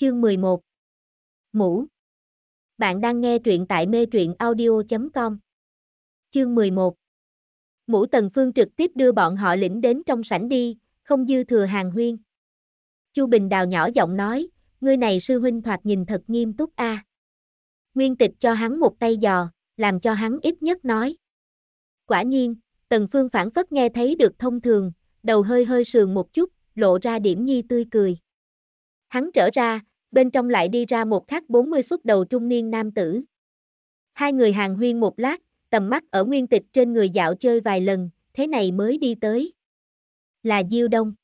Chương 11 Mũ Bạn đang nghe truyện tại mê truyện audio.com Chương 11 Mũ Tần Phương trực tiếp đưa bọn họ lĩnh đến trong sảnh đi, không dư thừa hàng huyên. Chu Bình Đào nhỏ giọng nói, ngươi này sư huynh thoạt nhìn thật nghiêm túc a. Nguyên tịch cho hắn một tay dò, làm cho hắn ít nhất nói. Quả nhiên, Tần Phương phản phất nghe thấy được thông thường, đầu hơi hơi sườn một chút, lộ ra điểm nhi tươi cười. Hắn trở ra, bên trong lại đi ra một khắc 40 xuất đầu trung niên nam tử. Hai người hàng huyên một lát, tầm mắt ở nguyên tịch trên người dạo chơi vài lần, thế này mới đi tới. Là Diêu Đông.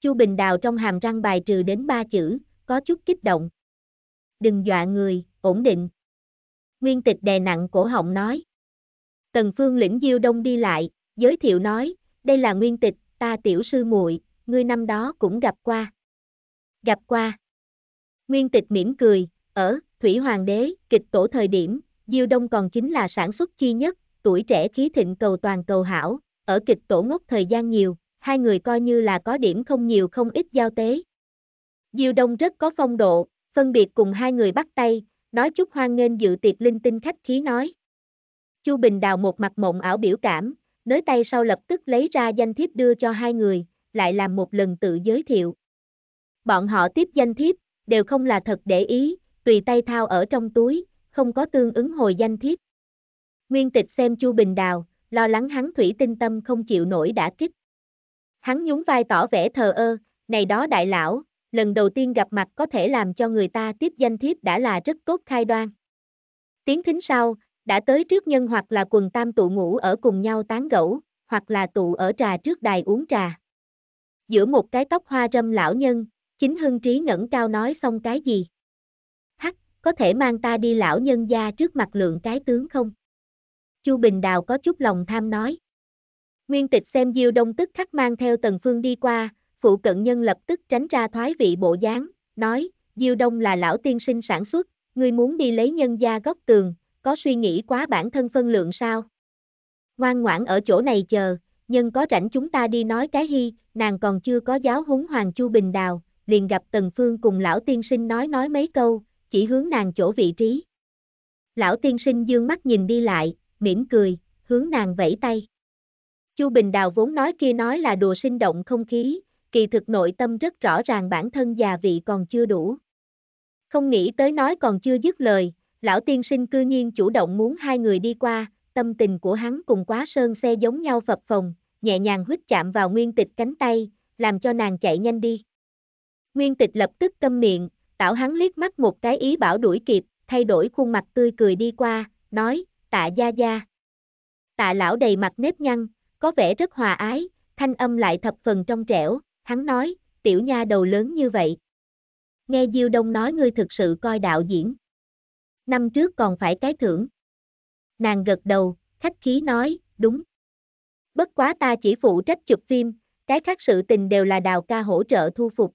Chu Bình Đào trong hàm răng bài trừ đến ba chữ, có chút kích động. Đừng dọa người, ổn định. Nguyên tịch đè nặng cổ họng nói. Tần Phương lĩnh Diêu Đông đi lại, giới thiệu nói, đây là Nguyên tịch, ta tiểu sư muội, ngươi năm đó cũng gặp qua. Gặp qua. Nguyên tịch mỉm cười, ở, Thủy Hoàng đế, kịch tổ thời điểm, Diêu Đông còn chính là sản xuất chi nhất, tuổi trẻ khí thịnh cầu toàn cầu hảo, ở kịch tổ ngốc thời gian nhiều, hai người coi như là có điểm không nhiều không ít giao tế. Diêu Đông rất có phong độ, phân biệt cùng hai người bắt tay, nói chút hoan nghênh dự tiệc linh tinh khách khí nói. Chu Bình đào một mặt mộng ảo biểu cảm, nới tay sau lập tức lấy ra danh thiếp đưa cho hai người, lại làm một lần tự giới thiệu. Bọn họ tiếp danh thiếp, đều không là thật để ý, tùy tay thao ở trong túi, không có tương ứng hồi danh thiếp. Nguyên tịch xem Chu Bình Đào, lo lắng hắn thủy tinh tâm không chịu nổi đã kích. Hắn nhún vai tỏ vẻ thờ ơ, này đó đại lão, lần đầu tiên gặp mặt có thể làm cho người ta tiếp danh thiếp đã là rất tốt khai đoan. Tiếng thính sau, đã tới trước nhân hoặc là quần tam tụ ngủ ở cùng nhau tán gẫu, hoặc là tụ ở trà trước đài uống trà. Giữa một cái tóc hoa râm lão nhân, chính hưng trí ngẩng cao nói xong cái gì? Hắc, có thể mang ta đi lão nhân gia trước mặt lượng cái tướng không? Chu Bình Đào có chút lòng tham nói. Nguyên tịch xem Diêu Đông tức khắc mang theo Tần Phương đi qua, phụ cận nhân lập tức tránh ra thoái vị bộ dáng, nói, Diêu Đông là lão tiên sinh sản xuất, ngươi muốn đi lấy nhân gia góc tường, có suy nghĩ quá bản thân phân lượng sao? Ngoan ngoãn ở chỗ này chờ, nhân có rảnh chúng ta đi nói cái hy, nàng còn chưa có giáo huấn Hoàng Chu Bình Đào, liền gặp Tần Phương cùng lão tiên sinh nói nói mấy câu, chỉ hướng nàng chỗ vị trí. Lão tiên sinh dương mắt nhìn đi lại, mỉm cười, hướng nàng vẫy tay. Chu Bình Đào vốn nói kia nói là đùa sinh động không khí, kỳ thực nội tâm rất rõ ràng bản thân già vị còn chưa đủ. Không nghĩ tới nói còn chưa dứt lời, lão tiên sinh cư nhiên chủ động muốn hai người đi qua, tâm tình của hắn cùng quá sơn xe giống nhau phập phồng, nhẹ nhàng huyết chạm vào nguyên tịch cánh tay, làm cho nàng chạy nhanh đi. Nguyên tịch lập tức câm miệng, tạo hắn liếc mắt một cái ý bảo đuổi kịp, thay đổi khuôn mặt tươi cười đi qua, nói, tạ gia gia. Tạ lão đầy mặt nếp nhăn, có vẻ rất hòa ái, thanh âm lại thập phần trong trẻo, hắn nói, tiểu nha đầu lớn như vậy. Nghe Diêu Đông nói ngươi thực sự coi đạo diễn. Năm trước còn phải cái thưởng. Nàng gật đầu, khách khí nói, đúng. Bất quá ta chỉ phụ trách chụp phim, cái khác sự tình đều là đào ca hỗ trợ thu phục.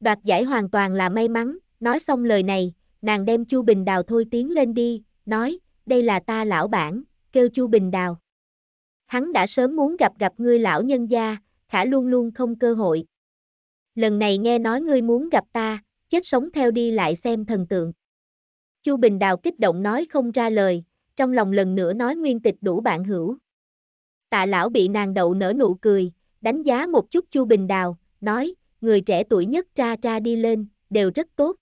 Đoạt giải hoàn toàn là may mắn, nói xong lời này, nàng đem Chu Bình Đào thôi tiến lên đi, nói, đây là ta lão bản, kêu Chu Bình Đào. Hắn đã sớm muốn gặp gặp ngươi lão nhân gia, khả luôn luôn không cơ hội. Lần này nghe nói ngươi muốn gặp ta, chết sống theo đi lại xem thần tượng. Chu Bình Đào kích động nói không ra lời, trong lòng lần nữa nói nguyên tịch đủ bạn hữu. Tạ lão bị nàng đậu nở nụ cười, đánh giá một chút Chu Bình Đào, nói, người trẻ tuổi nhất ra ra đi lên, đều rất tốt.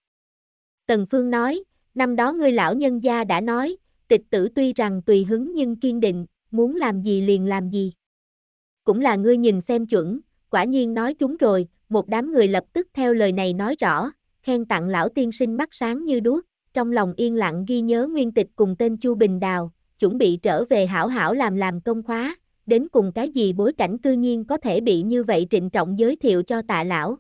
Tần Phương nói, năm đó ngươi lão nhân gia đã nói, tịch tử tuy rằng tùy hứng nhưng kiên định, muốn làm gì liền làm gì. Cũng là ngươi nhìn xem chuẩn, quả nhiên nói trúng rồi, một đám người lập tức theo lời này nói rõ, khen tặng lão tiên sinh mắt sáng như đuốc, trong lòng yên lặng ghi nhớ nguyên tịch cùng tên Chu Bình Đào, chuẩn bị trở về hảo hảo làm làm công khóa, đến cùng cái gì bối cảnh cư nhiên có thể bị như vậy trịnh trọng giới thiệu cho tạ lão.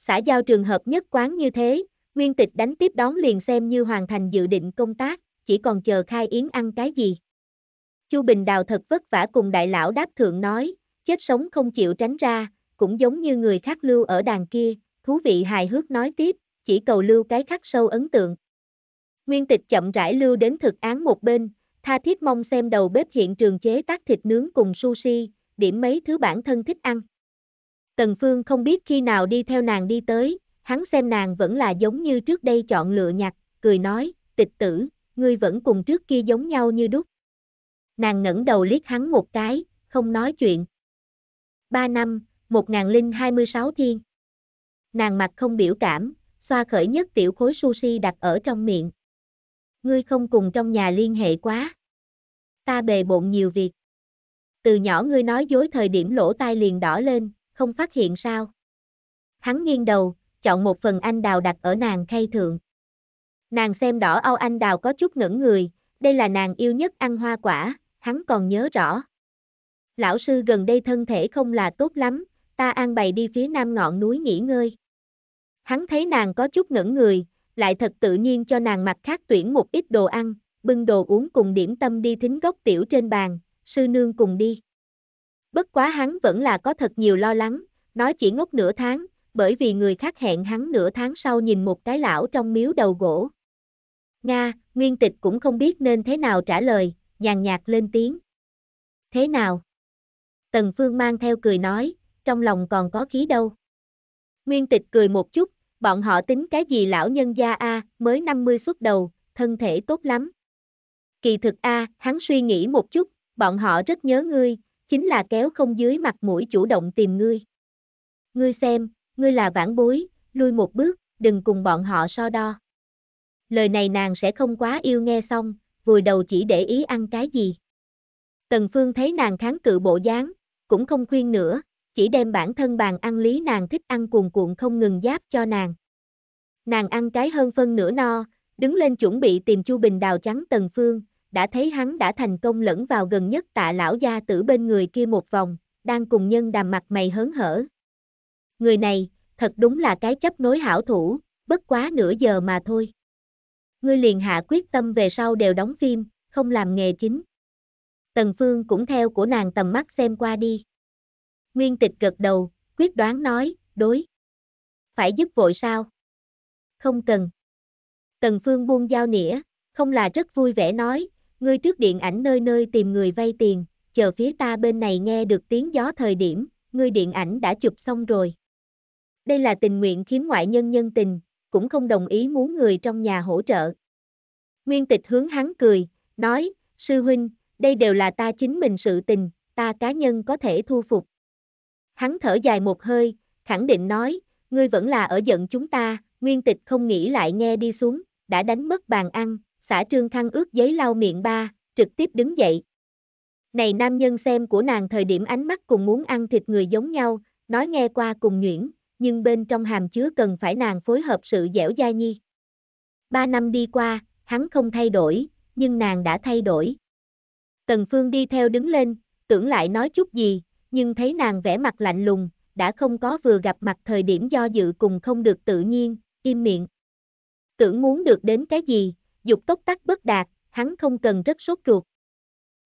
Xã giao trường hợp nhất quán như thế, nguyên tịch đánh tiếp đón liền xem như hoàn thành dự định công tác, chỉ còn chờ khai yến ăn cái gì. Chu Bình Đào thật vất vả cùng đại lão đáp thượng nói, chết sống không chịu tránh ra, cũng giống như người khác lưu ở đàn kia, thú vị hài hước nói tiếp, chỉ cầu lưu cái khắc sâu ấn tượng. Nguyên tịch chậm rãi lưu đến thực án một bên, tha thiết mong xem đầu bếp hiện trường chế tác thịt nướng cùng sushi, điểm mấy thứ bản thân thích ăn. Tần Phương không biết khi nào đi theo nàng đi tới, hắn xem nàng vẫn là giống như trước đây chọn lựa nhặt, cười nói, tịch tử, ngươi vẫn cùng trước kia giống nhau như đúc. Nàng ngẩng đầu liếc hắn một cái, không nói chuyện. Ba năm, 1026 thiên. Nàng mặt không biểu cảm, xoa khởi nhất tiểu khối sushi đặt ở trong miệng. Ngươi không cùng trong nhà liên hệ quá. Ta bề bộn nhiều việc. Từ nhỏ ngươi nói dối thời điểm lỗ tai liền đỏ lên, không phát hiện sao. Hắn nghiêng đầu, chọn một phần anh đào đặt ở nàng khay thượng. Nàng xem đỏ au anh đào có chút ngẩn người, đây là nàng yêu nhất ăn hoa quả, hắn còn nhớ rõ. Lão sư gần đây thân thể không là tốt lắm, ta an bày đi phía nam ngọn núi nghỉ ngơi. Hắn thấy nàng có chút ngẩn người, lại thật tự nhiên cho nàng mặt khác tuyển một ít đồ ăn, bưng đồ uống cùng điểm tâm đi thính gốc tiểu trên bàn, sư nương cùng đi. Bất quá hắn vẫn là có thật nhiều lo lắng, nói chỉ ngốc nửa tháng, bởi vì người khác hẹn hắn nửa tháng sau nhìn một cái lão trong miếu đầu gỗ. Nga, nguyên tịch cũng không biết nên thế nào trả lời, nhàn nhạt lên tiếng. Thế nào? Tần Phương mang theo cười nói, trong lòng còn có khí đâu. Nguyên tịch cười một chút, bọn họ tính cái gì lão nhân gia a, mới 50 xuất đầu, thân thể tốt lắm. Kỳ thực a, hắn suy nghĩ một chút, bọn họ rất nhớ ngươi, chính là kéo không dưới mặt mũi chủ động tìm ngươi. Ngươi xem, ngươi là vãn bối, lui một bước, đừng cùng bọn họ so đo. Lời này nàng sẽ không quá yêu nghe xong, vùi đầu chỉ để ý ăn cái gì. Tần Phương thấy nàng kháng cự bộ dáng, cũng không khuyên nữa, chỉ đem bản thân bàn ăn lý nàng thích ăn cuồn cuộn không ngừng giáp cho nàng. Nàng ăn cái hơn phân nửa no, đứng lên chuẩn bị tìm Chu Bình đào trắng Tần Phương, đã thấy hắn đã thành công lẫn vào gần nhất tạ lão gia tử bên người kia một vòng, đang cùng nhân đàm mặt mày hớn hở. Người này, thật đúng là cái chấp nối hảo thủ, bất quá nửa giờ mà thôi. Ngươi liền hạ quyết tâm về sau đều đóng phim, không làm nghề chính. Tần Phương cũng theo của nàng tầm mắt xem qua đi. Nguyên tịch gật đầu, quyết đoán nói, đối. Phải giúp vội sao? Không cần. Tần Phương buông dao nĩa, không là rất vui vẻ nói, ngươi trước điện ảnh nơi nơi tìm người vay tiền, chờ phía ta bên này nghe được tiếng gió thời điểm, ngươi điện ảnh đã chụp xong rồi. Đây là tình nguyện khiếm ngoại nhân nhân tình, cũng không đồng ý muốn người trong nhà hỗ trợ. Nguyên tịch hướng hắn cười, nói, sư huynh, đây đều là ta chính mình sự tình, ta cá nhân có thể thu phục. Hắn thở dài một hơi, khẳng định nói, ngươi vẫn là ở giận chúng ta, nguyên tịch không nghĩ lại nghe đi xuống, đã đánh mất bàn ăn, xả trương khăn ướt giấy lau miệng ba, trực tiếp đứng dậy. Này nam nhân xem của nàng thời điểm ánh mắt cùng muốn ăn thịt người giống nhau, nói nghe qua cùng nhuyễn, nhưng bên trong hàm chứa cần phải nàng phối hợp sự dẻo dai nhi. Ba năm đi qua, hắn không thay đổi, nhưng nàng đã thay đổi. Tần Phương đi theo đứng lên, tưởng lại nói chút gì, nhưng thấy nàng vẻ mặt lạnh lùng, đã không có vừa gặp mặt thời điểm do dự cùng không được tự nhiên, im miệng. Tưởng muốn được đến cái gì, dục tốc tắc bất đạt, hắn không cần rất sốt ruột.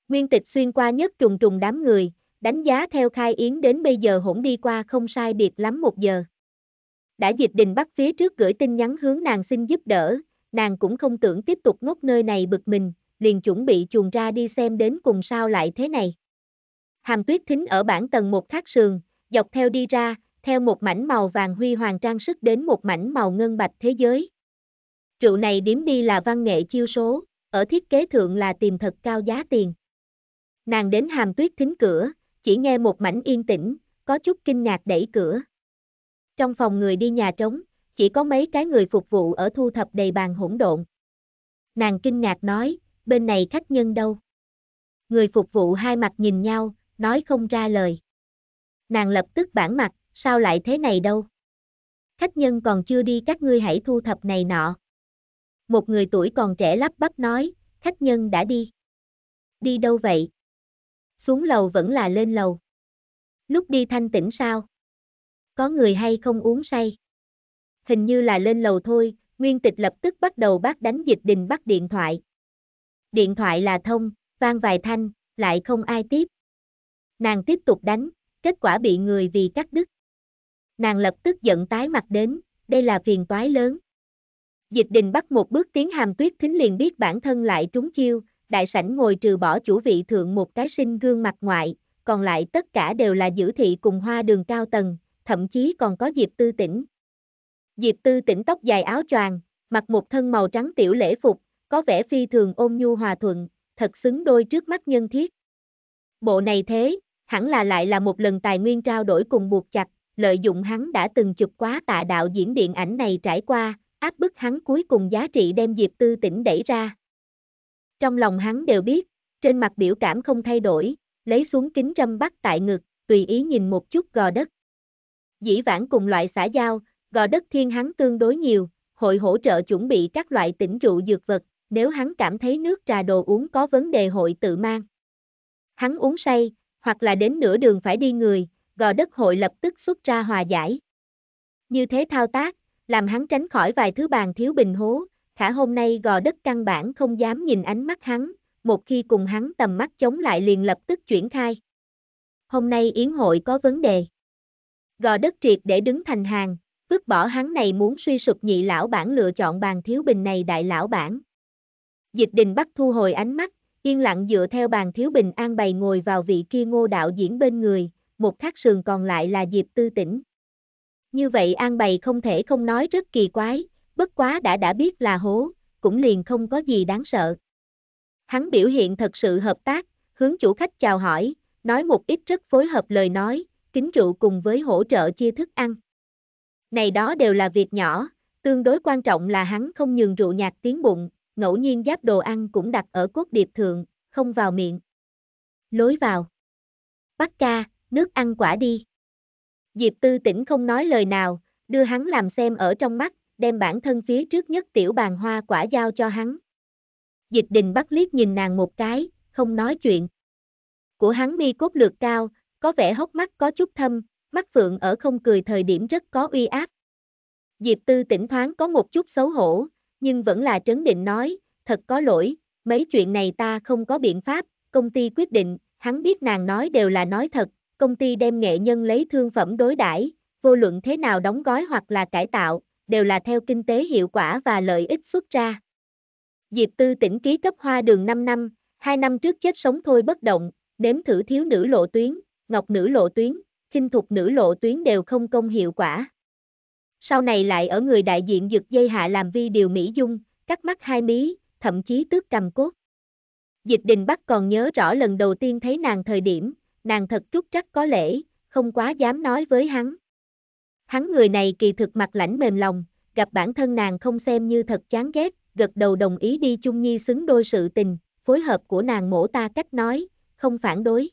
Nguyên tịch xuyên qua nhất trùng trùng đám người, đánh giá theo khai yến đến bây giờ hỗn đi qua không sai biệt lắm một giờ. Đã dịch đình bắt phía trước gửi tin nhắn hướng nàng xin giúp đỡ, nàng cũng không tưởng tiếp tục ngốc nơi này bực mình, liền chuẩn bị chuồn ra đi xem đến cùng sao lại thế này. Hàm tuyết thính ở bản tầng một khác sườn, dọc theo đi ra, theo một mảnh màu vàng huy hoàng trang sức đến một mảnh màu ngân bạch thế giới. Rượu này điếm đi là văn nghệ chiêu số, ở thiết kế thượng là tìm thật cao giá tiền. Nàng đến hàm tuyết thính cửa, chỉ nghe một mảnh yên tĩnh, có chút kinh ngạc đẩy cửa. Trong phòng người đi nhà trống, chỉ có mấy cái người phục vụ ở thu thập đầy bàn hỗn độn. Nàng kinh ngạc nói, bên này khách nhân đâu? Người phục vụ hai mặt nhìn nhau, nói không ra lời. Nàng lập tức bản mặt, sao lại thế này đâu? Khách nhân còn chưa đi các ngươi hãy thu thập này nọ. Một người tuổi còn trẻ lắp bắp nói, khách nhân đã đi. Đi đâu vậy? Xuống lầu vẫn là lên lầu. Lúc đi thanh tĩnh sao? Có người hay không uống say? Hình như là lên lầu thôi, Nguyên Tịch lập tức bắt đầu bác đánh dịch đình bắt điện thoại. Điện thoại là thông, vang vài thanh, lại không ai tiếp. Nàng tiếp tục đánh, kết quả bị người vì cắt đứt. Nàng lập tức giận tái mặt đến, đây là phiền toái lớn. Dịch đình bắt một bước tiến hàm tuyết thính liền biết bản thân lại trúng chiêu, đại sảnh ngồi trừ bỏ chủ vị thượng một cái sinh gương mặt ngoại, còn lại tất cả đều là giữ thị cùng hoa đường cao tầng, thậm chí còn có dịp tư tỉnh. Diệp Tư tỉnh tóc dài áo choàng, mặc một thân màu trắng tiểu lễ phục, có vẻ phi thường ôn nhu hòa thuận, thật xứng đôi trước mắt nhân thiết. Bộ này thế, hẳn là lại là một lần tài nguyên trao đổi cùng buộc chặt, lợi dụng hắn đã từng chụp quá tạ đạo diễn điện ảnh này trải qua, áp bức hắn cuối cùng giá trị đem Diệp Tư tỉnh đẩy ra. Trong lòng hắn đều biết, trên mặt biểu cảm không thay đổi, lấy xuống kính râm bắt tại ngực, tùy ý nhìn một chút gò đất. Dĩ vãng cùng loại xã giao, gò đất thiên hắn tương đối nhiều, hội hỗ trợ chuẩn bị các loại tỉnh rượu dược vật, nếu hắn cảm thấy nước trà đồ uống có vấn đề hội tự mang. Hắn uống say, hoặc là đến nửa đường phải đi người, gò đất hội lập tức xuất ra hòa giải. Như thế thao tác, làm hắn tránh khỏi vài thứ bàn thiếu bình hố, khả hôm nay gò đất căn bản không dám nhìn ánh mắt hắn, một khi cùng hắn tầm mắt chống lại liền lập tức chuyển khai. Hôm nay yến hội có vấn đề. Gò đất triệt để đứng thành hàng, vứt bỏ hắn này muốn suy sụp nhị lão bản lựa chọn bàn thiếu bình này đại lão bản. Dịch đình bắt thu hồi ánh mắt, yên lặng dựa theo bàn thiếu bình an bày ngồi vào vị kia ngô đạo diễn bên người, một khắc sườn còn lại là Diệp Tư Tỉnh. Như vậy an bày không thể không nói rất kỳ quái, bất quá đã đã biết là hố, cũng liền không có gì đáng sợ. Hắn biểu hiện thật sự hợp tác, hướng chủ khách chào hỏi, nói một ít rất phối hợp lời nói, kính rượu cùng với hỗ trợ chia thức ăn. Này đó đều là việc nhỏ, tương đối quan trọng là hắn không nhường rượu nhạt tiếng bụng, ngẫu nhiên giáp đồ ăn cũng đặt ở cốt điệp thượng, không vào miệng. Lối vào. Bắt ca, nước ăn quả đi. Diệp tư tỉnh không nói lời nào, đưa hắn làm xem ở trong mắt, đem bản thân phía trước nhất tiểu bàn hoa quả giao cho hắn. Dịch đình bắt liếc nhìn nàng một cái, không nói chuyện. Của hắn mi cốt lược cao, có vẻ hốc mắt có chút thâm, mắt phượng ở không cười thời điểm rất có uy áp. Diệp tư tỉnh thoáng có một chút xấu hổ, nhưng vẫn là trấn định nói, thật có lỗi, mấy chuyện này ta không có biện pháp, công ty quyết định, hắn biết nàng nói đều là nói thật, công ty đem nghệ nhân lấy thương phẩm đối đãi, vô luận thế nào đóng gói hoặc là cải tạo, đều là theo kinh tế hiệu quả và lợi ích xuất ra. Diệp Tư tỉnh ký cấp hoa đường 5 năm, 2 năm trước chết sống thôi bất động, nếm thử thiếu nữ lộ tuyến, ngọc nữ lộ tuyến, kinh thục nữ lộ tuyến đều không công hiệu quả. Sau này lại ở người đại diện giật dây hạ làm vi điều Mỹ Dung, cắt mắt hai mí, thậm chí tước cầm cốt. Dịch đình Bắc còn nhớ rõ lần đầu tiên thấy nàng thời điểm, nàng thật trúc trắc có lễ, không quá dám nói với hắn. Hắn người này kỳ thực mặt lãnh mềm lòng, gặp bản thân nàng không xem như thật chán ghét, gật đầu đồng ý đi chung nhi xứng đôi sự tình, phối hợp của nàng mổ ta cách nói, không phản đối.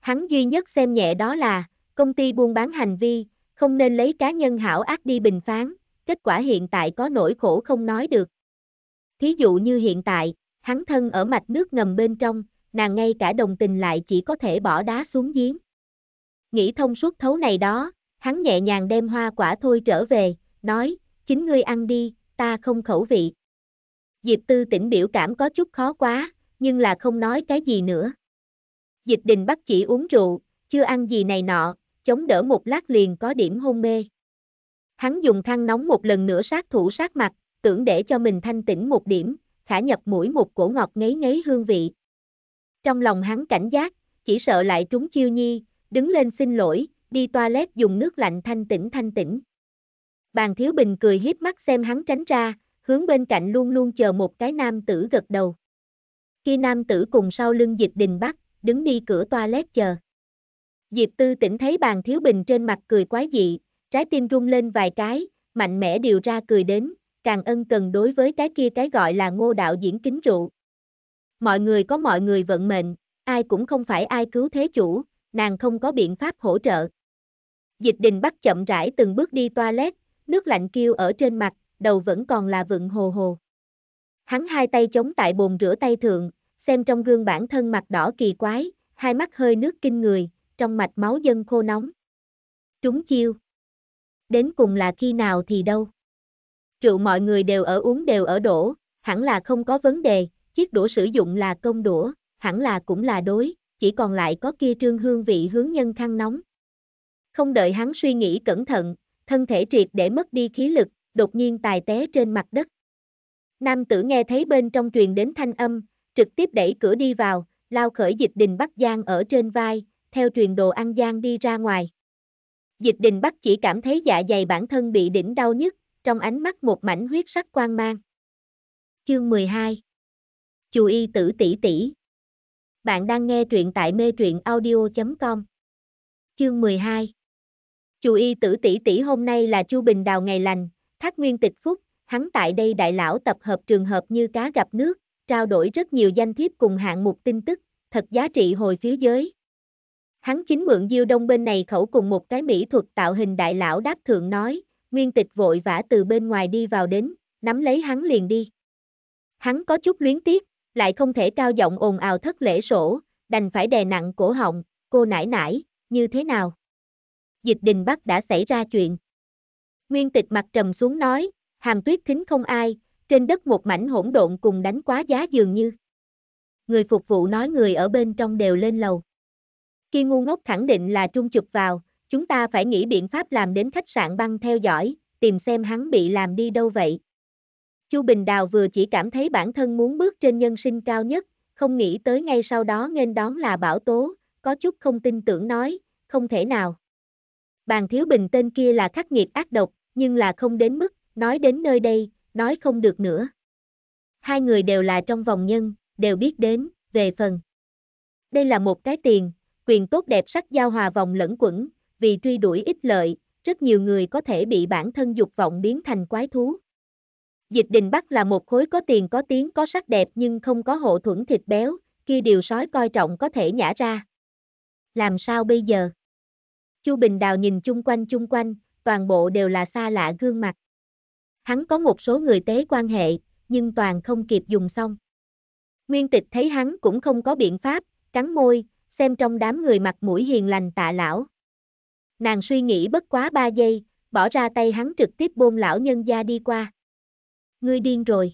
Hắn duy nhất xem nhẹ đó là, công ty buôn bán hành vi, không nên lấy cá nhân hảo ác đi bình phán, kết quả hiện tại có nỗi khổ không nói được. Thí dụ như hiện tại, hắn thân ở mạch nước ngầm bên trong, nàng ngay cả đồng tình lại chỉ có thể bỏ đá xuống giếng. Nghĩ thông suốt thấu này đó, hắn nhẹ nhàng đem hoa quả thôi trở về, nói, chính ngươi ăn đi, ta không khẩu vị. Diệp Tư tỉnh biểu cảm có chút khó quá, nhưng là không nói cái gì nữa. Dịch đình bắt chỉ uống rượu, chưa ăn gì này nọ, chống đỡ một lát liền có điểm hôn mê. Hắn dùng khăn nóng một lần nữa sát thủ sát mặt, tưởng để cho mình thanh tĩnh một điểm, khả nhập mũi một cổ ngọt ngấy ngấy hương vị. Trong lòng hắn cảnh giác, chỉ sợ lại trúng chiêu nhi, đứng lên xin lỗi, đi toilet dùng nước lạnh thanh tĩnh thanh tĩnh. Bàn thiếu bình cười hiếp mắt xem hắn tránh ra, hướng bên cạnh luôn luôn chờ một cái nam tử gật đầu. Khi nam tử cùng sau lưng dịch đình bắt, đứng đi cửa toilet chờ. Diệp Tư tỉnh thấy bàn thiếu bình trên mặt cười quái dị, trái tim rung lên vài cái, mạnh mẽ điều ra cười đến, càng ân cần đối với cái kia cái gọi là ngô đạo diễn kính rượu. Mọi người có mọi người vận mệnh, ai cũng không phải ai cứu thế chủ, nàng không có biện pháp hỗ trợ. Dịch đình bắt chậm rãi từng bước đi toilet, nước lạnh kêu ở trên mặt, đầu vẫn còn là vựng hồ hồ. Hắn hai tay chống tại bồn rửa tay thượng, xem trong gương bản thân mặt đỏ kỳ quái, hai mắt hơi nước kinh người, trong mạch máu dân khô nóng. Trúng chiêu. Đến cùng là khi nào thì đâu. Rượu mọi người đều ở uống đều ở đổ, hẳn là không có vấn đề, chiếc đũa sử dụng là công đũa, hẳn là cũng là đối, chỉ còn lại có kia trương hương vị hướng nhân khăn nóng. Không đợi hắn suy nghĩ cẩn thận, thân thể triệt để mất đi khí lực, đột nhiên tài té trên mặt đất. Nam tử nghe thấy bên trong truyền đến thanh âm, trực tiếp đẩy cửa đi vào, lao khởi dịch đình bắt giang ở trên vai, theo truyền đồ ăn giang đi ra ngoài. Dịch đình Bắc chỉ cảm thấy dạ dày bản thân bị đỉnh đau nhất, trong ánh mắt một mảnh huyết sắc quang mang. Chương 12 Chù y tử tỷ tỷ Bạn đang nghe truyện tại mê truyện audio.com Chương 12 Chù y tử tỷ tỷ hôm nay là Chu Bình Đào ngày lành, thác nguyên tịch phúc, hắn tại đây đại lão tập hợp trường hợp như cá gặp nước, trao đổi rất nhiều danh thiếp cùng hạng mục tin tức, thật giá trị hồi phiếu giới. Hắn chính mượn Diêu Đông bên này khẩu cùng một cái mỹ thuật tạo hình đại lão đáp thượng nói, nguyên tịch vội vã từ bên ngoài đi vào đến, nắm lấy hắn liền đi. Hắn có chút luyến tiếc, lại không thể cao giọng ồn ào thất lễ sổ, đành phải đè nặng cổ họng, cô nải nải, như thế nào? Dịch đình Bắc đã xảy ra chuyện. Nguyên tịch mặt trầm xuống nói, hàm tuyết thính không ai, trên đất một mảnh hỗn độn cùng đánh quá giá dường như. Người phục vụ nói người ở bên trong đều lên lầu. Khi ngu ngốc khẳng định là trung chụp vào, chúng ta phải nghĩ biện pháp làm đến khách sạn băng theo dõi, tìm xem hắn bị làm đi đâu vậy. Chu Bình Đào vừa chỉ cảm thấy bản thân muốn bước trên nhân sinh cao nhất, không nghĩ tới ngay sau đó nghênh đón là Bảo Tố, có chút không tin tưởng nói, không thể nào. Bàn Thiếu Bình tên kia là khắc nghiệt ác độc, nhưng là không đến mức, nói đến nơi đây, nói không được nữa. Hai người đều là trong vòng nhân, đều biết đến, về phần. Đây là một cái tiền, quyền tốt đẹp sắc giao hòa vòng lẫn quẩn, vì truy đuổi ích lợi, rất nhiều người có thể bị bản thân dục vọng biến thành quái thú. Dịch đình Bắc là một khối có tiền có tiếng có sắc đẹp nhưng không có hộ thuẫn thịt béo, kia điều sói coi trọng có thể nhả ra. Làm sao bây giờ? Chu Bình Đào nhìn chung quanh chung quanh, toàn bộ đều là xa lạ gương mặt. Hắn có một số người tế quan hệ, nhưng toàn không kịp dùng xong. Nguyên tịch thấy hắn cũng không có biện pháp, cắn môi, xem trong đám người mặt mũi hiền lành tạ lão. Nàng suy nghĩ bất quá ba giây, bỏ ra tay hắn trực tiếp bôn lão nhân gia đi qua. Ngươi điên rồi.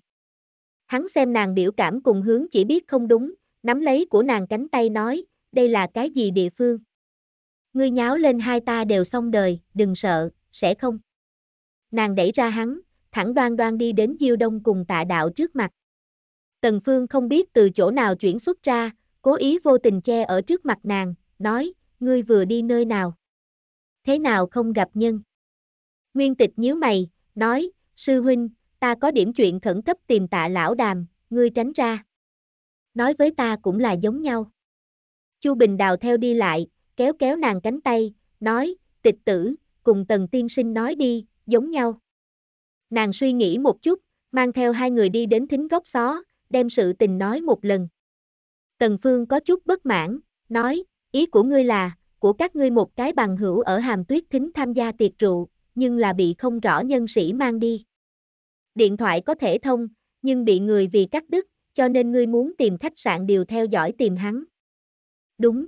Hắn xem nàng biểu cảm cùng hướng chỉ biết không đúng, nắm lấy của nàng cánh tay nói, đây là cái gì địa phương. Ngươi nháo lên hai ta đều xong đời, đừng sợ, sẽ không. Nàng đẩy ra hắn, thẳng đoan đoan đi đến Diêu Đông cùng tạ đạo trước mặt. Tần Phương không biết từ chỗ nào chuyển xuất ra, cố ý vô tình che ở trước mặt nàng, nói, ngươi vừa đi nơi nào? Thế nào không gặp nhân? Nguyên tịch nhíu mày, nói, sư huynh, ta có điểm chuyện khẩn cấp tìm tạ lão đàm, ngươi tránh ra. Nói với ta cũng là giống nhau. Chu Bình Đào theo đi lại, kéo kéo nàng cánh tay, nói, tịch tử, cùng tần tiên sinh nói đi, giống nhau. Nàng suy nghĩ một chút, mang theo hai người đi đến thính góc xó, đem sự tình nói một lần. Tần Phương có chút bất mãn, nói, ý của ngươi là, của các ngươi một cái bằng hữu ở hàm tuyết thính tham gia tiệc rượu, nhưng là bị không rõ nhân sĩ mang đi. Điện thoại có thể thông, nhưng bị người vì cắt đứt, cho nên ngươi muốn tìm khách sạn điều theo dõi tìm hắn. Đúng.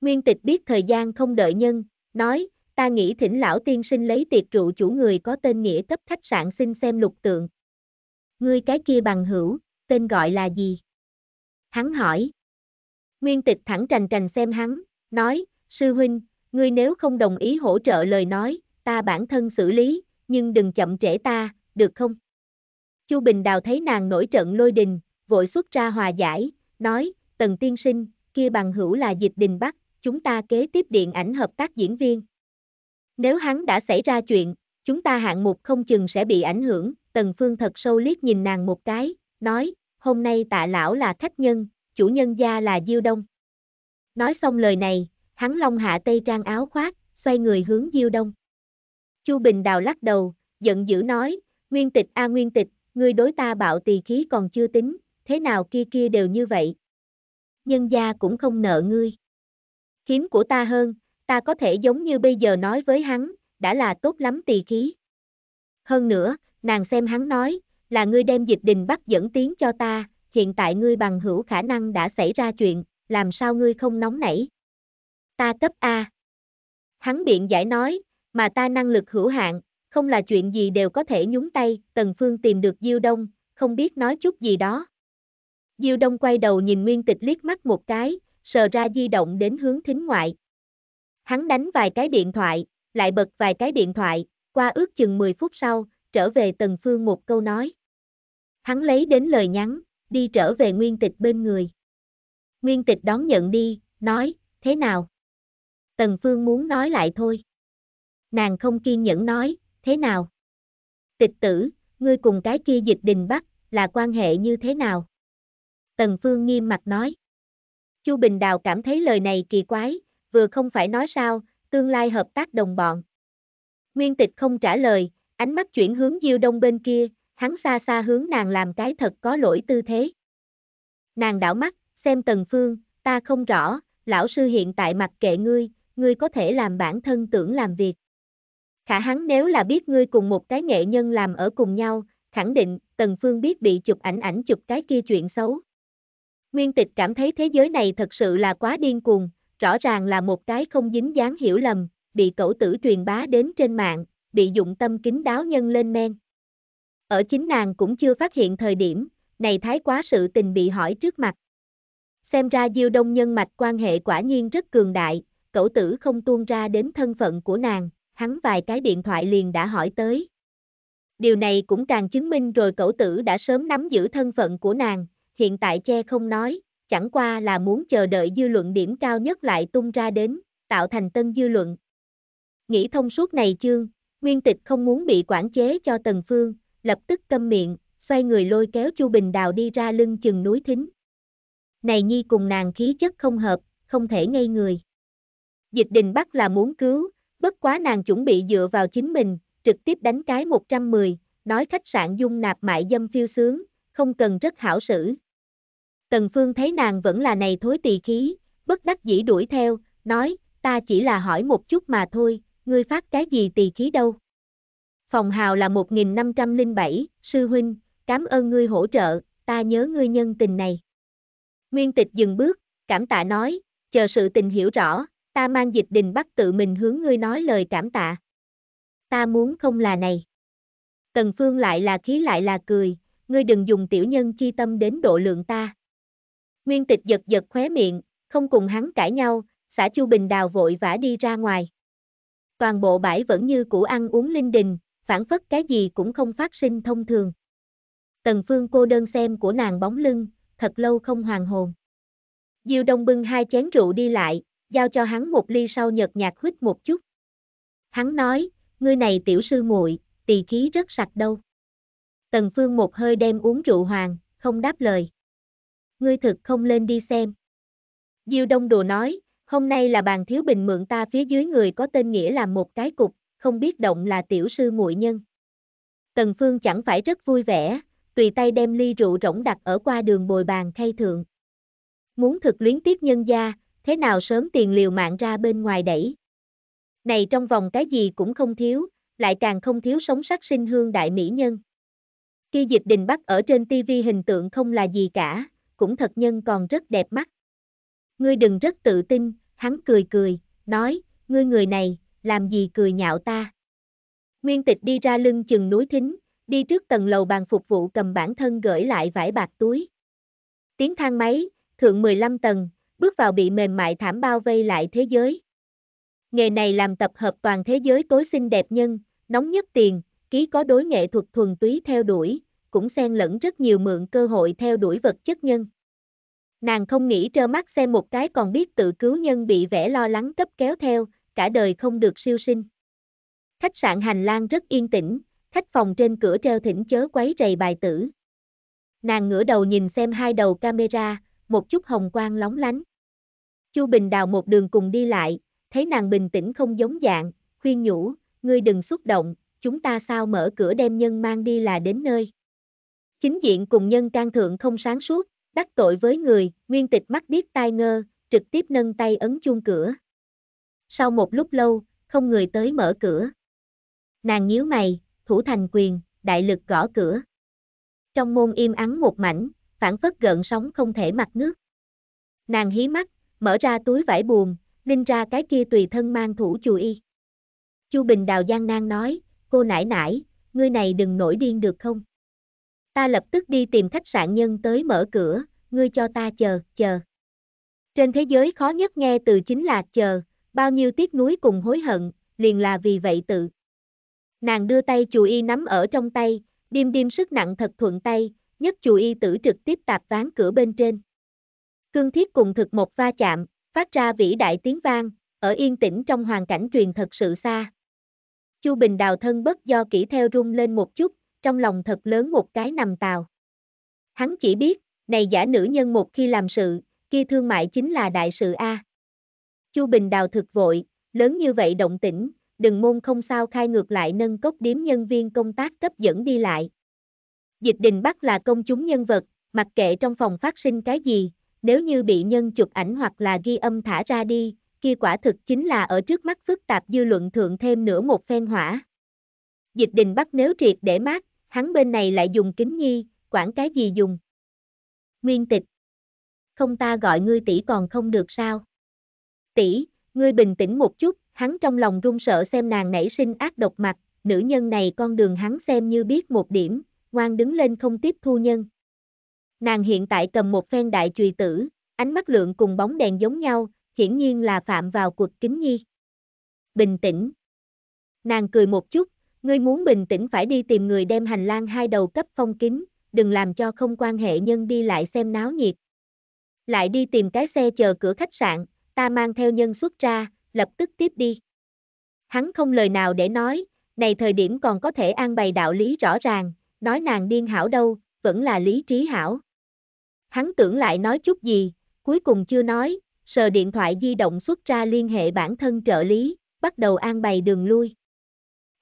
Nguyên tịch biết thời gian không đợi nhân, nói, ta nghĩ thỉnh lão tiên sinh lấy tiệc rượu chủ người có tên nghĩa cấp khách sạn xin xem lục tượng. Ngươi cái kia bằng hữu, tên gọi là gì? Hắn hỏi. Nguyên tịch thẳng trành trành xem hắn, nói, sư huynh, ngươi nếu không đồng ý hỗ trợ lời nói, ta bản thân xử lý, nhưng đừng chậm trễ ta, được không? Chu Bình Đào thấy nàng nổi trận lôi đình, vội xuất ra hòa giải, nói, tần tiên sinh, kia bằng hữu là dịch đình Bắc, chúng ta kế tiếp điện ảnh hợp tác diễn viên. Nếu hắn đã xảy ra chuyện, chúng ta hạng mục không chừng sẽ bị ảnh hưởng, Tần Phương thật sâu liếc nhìn nàng một cái, nói, hôm nay tạ lão là khách nhân, chủ nhân gia là Diêu Đông. Nói xong lời này, hắn long hạ tây trang áo khoác, xoay người hướng Diêu Đông. Chu Bình Đào lắc đầu, giận dữ nói, Nguyên tịch a Nguyên tịch, ngươi đối ta bạo tỳ khí còn chưa tính, thế nào kia kia đều như vậy. Nhân gia cũng không nợ ngươi. Kiếm của ta hơn, ta có thể giống như bây giờ nói với hắn, đã là tốt lắm tỳ khí. Hơn nữa, nàng xem hắn nói, là ngươi đem dịch đình bắt dẫn tiếng cho ta, hiện tại ngươi bằng hữu khả năng đã xảy ra chuyện, làm sao ngươi không nóng nảy? Ta cấp A. Hắn biện giải nói, mà ta năng lực hữu hạn, không là chuyện gì đều có thể nhúng tay, Tần Phương tìm được Diêu Đông, không biết nói chút gì đó. Diêu Đông quay đầu nhìn Nguyên Tịch liếc mắt một cái, sờ ra di động đến hướng thính ngoại. Hắn đánh vài cái điện thoại, lại bật vài cái điện thoại, qua ước chừng 10 phút sau, trở về Tần Phương một câu nói. Hắn lấy đến lời nhắn, đi trở về Nguyên Tịch bên người. Nguyên Tịch đón nhận đi, nói, thế nào? Tần Phương muốn nói lại thôi. Nàng không kiên nhẫn nói, thế nào? Tịch tử, ngươi cùng cái kia dịch đình bắt, là quan hệ như thế nào? Tần Phương nghiêm mặt nói. Chu Bình Đào cảm thấy lời này kỳ quái, vừa không phải nói sao, tương lai hợp tác đồng bọn. Nguyên tịch không trả lời, ánh mắt chuyển hướng Diêu Đông bên kia, hắn xa xa hướng nàng làm cái thật có lỗi tư thế. Nàng đảo mắt, xem Tần Phương, ta không rõ, lão sư hiện tại mặc kệ ngươi, ngươi có thể làm bản thân tưởng làm việc. Khả hắn nếu là biết ngươi cùng một cái nghệ nhân làm ở cùng nhau, khẳng định, Tần Phương biết bị chụp ảnh ảnh chụp cái kia chuyện xấu. Nguyên tịch cảm thấy thế giới này thật sự là quá điên cuồng, rõ ràng là một cái không dính dáng hiểu lầm, bị cẩu tử truyền bá đến trên mạng, bị dụng tâm kính đáo nhân lên men. Ở chính nàng cũng chưa phát hiện thời điểm, này thái quá sự tình bị hỏi trước mặt. Xem ra Diêu Đông nhân mạch quan hệ quả nhiên rất cường đại, cẩu tử không tuôn ra đến thân phận của nàng, hắn vài cái điện thoại liền đã hỏi tới. Điều này cũng càng chứng minh rồi cẩu tử đã sớm nắm giữ thân phận của nàng, hiện tại che không nói, chẳng qua là muốn chờ đợi dư luận điểm cao nhất lại tung ra đến, tạo thành tân dư luận. Nghĩ thông suốt này chương, nguyên tịch không muốn bị quản chế cho Tần Phương, lập tức câm miệng, xoay người lôi kéo Chu Bình Đào đi ra lưng chừng núi thính. Này nhi cùng nàng khí chất không hợp, không thể ngây người. Dịch đình bắt là muốn cứu, bất quá nàng chuẩn bị dựa vào chính mình, trực tiếp đánh cái 110, nói khách sạn dung nạp mại dâm phiêu sướng, không cần rất hảo xử. Tần Phương thấy nàng vẫn là này thối tỳ khí, bất đắc dĩ đuổi theo, nói, ta chỉ là hỏi một chút mà thôi, ngươi phát cái gì tỳ khí đâu. Phòng hào là 1507, sư huynh, cảm ơn ngươi hỗ trợ, ta nhớ ngươi nhân tình này. Nguyên tịch dừng bước, cảm tạ nói, chờ sự tình hiểu rõ, ta mang dịch đình bắt tự mình hướng ngươi nói lời cảm tạ. Ta muốn không là này. Tần Phương lại là khí lại là cười, ngươi đừng dùng tiểu nhân chi tâm đến độ lượng ta. Nguyên tịch giật giật khóe miệng, không cùng hắn cãi nhau, xã Chu Bình Đào vội vã đi ra ngoài. Toàn bộ bãi vẫn như cũ ăn uống linh đình, phản phất cái gì cũng không phát sinh thông thường. Tần Phương cô đơn xem của nàng bóng lưng, thật lâu không hoàn hồn. Diêu Đông bưng hai chén rượu đi lại, giao cho hắn một ly sau nhợt nhạt hít một chút. Hắn nói, ngươi này tiểu sư muội, tỳ khí rất sạch đâu. Tần Phương một hơi đem uống rượu hoàng, không đáp lời. Ngươi thực không lên đi xem. Diêu Đông đùa nói, hôm nay là bàn thiếu bình mượn ta phía dưới người có tên nghĩa là một cái cục, không biết động là tiểu sư muội nhân. Tần Phương chẳng phải rất vui vẻ, tùy tay đem ly rượu rỗng đặt ở qua đường bồi bàn khay thượng. Muốn thực luyến tiếp nhân gia, thế nào sớm tiền liều mạng ra bên ngoài đẩy. Này trong vòng cái gì cũng không thiếu, lại càng không thiếu sống sắc sinh hương đại mỹ nhân. Khi dịch đình bắt ở trên tivi hình tượng không là gì cả, cũng thật nhân còn rất đẹp mắt. Ngươi đừng rất tự tin, hắn cười cười, nói, ngươi người này, làm gì cười nhạo ta. Nguyên tịch đi ra lưng chừng núi thính, đi trước tầng lầu bàn phục vụ cầm bản thân gửi lại vải bạc túi. Tiếng thang máy, thượng 15 tầng, bước vào bị mềm mại thảm bao vây lại thế giới. Nghề này làm tập hợp toàn thế giới tối xinh đẹp nhân, nóng nhất tiền, ký có đối nghệ thuật thuần túy theo đuổi, cũng xen lẫn rất nhiều mượn cơ hội theo đuổi vật chất nhân. Nàng không nghĩ trơ mắt xem một cái còn biết tự cứu nhân bị vẻ lo lắng cấp kéo theo, cả đời không được siêu sinh. Khách sạn hành lang rất yên tĩnh, khách phòng trên cửa treo thỉnh chớ quấy rầy bài tử. Nàng ngửa đầu nhìn xem hai đầu camera, một chút hồng quang lóng lánh. Chu Bình đào một đường cùng đi lại, thấy nàng bình tĩnh không giống dạng, khuyên nhủ, ngươi đừng xúc động, chúng ta sao mở cửa đem nhân mang đi là đến nơi. Chính diện cùng nhân can thượng không sáng suốt, đắc tội với người, nguyên tịch mắt biết tai ngơ, trực tiếp nâng tay ấn chuông cửa. Sau một lúc lâu, không người tới mở cửa. Nàng nhíu mày, thủ thành quyền, đại lực gõ cửa. Trong môn im ắng một mảnh, phản phất gợn sóng không thể mặt nước. Nàng hí mắt, mở ra túi vải buồn, linh ra cái kia tùy thân mang thủ chù y. Chu Bình Đào Giang Nang nói, cô nải nải, ngươi này đừng nổi điên được không? Ta lập tức đi tìm khách sạn nhân tới mở cửa, ngươi cho ta chờ, chờ. Trên thế giới khó nhất nghe từ chính là chờ, bao nhiêu tiếc nuối cùng hối hận, liền là vì vậy tự. Nàng đưa tay chù y nắm ở trong tay, điềm điềm sức nặng thật thuận tay, nhất chù y tử trực tiếp tạp ván cửa bên trên. Cương thiết cùng thực một va chạm, phát ra vĩ đại tiếng vang, ở yên tĩnh trong hoàn cảnh truyền thật sự xa. Chu Bình đào thân bất do kỹ theo rung lên một chút, trong lòng thật lớn một cái nằm tàu Hắn chỉ biết, này giả nữ nhân một khi làm sự, kia thương mại chính là đại sự A. Chu Bình đào thực vội, lớn như vậy động tĩnh, đừng môn không sao khai ngược lại nâng cốc điếm nhân viên công tác cấp dẫn đi lại. Dịch đình bắt là công chúng nhân vật, mặc kệ trong phòng phát sinh cái gì, nếu như bị nhân chụp ảnh hoặc là ghi âm thả ra đi, kia quả thực chính là ở trước mắt phức tạp dư luận thượng thêm nữa một phen hỏa. Dịch đình bắt nếu triệt để mát, hắn bên này lại dùng kính nhi, quản cái gì dùng. Nguyên tịch. Không ta gọi ngươi tỷ còn không được sao? Tỷ, ngươi bình tĩnh một chút, hắn trong lòng run sợ xem nàng nảy sinh ác độc mặt, nữ nhân này con đường hắn xem như biết một điểm, ngoan đứng lên không tiếp thu nhân. Nàng hiện tại cầm một phen đại chùy tử, ánh mắt lượng cùng bóng đèn giống nhau, hiển nhiên là phạm vào cuộc kính nhi. Bình tĩnh. Nàng cười một chút, ngươi muốn bình tĩnh phải đi tìm người đem hành lang hai đầu cấp phong kính, đừng làm cho không quan hệ nhân đi lại xem náo nhiệt. Lại đi tìm cái xe chờ cửa khách sạn, ta mang theo nhân xuất ra, lập tức tiếp đi. Hắn không lời nào để nói, này thời điểm còn có thể an bày đạo lý rõ ràng, nói nàng điên hảo đâu, vẫn là lý trí hảo. Hắn tưởng lại nói chút gì, cuối cùng chưa nói, sờ điện thoại di động xuất ra liên hệ bản thân trợ lý, bắt đầu an bày đường lui.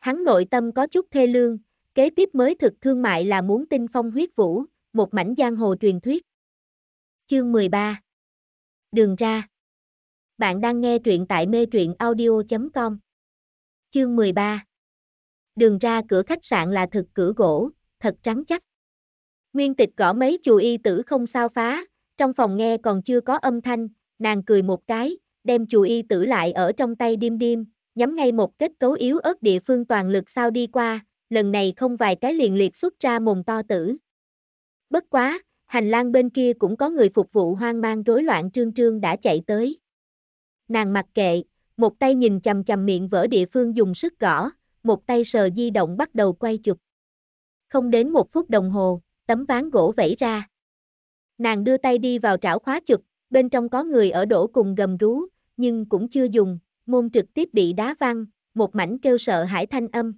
Hắn nội tâm có chút thê lương, kế tiếp mới thực thương mại là muốn tinh phong huyết vũ, một mảnh giang hồ truyền thuyết. Chương 13 Đường ra bạn đang nghe truyện tại mê truyện audio.com Chương 13 Đường ra cửa khách sạn là thực cửa gỗ, thật trắng chắc. Nguyên tịch gõ mấy chù y tử không sao phá, trong phòng nghe còn chưa có âm thanh, nàng cười một cái, đem chù y tử lại ở trong tay điêm điêm, nhắm ngay một kết cấu yếu ớt địa phương toàn lực sao đi qua, lần này không vài cái liền liệt xuất ra mồm to tử. Bất quá, hành lang bên kia cũng có người phục vụ hoang mang rối loạn trương trương đã chạy tới. Nàng mặc kệ, một tay nhìn chầm chầm miệng vỡ địa phương dùng sức gõ, một tay sờ di động bắt đầu quay chụp. Không đến một phút đồng hồ, tấm ván gỗ vẫy ra. Nàng đưa tay đi vào trảo khóa chụp, bên trong có người ở đổ cùng gầm rú, nhưng cũng chưa dùng, môn trực tiếp bị đá văng, một mảnh kêu sợ hãi thanh âm.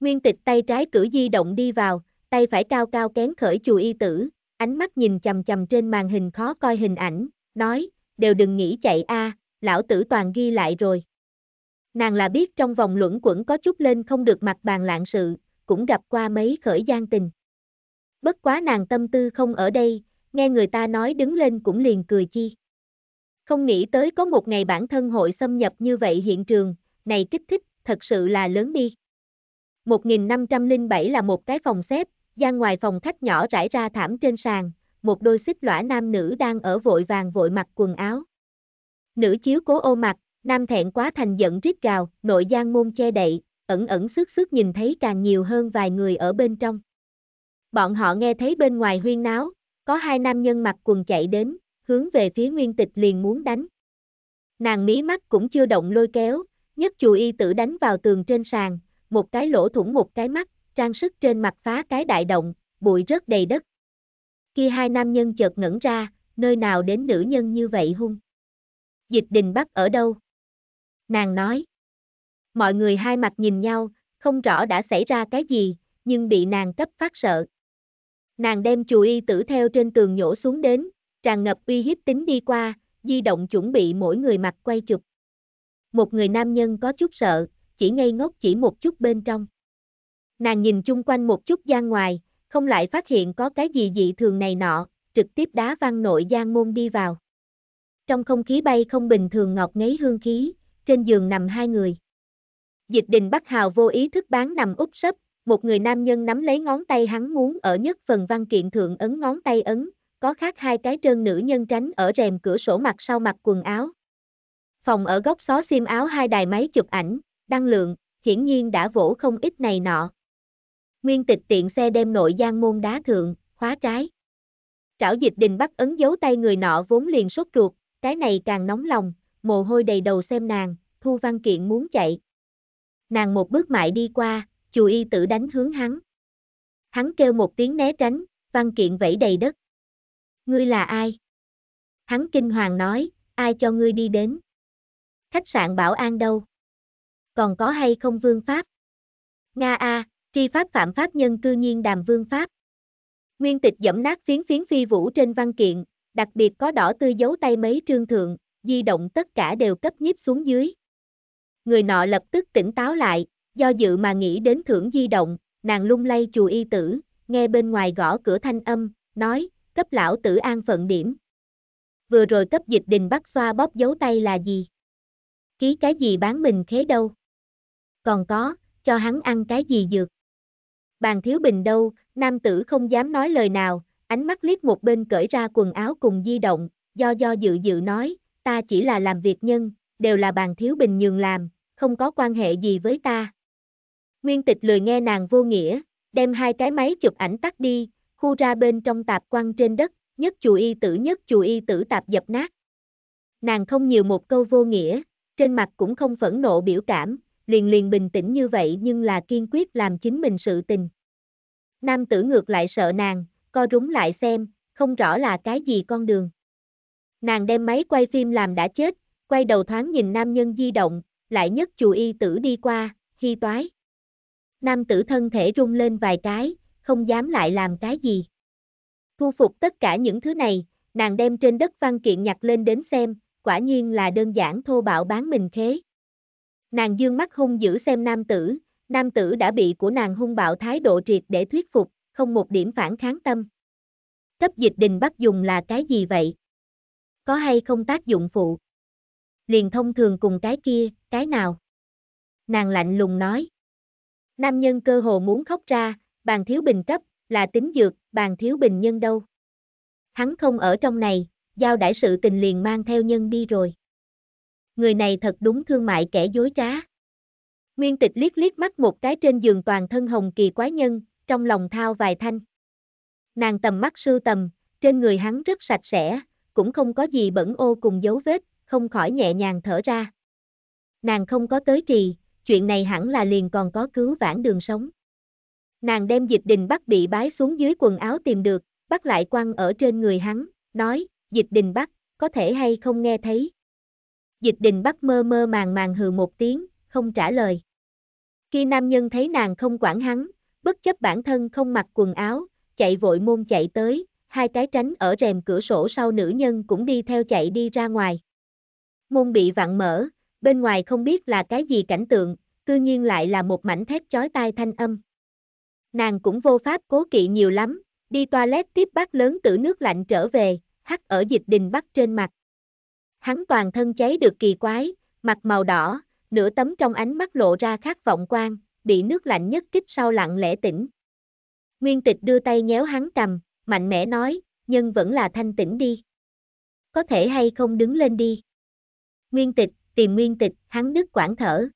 Nguyên tịch tay trái cử di động đi vào, tay phải cao cao kén khởi chùa y tử, ánh mắt nhìn chầm chầm trên màn hình khó coi hình ảnh, nói, đều đừng nghĩ chạy a, lão tử toàn ghi lại rồi. Nàng là biết trong vòng luẩn quẩn có chút lên không được mặt bàn lạng sự, cũng gặp qua mấy khởi gian tình. Bất quá nàng tâm tư không ở đây, nghe người ta nói đứng lên cũng liền cười chi. Không nghĩ tới có một ngày bản thân hội xâm nhập như vậy hiện trường, này kích thích, thật sự là lớn đi. 1507 là một cái phòng xếp, gian ngoài phòng khách nhỏ rải ra thảm trên sàn, một đôi xích lõa nam nữ đang ở vội vàng vội mặc quần áo. Nữ chiếu cố ô mặt, nam thẹn quá thành giận rít gào, nội gian môn che đậy, ẩn ẩn sức sức nhìn thấy càng nhiều hơn vài người ở bên trong. Bọn họ nghe thấy bên ngoài huyên náo, có hai nam nhân mặc quần chạy đến, hướng về phía nguyên tịch liền muốn đánh. Nàng mí mắt cũng chưa động lôi kéo, nhất chù y tử đánh vào tường trên sàn, một cái lỗ thủng một cái mắt, trang sức trên mặt phá cái đại động, bụi rớt đầy đất. Kia hai nam nhân chợt ngẩn ra, nơi nào đến nữ nhân như vậy hung. Dịch đình bắt ở đâu? Nàng nói. Mọi người hai mặt nhìn nhau, không rõ đã xảy ra cái gì, nhưng bị nàng cấp phát sợ. Nàng đem chù y tử theo trên tường nhổ xuống đến, tràn ngập uy hiếp tính đi qua, di động chuẩn bị mỗi người mặt quay chụp. Một người nam nhân có chút sợ, chỉ ngây ngốc chỉ một chút bên trong. Nàng nhìn chung quanh một chút gian ngoài, không lại phát hiện có cái gì dị thường này nọ, trực tiếp đá văng nội gian môn đi vào. Trong không khí bay không bình thường ngọt ngấy hương khí, trên giường nằm hai người. Dịch đình Bắc Hào vô ý thức bán nằm úp sấp, một người nam nhân nắm lấy ngón tay hắn muốn ở nhất phần văn kiện thượng ấn ngón tay ấn, có khác hai cái trơn nữ nhân tránh ở rèm cửa sổ mặt sau mặt quần áo. Phòng ở góc xó xiêm áo hai đài máy chụp ảnh, đăng lượng, hiển nhiên đã vỗ không ít này nọ. Nguyên tịch tiện xe đem nội gian môn đá thượng, khóa trái. Trảo dịch đình bắt ấn dấu tay người nọ vốn liền sốt ruột, cái này càng nóng lòng, mồ hôi đầy đầu xem nàng, thu văn kiện muốn chạy. Nàng một bước mại đi qua, chù y tử đánh hướng hắn. Hắn kêu một tiếng né tránh, văn kiện vẫy đầy đất. Ngươi là ai? Hắn kinh hoàng nói, ai cho ngươi đi đến? Khách sạn bảo an đâu? Còn có hay không vương pháp? Nga a, tri pháp phạm pháp nhân cư nhiên đàm vương pháp. Nguyên tịch dẫm nát phiến phiến phi vũ trên văn kiện, đặc biệt có đỏ tươi dấu tay mấy trương thượng, di động tất cả đều cấp nhiếp xuống dưới. Người nọ lập tức tỉnh táo lại, do dự mà nghĩ đến thưởng di động, nàng lung lay chùa y tử, nghe bên ngoài gõ cửa thanh âm, nói, cấp lão tử an phận điểm. Vừa rồi cấp dịch đình bắt xoa bóp dấu tay là gì? Ký cái gì bán mình khế đâu? Còn có, cho hắn ăn cái gì dược? Bàn thiếu bình đâu, nam tử không dám nói lời nào, ánh mắt liếc một bên cởi ra quần áo cùng di động, do do dự dự nói, ta chỉ là làm việc nhân, đều là bàn thiếu bình nhường làm, không có quan hệ gì với ta. Nguyên tịch lười nghe nàng vô nghĩa, đem hai cái máy chụp ảnh tắt đi, khu ra bên trong tạp quăng trên đất, nhất chù y tử nhất chù y tử tạp dập nát. Nàng không nhiều một câu vô nghĩa, trên mặt cũng không phẫn nộ biểu cảm, liền liền bình tĩnh như vậy nhưng là kiên quyết làm chính mình sự tình. Nam tử ngược lại sợ nàng, co rúng lại xem, không rõ là cái gì con đường. Nàng đem máy quay phim làm đã chết, quay đầu thoáng nhìn nam nhân di động, lại nhất chù y tử đi qua, hy toái. Nam tử thân thể rung lên vài cái, không dám lại làm cái gì. Thu phục tất cả những thứ này, nàng đem trên đất văn kiện nhặt lên đến xem, quả nhiên là đơn giản thô bạo bán mình khế. Nàng dương mắt hung dữ xem nam tử, nam tử đã bị của nàng hung bạo thái độ triệt để thuyết phục, không một điểm phản kháng tâm. Cấp dịch đình bắt dùng là cái gì vậy? Có hay không tác dụng phụ? Liền thông thường cùng cái kia, cái nào? Nàng lạnh lùng nói. Nam nhân cơ hồ muốn khóc ra, bàn thiếu bình cấp, là tính dược, bàn thiếu bình nhân đâu. Hắn không ở trong này, giao đại sự tình liền mang theo nhân đi rồi. Người này thật đúng thương mại kẻ dối trá. Nguyên tịch liếc liếc mắt một cái trên giường toàn thân hồng kỳ quái nhân, trong lòng thao vài thanh. Nàng tầm mắt sưu tầm, trên người hắn rất sạch sẽ, cũng không có gì bẩn ô cùng dấu vết, không khỏi nhẹ nhàng thở ra. Nàng không có tới trì, chuyện này hẳn là liền còn có cứu vãn đường sống. Nàng đem dịch đình bắt bị bái xuống dưới quần áo tìm được, bắt lại quăng ở trên người hắn, nói, dịch đình bắt, có thể hay không nghe thấy. Dịch đình bắt mơ mơ màng màng hừ một tiếng, không trả lời. Khi nam nhân thấy nàng không quản hắn, bất chấp bản thân không mặc quần áo, chạy vội môn chạy tới, hai cái tránh ở rèm cửa sổ sau nữ nhân cũng đi theo chạy đi ra ngoài. Môn bị vặn mở, bên ngoài không biết là cái gì cảnh tượng, cư nhiên lại là một mảnh thét chói tai thanh âm. Nàng cũng vô pháp cố kỵ nhiều lắm, đi toilet tiếp bát lớn tử nước lạnh trở về, hắt ở dịch đình bắt trên mặt. Hắn toàn thân cháy được kỳ quái, mặt màu đỏ, nửa tấm trong ánh mắt lộ ra khát vọng quang, bị nước lạnh nhất kích sau lặng lẽ tỉnh. Nguyên tịch đưa tay nhéo hắn cầm, mạnh mẽ nói, nhân vẫn là thanh tĩnh đi. Có thể hay không đứng lên đi. Nguyên tịch, tìm nguyên tịch, hắn đứt quảng thở.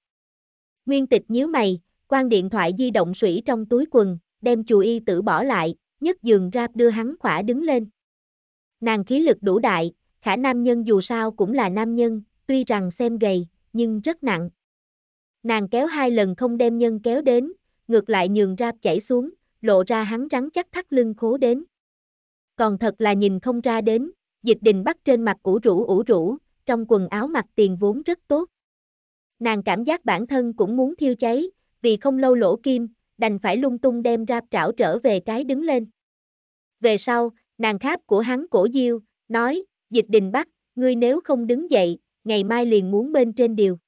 Nguyên tịch nhíu mày, quan điện thoại di động sủy trong túi quần, đem chù y tử bỏ lại, nhất giường rap đưa hắn khỏa đứng lên. Nàng khí lực đủ đại, khả nam nhân dù sao cũng là nam nhân, tuy rằng xem gầy, nhưng rất nặng. Nàng kéo hai lần không đem nhân kéo đến, ngược lại nhường ra chảy xuống, lộ ra hắn rắn chắc thắt lưng khố đến. Còn thật là nhìn không ra đến, dịch đình bắt trên mặt ủ rũ ủ rũ, trong quần áo mặc tiền vốn rất tốt. Nàng cảm giác bản thân cũng muốn thiêu cháy, vì không lâu lỗ kim, đành phải lung tung đem rạp trảo trở về cái đứng lên. Về sau, nàng kháp của hắn cổ diêu, nói, dịch đình bắt, ngươi nếu không đứng dậy, ngày mai liền muốn bên trên điều.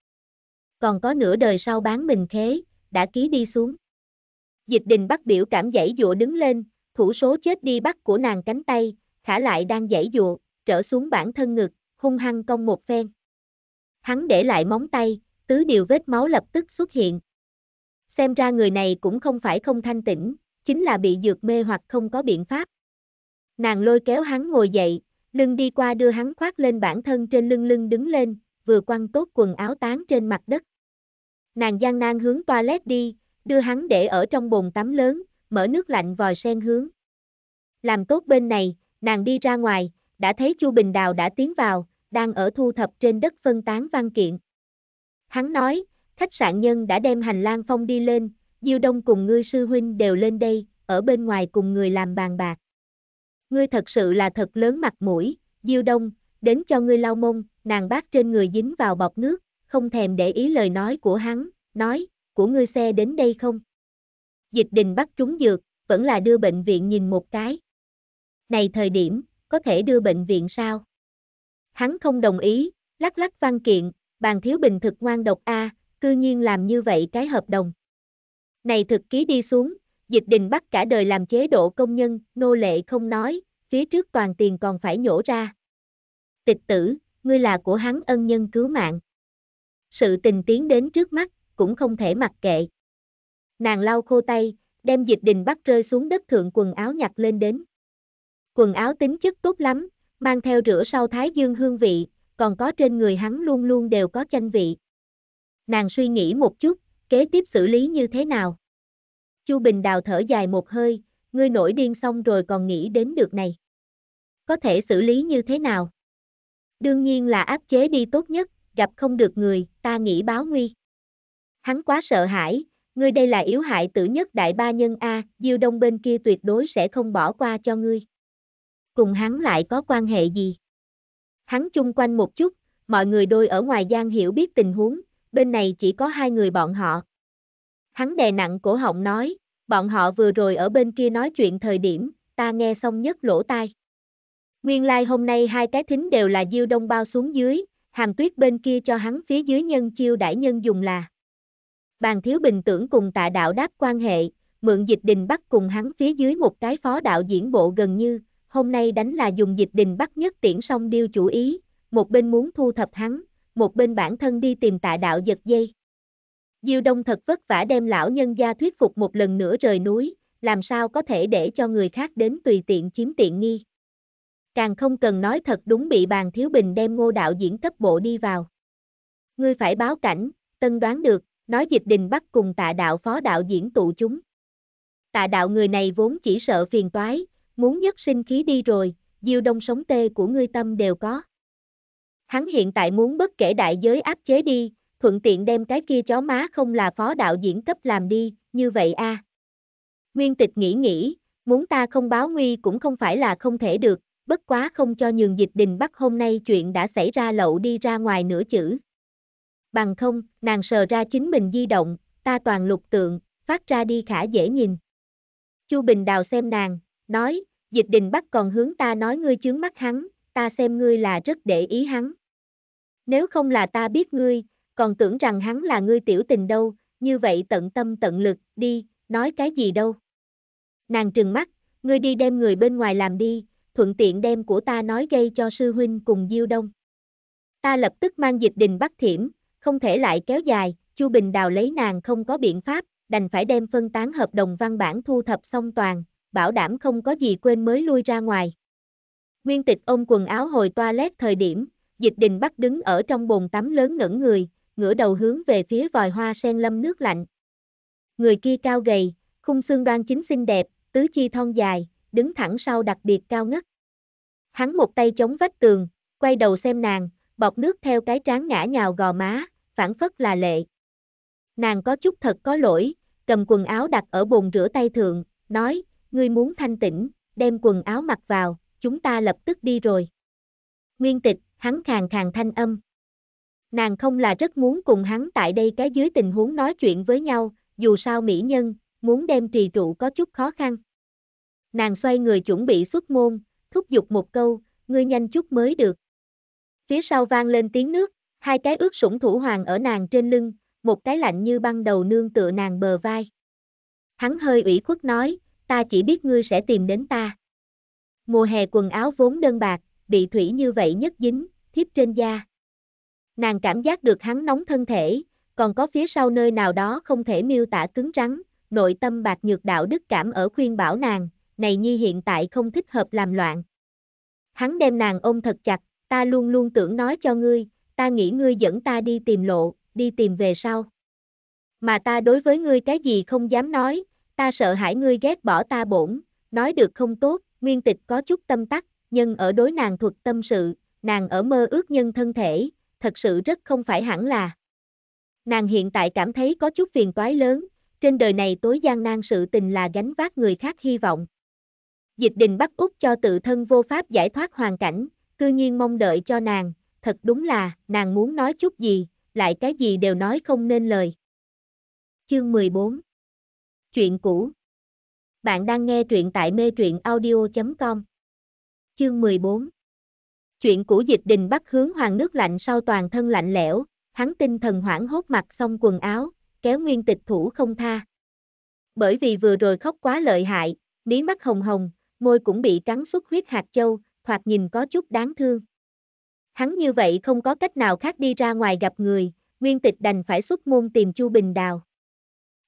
Còn có nửa đời sau bán mình khế, đã ký đi xuống. Dịch đình bắt biểu cảm dãy dụa đứng lên, thủ số chết đi bắt của nàng cánh tay, khả lại đang dãy dụa, trở xuống bản thân ngực, hung hăng cong một phen. Hắn để lại móng tay, tứ điều vết máu lập tức xuất hiện. Xem ra người này cũng không phải không thanh tĩnh, chính là bị dược mê hoặc không có biện pháp. Nàng lôi kéo hắn ngồi dậy, lưng đi qua đưa hắn khoác lên bản thân trên lưng lưng đứng lên, vừa quăng tốt quần áo tán trên mặt đất. Nàng gian nan hướng toilet đi, đưa hắn để ở trong bồn tắm lớn, mở nước lạnh vòi sen hướng. Làm tốt bên này, nàng đi ra ngoài, đã thấy Chu Bình Đào đã tiến vào, đang ở thu thập trên đất phân tán văn kiện. Hắn nói, khách sạn nhân đã đem hành lang phong đi lên, Diêu Đông cùng ngươi sư huynh đều lên đây, ở bên ngoài cùng người làm bàn bạc. Ngươi thật sự là thật lớn mặt mũi, Diêu Đông, đến cho ngươi lau mông, nàng bác trên người dính vào bọc nước, không thèm để ý lời nói của hắn, nói, của ngươi xe đến đây không? Dịch đình bắt trúng dược, vẫn là đưa bệnh viện nhìn một cái. Này thời điểm, có thể đưa bệnh viện sao? Hắn không đồng ý, lắc lắc văn kiện, bàn thiếu bình thực ngoan độc A, cư nhiên làm như vậy cái hợp đồng. Này thực ký đi xuống, dịch đình bắt cả đời làm chế độ công nhân, nô lệ không nói, phía trước toàn tiền còn phải nhổ ra. Tịch tử, ngươi là của hắn ân nhân cứu mạng. Sự tình tiến đến trước mắt, cũng không thể mặc kệ. Nàng lau khô tay, đem dịch đình bắt rơi xuống đất thượng quần áo nhặt lên đến. Quần áo tính chất tốt lắm, mang theo rửa sau thái dương hương vị, còn có trên người hắn luôn luôn đều có chanh vị. Nàng suy nghĩ một chút, kế tiếp xử lý như thế nào? Chu Bình Đào thở dài một hơi, ngươi nổi điên xong rồi còn nghĩ đến được này. Có thể xử lý như thế nào? Đương nhiên là áp chế đi tốt nhất, gặp không được người, ta nghĩ báo nguy. Hắn quá sợ hãi, ngươi đây là yếu hại tử nhất đại ba nhân A, Diêu Đông bên kia tuyệt đối sẽ không bỏ qua cho ngươi. Cùng hắn lại có quan hệ gì? Hắn chung quanh một chút, mọi người đôi ở ngoài gian hiểu biết tình huống, bên này chỉ có hai người bọn họ. Hắn đè nặng cổ họng nói, bọn họ vừa rồi ở bên kia nói chuyện thời điểm, ta nghe xong nhất lỗ tai. Nguyên lai like hôm nay hai cái thính đều là diêu đông bao xuống dưới, hàm tuyết bên kia cho hắn phía dưới nhân chiêu đãi nhân dùng là. Bàn thiếu bình tưởng cùng tạ đạo đáp quan hệ, mượn dịch đình bắt cùng hắn phía dưới một cái phó đạo diễn bộ gần như, hôm nay đánh là dùng dịch đình bắt nhất tiễn xong điêu chủ ý, một bên muốn thu thập hắn, một bên bản thân đi tìm tạ đạo giật dây. Diêu Đông thật vất vả đem lão nhân gia thuyết phục một lần nữa rời núi, làm sao có thể để cho người khác đến tùy tiện chiếm tiện nghi. Càng không cần nói thật đúng bị bàn thiếu bình đem ngô đạo diễn cấp bộ đi vào. Ngươi phải báo cảnh, tân đoán được, nói dịch đình bắt cùng tạ đạo phó đạo diễn tụ chúng. Tạ đạo người này vốn chỉ sợ phiền toái, muốn nhất sinh khí đi rồi, diêu đông sống tê của ngươi tâm đều có. Hắn hiện tại muốn bất kể đại giới áp chế đi, thuận tiện đem cái kia chó má không là phó đạo diễn cấp làm đi, như vậy a. Nguyên tịch nghĩ nghĩ, muốn ta không báo nguy cũng không phải là không thể được, bất quá không cho nhường dịch đình bắt hôm nay chuyện đã xảy ra lậu đi ra ngoài nửa chữ. Bằng không, nàng sờ ra chính mình di động, ta toàn lục tượng, phát ra đi khả dễ nhìn. Chu Bình Đào xem nàng, nói, dịch đình bắt còn hướng ta nói ngươi chướng mắt hắn, ta xem ngươi là rất để ý hắn. Nếu không là ta biết ngươi, còn tưởng rằng hắn là ngươi tiểu tình đâu, như vậy tận tâm tận lực, đi, nói cái gì đâu. Nàng trừng mắt, ngươi đi đem người bên ngoài làm đi, thuận tiện đem của ta nói gây cho sư huynh cùng Diêu Đông. Ta lập tức mang dịch đình bắt thiểm, không thể lại kéo dài, Chu Bình Đào lấy nàng không có biện pháp, đành phải đem phân tán hợp đồng văn bản thu thập xong toàn, bảo đảm không có gì quên mới lui ra ngoài. Nguyên tịch ôm quần áo hồi toilet thời điểm, dịch đình bắt đứng ở trong bồn tắm lớn ngẩn người, ngửa đầu hướng về phía vòi hoa sen lâm nước lạnh. Người kia cao gầy, khung xương đoan chính xinh đẹp, tứ chi thon dài, đứng thẳng sau đặc biệt cao ngất. Hắn một tay chống vách tường, quay đầu xem nàng, bọt nước theo cái trán ngã nhào gò má, phản phất là lệ. Nàng có chút thật có lỗi, cầm quần áo đặt ở bồn rửa tay thượng, nói, ngươi muốn thanh tĩnh, đem quần áo mặc vào, chúng ta lập tức đi rồi. Nguyên tịch, hắn khàn khàn thanh âm. Nàng không là rất muốn cùng hắn tại đây cái dưới tình huống nói chuyện với nhau, dù sao mỹ nhân, muốn đem trì trụ có chút khó khăn. Nàng xoay người chuẩn bị xuất môn, thúc giục một câu, ngươi nhanh chút mới được. Phía sau vang lên tiếng nước, hai cái ướt sủng thủ hoàng ở nàng trên lưng, một cái lạnh như băng đầu nương tựa nàng bờ vai. Hắn hơi ủy khuất nói, ta chỉ biết ngươi sẽ tìm đến ta. Mùa hè quần áo vốn đơn bạc, bị thủy như vậy nhất dính, thiếp trên da. Nàng cảm giác được hắn nóng thân thể, còn có phía sau nơi nào đó không thể miêu tả cứng rắn, nội tâm bạc nhược đạo đức cảm ở khuyên bảo nàng, này nhi hiện tại không thích hợp làm loạn. Hắn đem nàng ôm thật chặt, ta luôn luôn tưởng nói cho ngươi, ta nghĩ ngươi dẫn ta đi tìm lộ, đi tìm về sau. Mà ta đối với ngươi cái gì không dám nói, ta sợ hãi ngươi ghét bỏ ta bổn, nói được không tốt, nguyên tịch có chút tâm tắc, nhưng ở đối nàng thuật tâm sự, nàng ở mơ ước nhân thân thể, thật sự rất không phải hẳn là. Nàng hiện tại cảm thấy có chút phiền toái lớn, trên đời này tối gian nan sự tình là gánh vác người khác hy vọng. Dịch đình bắt út cho tự thân vô pháp giải thoát hoàn cảnh, cư nhiên mong đợi cho nàng, thật đúng là, nàng muốn nói chút gì, lại cái gì đều nói không nên lời. Chương 14 Chuyện cũ Bạn đang nghe truyện tại mê truyện audio.com Chương 14 Chuyện cũ dịch đình bắt hướng hoàng nước lạnh sau toàn thân lạnh lẽo, hắn tinh thần hoảng hốt mặc xong quần áo, kéo nguyên tịch thủ không tha. Bởi vì vừa rồi khóc quá lợi hại, mí mắt hồng hồng, môi cũng bị cắn xuất huyết hạt châu, thoạt nhìn có chút đáng thương. Hắn như vậy không có cách nào khác đi ra ngoài gặp người, nguyên tịch đành phải xuất môn tìm Chu Bình Đào.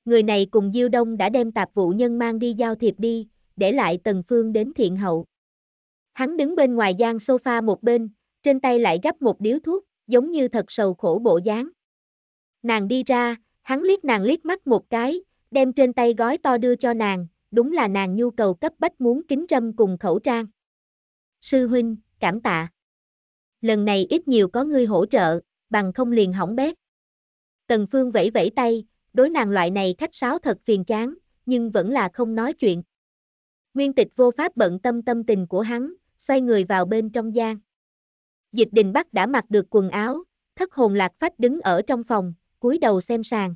Người này cùng Diêu Đông đã đem tạp vụ nhân mang đi giao thiệp đi, để lại Tần Phương đến thiện hậu. Hắn đứng bên ngoài gian sofa một bên, trên tay lại gấp một điếu thuốc, giống như thật sầu khổ bộ dáng. Nàng đi ra, hắn liếc nàng liếc mắt một cái, đem trên tay gói to đưa cho nàng, đúng là nàng nhu cầu cấp bách muốn kính trâm cùng khẩu trang. Sư huynh, cảm tạ. Lần này ít nhiều có ngươi hỗ trợ, bằng không liền hỏng bét. Tần Phương vẫy vẫy tay, đối nàng loại này khách sáo thật phiền chán, nhưng vẫn là không nói chuyện. Nguyên tịch vô pháp bận tâm tâm tình của hắn, xoay người vào bên trong gian. Dịch đình Bắc đã mặc được quần áo, thất hồn lạc phách đứng ở trong phòng, cúi đầu xem sàn.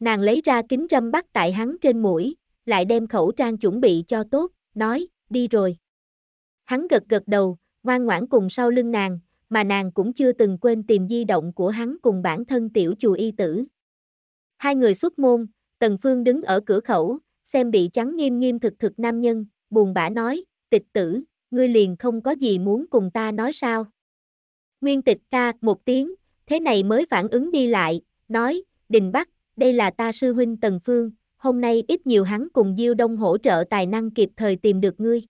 Nàng lấy ra kính râm bắt tại hắn trên mũi, lại đem khẩu trang chuẩn bị cho tốt, nói, đi rồi. Hắn gật gật đầu, ngoan ngoãn cùng sau lưng nàng, mà nàng cũng chưa từng quên tìm di động của hắn cùng bản thân tiểu chùa y tử. Hai người xuất môn, Tần Phương đứng ở cửa khẩu, xem bị trắng nghiêm nghiêm thực thực nam nhân, buồn bã nói, tịch tử, ngươi liền không có gì muốn cùng ta nói sao. Nguyên tịch ca một tiếng, thế này mới phản ứng đi lại, nói, Đình Bắc, đây là ta sư huynh Tần Phương, hôm nay ít nhiều hắn cùng Diêu Đông hỗ trợ tài năng kịp thời tìm được ngươi.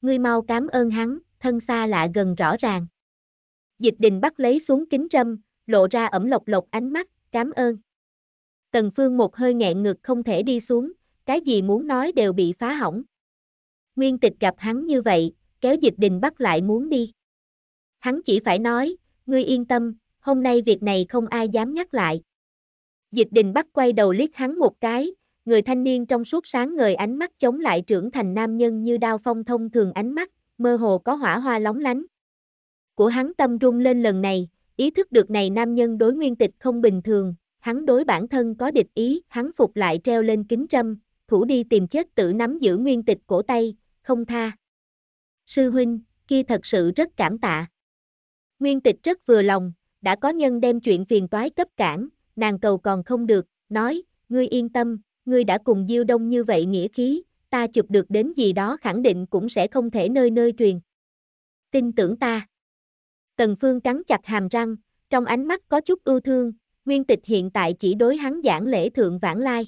Ngươi mau cảm ơn hắn, thân xa lạ gần rõ ràng. Dịch đình bắt lấy xuống kính râm, lộ ra ẩm lộc lộc ánh mắt, cảm ơn. Tần Phương một hơi nghẹn ngực không thể đi xuống, cái gì muốn nói đều bị phá hỏng. Nguyên tịch gặp hắn như vậy, kéo dịch đình bắt lại muốn đi. Hắn chỉ phải nói, ngươi yên tâm, hôm nay việc này không ai dám nhắc lại. Dịch đình bắt quay đầu liếc hắn một cái, người thanh niên trong suốt sáng ngời ánh mắt chống lại trưởng thành nam nhân như đao phong thông thường ánh mắt, mơ hồ có hỏa hoa lóng lánh. Của hắn tâm rung lên lần này, ý thức được này nam nhân đối nguyên tịch không bình thường, hắn đối bản thân có địch ý, hắn phục lại treo lên kính trâm, thủ đi tìm chết tự nắm giữ nguyên tịch cổ tay, không tha. Sư huynh, kia thật sự rất cảm tạ. Nguyên tịch rất vừa lòng, đã có nhân đem chuyện phiền toái cấp cản, nàng cầu còn không được, nói, ngươi yên tâm, ngươi đã cùng Diêu Đông như vậy nghĩa khí, ta chụp được đến gì đó khẳng định cũng sẽ không thể nơi nơi truyền. Tin tưởng ta. Tần Phương cắn chặt hàm răng, trong ánh mắt có chút ưu thương, Nguyên Tịch hiện tại chỉ đối hắn giảng lễ thượng vãng lai.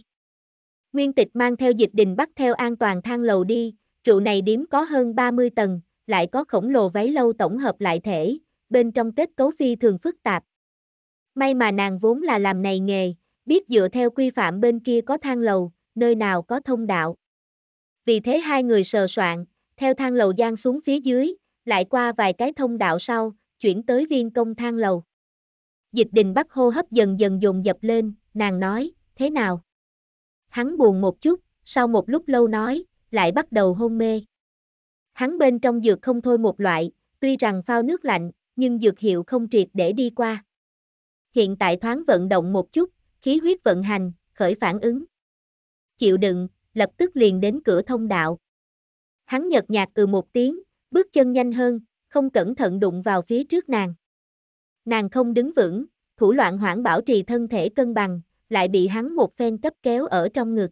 Nguyên Tịch mang theo dịch đình bắt theo an toàn thang lầu đi, trụ này điếm có hơn 30 tầng, lại có khổng lồ váy lâu tổng hợp lại thể, bên trong kết cấu phi thường phức tạp. May mà nàng vốn là làm này nghề, biết dựa theo quy phạm bên kia có thang lầu, nơi nào có thông đạo. Vì thế hai người sờ soạn, theo thang lầu gian xuống phía dưới, lại qua vài cái thông đạo sau, chuyển tới viên công thang lầu. Dịch đình bắt hô hấp dần dần dồn dập lên, nàng nói, thế nào? Hắn buồn một chút, sau một lúc lâu nói, lại bắt đầu hôn mê. Hắn bên trong dược không thôi một loại, tuy rằng phao nước lạnh, nhưng dược hiệu không triệt để đi qua. Hiện tại thoáng vận động một chút, khí huyết vận hành, khởi phản ứng. Chịu đựng, lập tức liền đến cửa thông đạo. Hắn nhợt nhạt từ một tiếng, bước chân nhanh hơn, không cẩn thận đụng vào phía trước nàng. Nàng không đứng vững, thủ loạn hoảng bảo trì thân thể cân bằng, lại bị hắn một phen cấp kéo ở trong ngực.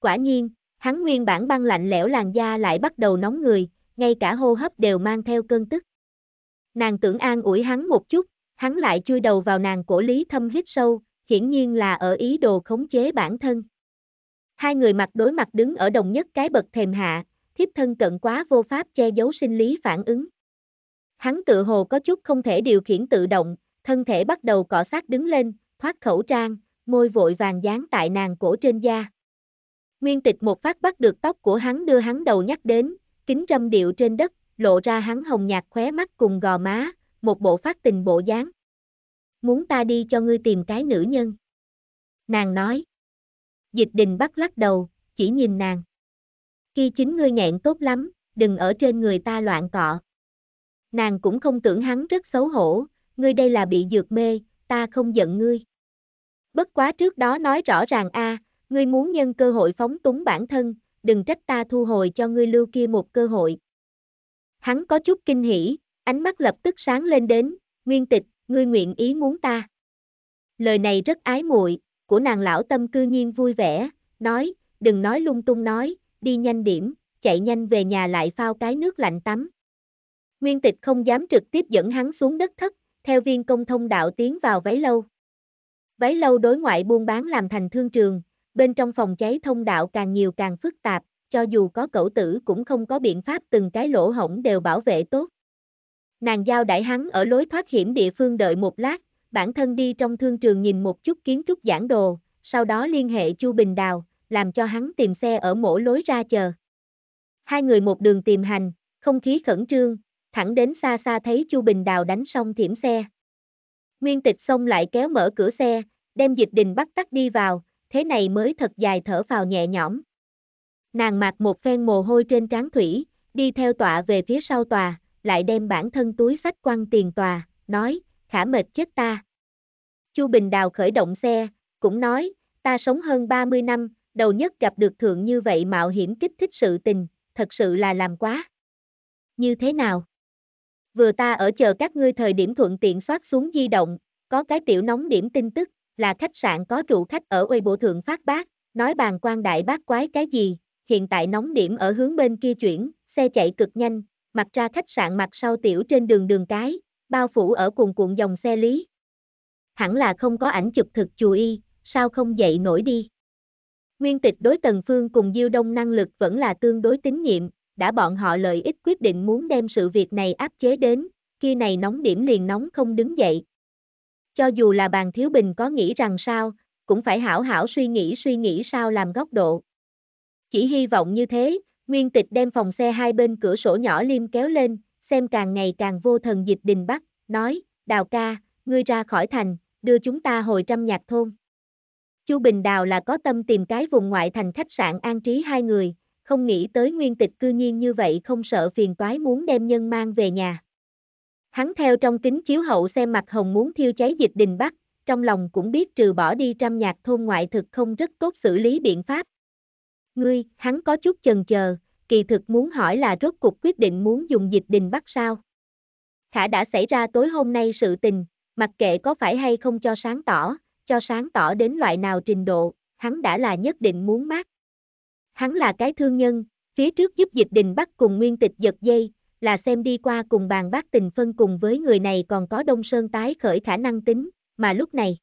Quả nhiên, hắn nguyên bản băng lạnh lẽo làn da lại bắt đầu nóng người, ngay cả hô hấp đều mang theo cơn tức. Nàng tưởng an ủi hắn một chút, hắn lại chui đầu vào nàng cổ lý thâm hít sâu, hiển nhiên là ở ý đồ khống chế bản thân. Hai người mặt đối mặt đứng ở đồng nhất cái bậc thềm hạ, thiếp thân cận quá vô pháp che giấu sinh lý phản ứng. Hắn tự hồ có chút không thể điều khiển tự động, thân thể bắt đầu cọ sát đứng lên, thoát khẩu trang, môi vội vàng dán tại nàng cổ trên da. Nguyên tịch một phát bắt được tóc của hắn đưa hắn đầu nhắc đến, kính râm điệu trên đất, lộ ra hắn hồng nhạt khóe mắt cùng gò má, một bộ phát tình bộ dáng. Muốn ta đi cho ngươi tìm cái nữ nhân. Nàng nói. Dịch đình bắt lắc đầu, chỉ nhìn nàng. Khi chính ngươi nghẹn tốt lắm, đừng ở trên người ta loạn cọ. Nàng cũng không tưởng hắn rất xấu hổ, ngươi đây là bị dược mê, ta không giận ngươi. Bất quá trước đó nói rõ ràng a, ngươi muốn nhân cơ hội phóng túng bản thân, đừng trách ta thu hồi cho ngươi lưu kia một cơ hội. Hắn có chút kinh hỉ, ánh mắt lập tức sáng lên đến, nguyên tịch, ngươi nguyện ý muốn ta. Lời này rất ái muội, của nàng lão tâm cư nhiên vui vẻ, nói, đừng nói lung tung nói, đi nhanh điểm, chạy nhanh về nhà lại phao cái nước lạnh tắm. Nguyên tịch không dám trực tiếp dẫn hắn xuống đất thất, theo viên công thông đạo tiến vào váy lâu. Váy lâu đối ngoại buôn bán làm thành thương trường, bên trong phòng cháy thông đạo càng nhiều càng phức tạp, cho dù có cẩu tử cũng không có biện pháp từng cái lỗ hổng đều bảo vệ tốt. Nàng giao đại hắn ở lối thoát hiểm địa phương đợi một lát, bản thân đi trong thương trường nhìn một chút kiến trúc giảng đồ, sau đó liên hệ Chu Bình Đào, làm cho hắn tìm xe ở mỗi lối ra chờ. Hai người một đường tìm hành, không khí khẩn trương, thẳng đến xa xa thấy Chu Bình Đào đánh xong thiểm xe. Nguyên tịch xong lại kéo mở cửa xe, đem dịch đình bắt tắt đi vào, thế này mới thật dài thở vào nhẹ nhõm. Nàng mặc một phen mồ hôi trên trán thủy, đi theo tọa về phía sau tòa, lại đem bản thân túi sách quăng tiền tòa, nói, khả mệt chết ta. Chu Bình Đào khởi động xe, cũng nói, ta sống hơn 30 năm, đầu nhất gặp được thượng như vậy mạo hiểm kích thích sự tình, thật sự là làm quá. Như thế nào? Vừa ta ở chờ các ngươi thời điểm thuận tiện soát xuống di động, có cái tiểu nóng điểm tin tức, là khách sạn có trụ khách ở Uy Bộ Thượng Phát Bác, nói bàn quan đại bác quái cái gì, hiện tại nóng điểm ở hướng bên kia chuyển, xe chạy cực nhanh, mặt ra khách sạn mặt sau tiểu trên đường đường cái, bao phủ ở cùng cuộn dòng xe lý. Hẳn là không có ảnh chụp thực chú y sao không dậy nổi đi. Nguyên tịch đối Tần Phương cùng Diêu Đông năng lực vẫn là tương đối tín nhiệm, đã bọn họ lợi ích quyết định muốn đem sự việc này áp chế đến, kia này nóng điểm liền nóng không đứng dậy. Cho dù là bàn thiếu bình có nghĩ rằng sao, cũng phải hảo hảo suy nghĩ suy nghĩ sao làm góc độ. Chỉ hy vọng như thế, Nguyên tịch đem phòng xe hai bên cửa sổ nhỏ liêm kéo lên, xem càng ngày càng vô thần dịp đình bắt, nói, đào ca, ngươi ra khỏi thành, đưa chúng ta hồi trăm nhạc thôn. Chu Bình Đào là có tâm tìm cái vùng ngoại thành khách sạn an trí hai người, không nghĩ tới nguyên tịch cư nhiên như vậy không sợ phiền toái muốn đem nhân mang về nhà. Hắn theo trong kính chiếu hậu xem mặt hồng muốn thiêu cháy dịch đình bắc, trong lòng cũng biết trừ bỏ đi trăm nhạc thôn ngoại thực không rất tốt xử lý biện pháp. Ngươi, hắn có chút chần chờ, kỳ thực muốn hỏi là rốt cuộc quyết định muốn dùng dịch đình bắt sao? Khả đã xảy ra tối hôm nay sự tình, mặc kệ có phải hay không cho sáng tỏ, cho sáng tỏ đến loại nào trình độ, hắn đã là nhất định muốn mát. Hắn là cái thương nhân, phía trước giúp dịch đình bắt cùng nguyên tịch giật dây, là xem đi qua cùng bàn bác tình phân cùng với người này còn có đông sơn tái khởi khả năng tính, mà lúc này.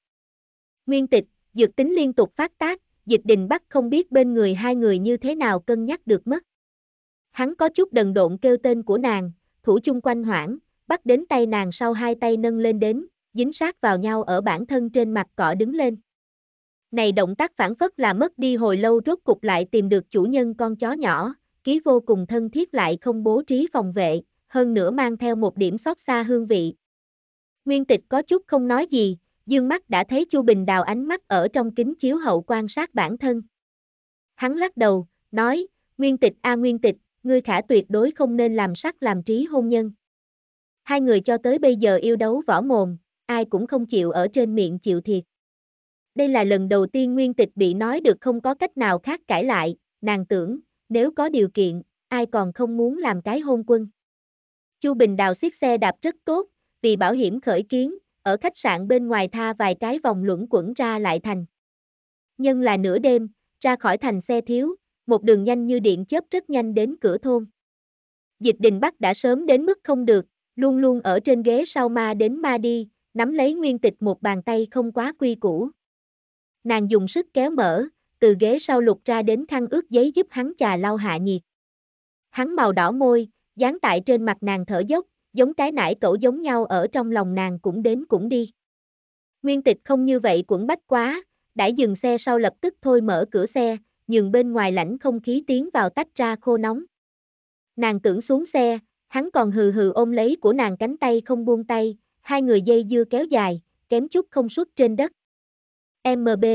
Nguyên tịch, dược tính liên tục phát tác, dịch đình bắt không biết bên người hai người như thế nào cân nhắc được mất. Hắn có chút đần độn kêu tên của nàng, thủ chung quanh hoảng, bắt đến tay nàng sau hai tay nâng lên đến, dính sát vào nhau ở bản thân trên mặt cỏ đứng lên. Này động tác phản phất là mất đi hồi lâu rốt cục lại tìm được chủ nhân con chó nhỏ, ký vô cùng thân thiết lại không bố trí phòng vệ, hơn nữa mang theo một điểm xót xa hương vị. Nguyên tịch có chút không nói gì, dương mắt đã thấy Chu Bình đào ánh mắt ở trong kính chiếu hậu quan sát bản thân. Hắn lắc đầu, nói, Nguyên tịch a Nguyên tịch, ngươi khả tuyệt đối không nên làm sắc làm trí hôn nhân. Hai người cho tới bây giờ yêu đấu võ mồm, ai cũng không chịu ở trên miệng chịu thiệt. Đây là lần đầu tiên nguyên tịch bị nói được không có cách nào khác cãi lại, nàng tưởng, nếu có điều kiện, ai còn không muốn làm cái hôn quân. Chu Bình đào xiết xe đạp rất tốt, vì bảo hiểm khởi kiến, ở khách sạn bên ngoài tha vài cái vòng luẩn quẩn ra lại thành. Nhân là nửa đêm, ra khỏi thành xe thiếu, một đường nhanh như điện chớp rất nhanh đến cửa thôn. Dịch đình Bắc đã sớm đến mức không được, luôn luôn ở trên ghế sau ma đến ma đi, nắm lấy nguyên tịch một bàn tay không quá quy củ. Nàng dùng sức kéo mở, từ ghế sau lục ra đến khăn ướt giấy giúp hắn trà lau hạ nhiệt. Hắn màu đỏ môi, dán tại trên mặt nàng thở dốc, giống cái nải cẩu giống nhau ở trong lòng nàng cũng đến cũng đi. Nguyên tịch không như vậy cũng bách quá, đã dừng xe sau lập tức thôi mở cửa xe, nhường bên ngoài lãnh không khí tiến vào tách ra khô nóng. Nàng tưởng xuống xe, hắn còn hừ hừ ôm lấy của nàng cánh tay không buông tay, hai người dây dưa kéo dài, kém chút không xuất trên đất. MB,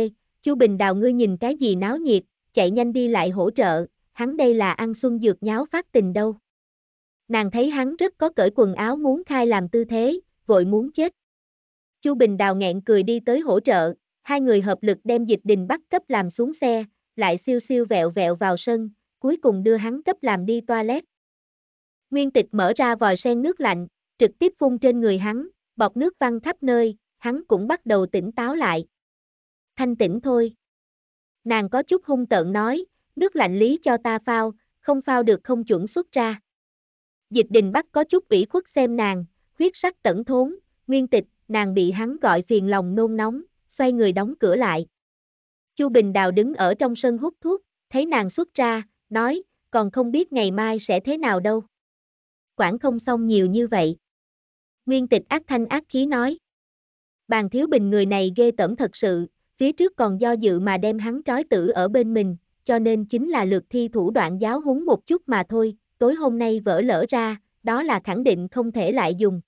Chu Bình Đào ngươi nhìn cái gì náo nhiệt, chạy nhanh đi lại hỗ trợ, hắn đây là ăn xuân dược nháo phát tình đâu. Nàng thấy hắn rất có cởi quần áo muốn khai làm tư thế, vội muốn chết. Chu Bình Đào nghẹn cười đi tới hỗ trợ, hai người hợp lực đem dịch đình bắt cấp làm xuống xe, lại siêu siêu vẹo vẹo vào sân, cuối cùng đưa hắn cấp làm đi toilet. Nguyên tịch mở ra vòi sen nước lạnh, trực tiếp phun trên người hắn, bọt nước văng khắp nơi, hắn cũng bắt đầu tỉnh táo lại. Thanh tỉnh thôi. Nàng có chút hung tợn nói, nước lạnh lý cho ta phao, không phao được không chuẩn xuất ra. Dịch đình Bắc có chút ủy khuất xem nàng, huyết sắc tẩn thốn, nguyên tịch, nàng bị hắn gọi phiền lòng nôn nóng, xoay người đóng cửa lại. Chu Bình Đào đứng ở trong sân hút thuốc, thấy nàng xuất ra, nói, còn không biết ngày mai sẽ thế nào đâu. Quản không xong nhiều như vậy. Nguyên tịch ác thanh ác khí nói. Bàn thiếu bình người này ghê tởm thật sự, phía trước còn do dự mà đem hắn trói tử ở bên mình, cho nên chính là lượt thi thủ đoạn giáo huấn một chút mà thôi, tối hôm nay vỡ lỡ ra, đó là khẳng định không thể lại dùng.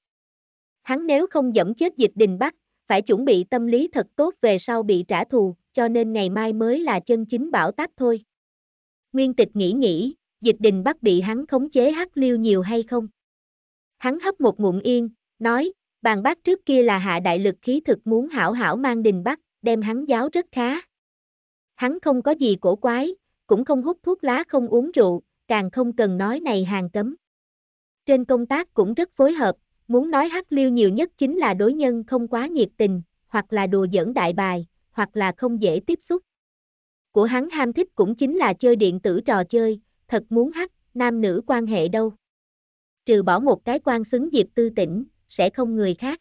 Hắn nếu không dẫm chết dịch đình bắt, phải chuẩn bị tâm lý thật tốt về sau bị trả thù, cho nên ngày mai mới là chân chính bảo táp thôi. Nguyên tịch nghĩ nghĩ, dịch đình bắt bị hắn khống chế hắc liêu nhiều hay không? Hắn hấp một ngụm yên, nói, bàn bác trước kia là hạ đại lực khí thực muốn hảo hảo mang đình bắt, đem hắn giáo rất khá. Hắn không có gì cổ quái, cũng không hút thuốc lá không uống rượu, càng không cần nói này hàng cấm. Trên công tác cũng rất phối hợp, muốn nói hắc liêu nhiều nhất chính là đối nhân không quá nhiệt tình, hoặc là đùa giỡn đại bài, hoặc là không dễ tiếp xúc. Của hắn ham thích cũng chính là chơi điện tử trò chơi, thật muốn hắc, nam nữ quan hệ đâu. Trừ bỏ một cái quan xứng dịp Tư Tỉnh, sẽ không người khác.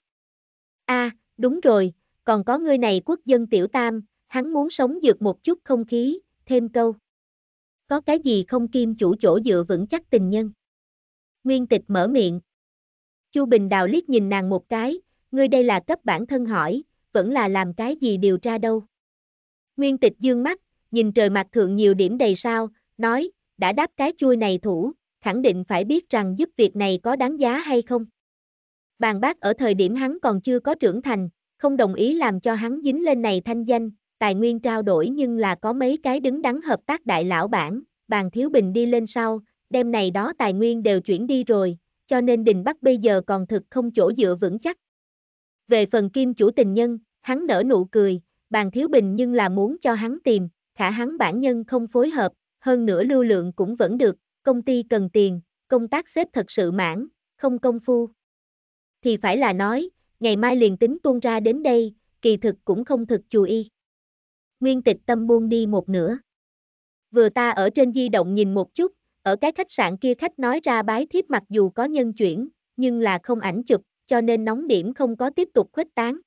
a đúng rồi, còn có người này quốc dân tiểu tam, hắn muốn sống dược một chút không khí, thêm câu. Có cái gì không kim chủ chỗ dựa vững chắc tình nhân. Nguyên tịch mở miệng. Chu Bình Đào liếc nhìn nàng một cái, ngươi đây là cấp bản thân hỏi, vẫn là làm cái gì điều tra đâu. Nguyên tịch dương mắt, nhìn trời mặt thượng nhiều điểm đầy sao, nói, đã đáp cái chui này thủ, khẳng định phải biết rằng giúp việc này có đáng giá hay không. Bàn bác ở thời điểm hắn còn chưa có trưởng thành, không đồng ý làm cho hắn dính lên này thanh danh, tài nguyên trao đổi nhưng là có mấy cái đứng đắn hợp tác đại lão bản, bàn thiếu bình đi lên sau, đem này đó tài nguyên đều chuyển đi rồi, cho nên Đình Bắc bây giờ còn thực không chỗ dựa vững chắc. Về phần kim chủ tình nhân, hắn nở nụ cười, bàn thiếu bình nhưng là muốn cho hắn tìm, khả hắn bản nhân không phối hợp, hơn nữa lưu lượng cũng vẫn được, công ty cần tiền, công tác xếp thật sự mãn, không công phu. Thì phải là nói, ngày mai liền tính tuôn ra đến đây, kỳ thực cũng không thực chú ý. Nguyên tịch tâm buông đi một nửa. Vừa ta ở trên di động nhìn một chút, ở cái khách sạn kia khách nói ra bái thiếp mặc dù có nhân chuyển, nhưng là không ảnh chụp, cho nên nóng điểm không có tiếp tục khuếch tán.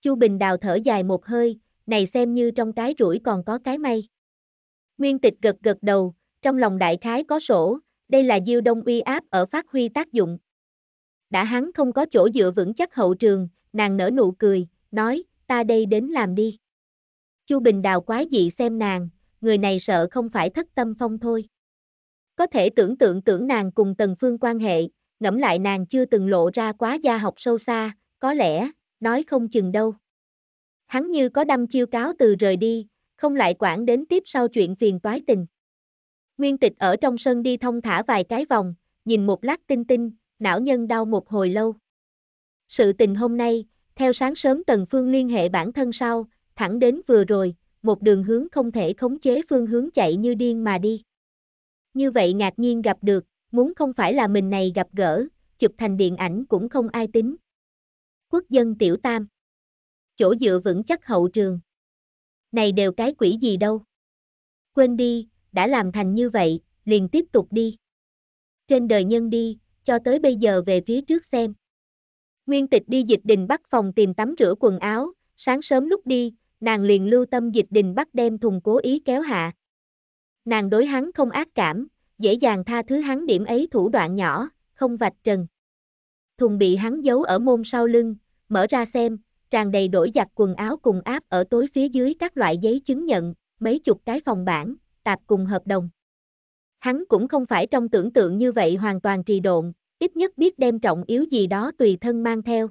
Chu Bình Đào thở dài một hơi, này xem như trong cái rủi còn có cái may. Nguyên tịch gật gật đầu, trong lòng đại khái có sổ, đây là diêu đông uy áp ở phát huy tác dụng. Đã hắn không có chỗ dựa vững chắc hậu trường, nàng nở nụ cười, nói, ta đây đến làm đi. Chu Bình Đào quái dị xem nàng, người này sợ không phải thất tâm phong thôi. Có thể tưởng tượng tưởng nàng cùng Tần Phương quan hệ, ngẫm lại nàng chưa từng lộ ra quá gia học sâu xa, có lẽ, nói không chừng đâu. Hắn như có đâm chiêu cáo từ rời đi, không lại quản đến tiếp sau chuyện phiền toái tình. Nguyên tịch ở trong sân đi thông thả vài cái vòng, nhìn một lát tinh tinh, não nhân đau một hồi lâu. Sự tình hôm nay, theo sáng sớm Tần Phương liên hệ bản thân sau, thẳng đến vừa rồi, một đường hướng không thể khống chế phương hướng chạy như điên mà đi. Như vậy ngạc nhiên gặp được, muốn không phải là mình này gặp gỡ, chụp thành điện ảnh cũng không ai tính. Quốc dân tiểu tam. Chỗ dựa vững chắc hậu trường. Này đều cái quỷ gì đâu. Quên đi, đã làm thành như vậy, liền tiếp tục đi. Trên đời nhân đi, cho tới bây giờ về phía trước xem. Nguyên tịch đi dịch đình bắt phòng tìm tắm rửa quần áo, sáng sớm lúc đi, nàng liền lưu tâm dịch đình bắt đem thùng cố ý kéo hạ. Nàng đối hắn không ác cảm, dễ dàng tha thứ hắn điểm ấy thủ đoạn nhỏ, không vạch trần. Thùng bị hắn giấu ở môn sau lưng, mở ra xem, tràn đầy đổi giặt quần áo cùng áp ở tối phía dưới các loại giấy chứng nhận, mấy chục cái phòng bản, tạp cùng hợp đồng. Hắn cũng không phải trong tưởng tượng như vậy hoàn toàn trì độn, ít nhất biết đem trọng yếu gì đó tùy thân mang theo.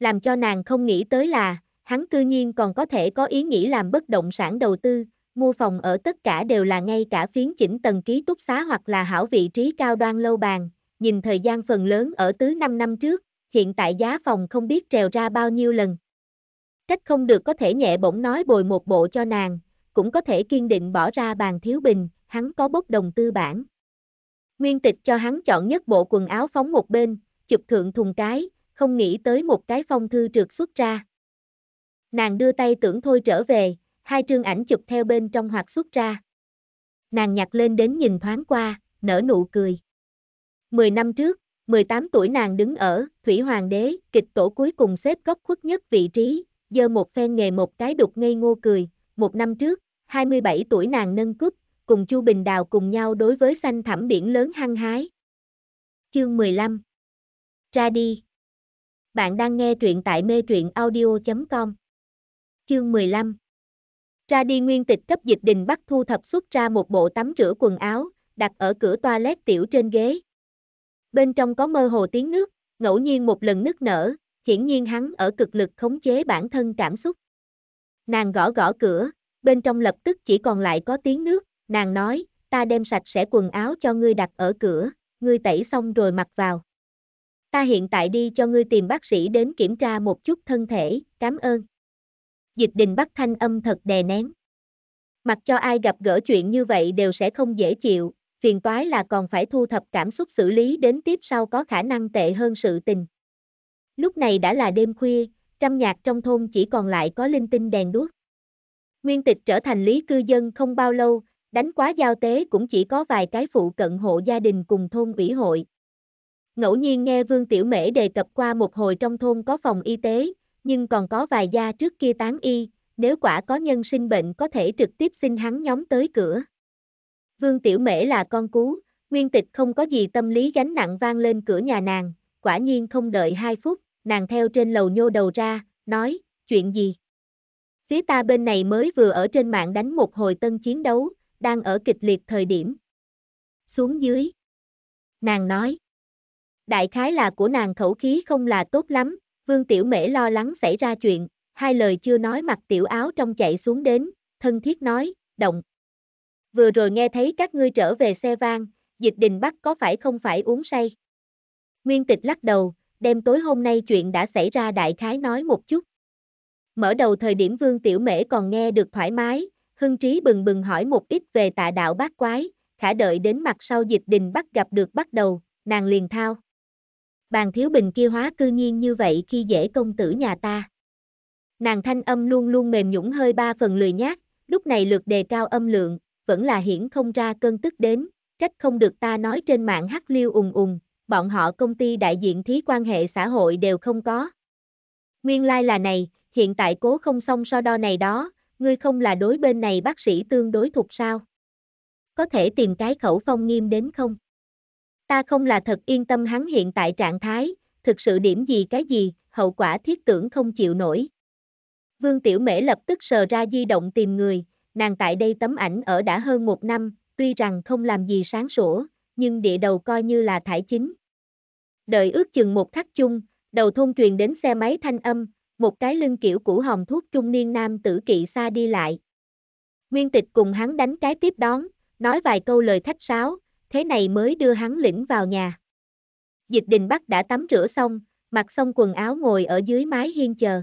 Làm cho nàng không nghĩ tới là, hắn cư nhiên còn có thể có ý nghĩ làm bất động sản đầu tư, mua phòng ở tất cả đều là ngay cả phiến chỉnh tầng ký túc xá hoặc là hảo vị trí cao đoan lâu bàn, nhìn thời gian phần lớn ở tứ 5 năm trước, hiện tại giá phòng không biết trèo ra bao nhiêu lần. Trách không được có thể nhẹ bổng nói bồi một bộ cho nàng, cũng có thể kiên định bỏ ra bàn thiếu bình, hắn có bốc đồng tư bản. Nguyên tịch cho hắn chọn nhất bộ quần áo phóng một bên, chụp thượng thùng cái, không nghĩ tới một cái phong thư trượt xuất ra. Nàng đưa tay tưởng thôi trở về, hai trương ảnh chụp theo bên trong hoặc xuất ra. Nàng nhặt lên đến nhìn thoáng qua, nở nụ cười. Mười năm trước, 18 tuổi nàng đứng ở Thủy Hoàng đế, kịch tổ cuối cùng xếp góc khuất nhất vị trí, giơ một phen nghề một cái đục ngây ngô cười. Một năm trước, 27 tuổi nàng nâng cúp, cùng Chu Bình Đào cùng nhau đối với xanh thẳm biển lớn hăng hái. Chương 15 Ra đi Bạn đang nghe truyện tại mê truyện audio.com Chương 15 Ra đi nguyên tịch cấp dịch đình bắt thu thập xuất ra một bộ tắm rửa quần áo, đặt ở cửa toilet tiểu trên ghế. Bên trong có mơ hồ tiếng nước, ngẫu nhiên một lần nức nở, hiển nhiên hắn ở cực lực khống chế bản thân cảm xúc. Nàng gõ gõ cửa, bên trong lập tức chỉ còn lại có tiếng nước, nàng nói, ta đem sạch sẽ quần áo cho ngươi đặt ở cửa, ngươi tẩy xong rồi mặc vào. Ta hiện tại đi cho ngươi tìm bác sĩ đến kiểm tra một chút thân thể, cảm ơn. Dịch đình bắt thanh âm thật đè nén. Mặc cho ai gặp gỡ chuyện như vậy đều sẽ không dễ chịu, phiền toái là còn phải thu thập cảm xúc xử lý đến tiếp sau có khả năng tệ hơn sự tình. Lúc này đã là đêm khuya, trăm nhạc trong thôn chỉ còn lại có linh tinh đèn đuốc. Nguyên tịch trở thành lý cư dân không bao lâu, đánh quá giao tế cũng chỉ có vài cái phụ cận hộ gia đình cùng thôn ủy hội. Ngẫu nhiên nghe Vương Tiểu Mễ đề cập qua một hồi trong thôn có phòng y tế, nhưng còn có vài gia trước kia tán y, nếu quả có nhân sinh bệnh có thể trực tiếp xin hắn nhóm tới cửa. Vương Tiểu Mễ là con cú, nguyên tịch không có gì tâm lý gánh nặng vang lên cửa nhà nàng, quả nhiên không đợi 2 phút, nàng theo trên lầu nhô đầu ra, nói, chuyện gì? Phía ta bên này mới vừa ở trên mạng đánh một hồi tân chiến đấu, đang ở kịch liệt thời điểm. Xuống dưới. Nàng nói. Đại khái là của nàng khẩu khí không là tốt lắm, Vương Tiểu Mễ lo lắng xảy ra chuyện, hai lời chưa nói mặc tiểu áo trong chạy xuống đến, thân thiết nói, động. Vừa rồi nghe thấy các ngươi trở về xe vang, dịch đình bắt có phải không phải uống say. Nguyên tịch lắc đầu, đem tối hôm nay chuyện đã xảy ra đại khái nói một chút. Mở đầu thời điểm Vương Tiểu Mễ còn nghe được thoải mái, hưng trí bừng bừng hỏi một ít về tạ đạo bát quái, khả đợi đến mặt sau dịch đình bắt gặp được bắt đầu, nàng liền thao. Bàn thiếu bình kia hóa cư nhiên như vậy khi dễ công tử nhà ta. Nàng thanh âm luôn luôn mềm nhũng hơi ba phần lười nhát, lúc này lượt đề cao âm lượng, vẫn là hiển không ra cơn tức đến, trách không được ta nói trên mạng hắc liêu ùng ùng, bọn họ công ty đại diện thí quan hệ xã hội đều không có. Nguyên lai like là này, hiện tại cố không xong so đo này đó, ngươi không là đối bên này bác sĩ tương đối thục sao? Có thể tìm cái khẩu phong nghiêm đến không? Ta không là thật yên tâm hắn hiện tại trạng thái, thực sự điểm gì cái gì, hậu quả thiết tưởng không chịu nổi. Vương Tiểu Mễ lập tức sờ ra di động tìm người, nàng tại đây tấm ảnh ở đã hơn một năm, tuy rằng không làm gì sáng sủa, nhưng địa đầu coi như là thải chính. Đợi ước chừng một khắc chung, đầu thôn truyền đến xe máy thanh âm, một cái lưng kiểu cũ hồng thuốc trung niên nam tử kỵ xa đi lại. Nguyên tịch cùng hắn đánh cái tiếp đón, nói vài câu lời khách sáo, thế này mới đưa hắn lĩnh vào nhà. Dịch đình Bắc đã tắm rửa xong, mặc xong quần áo ngồi ở dưới mái hiên chờ.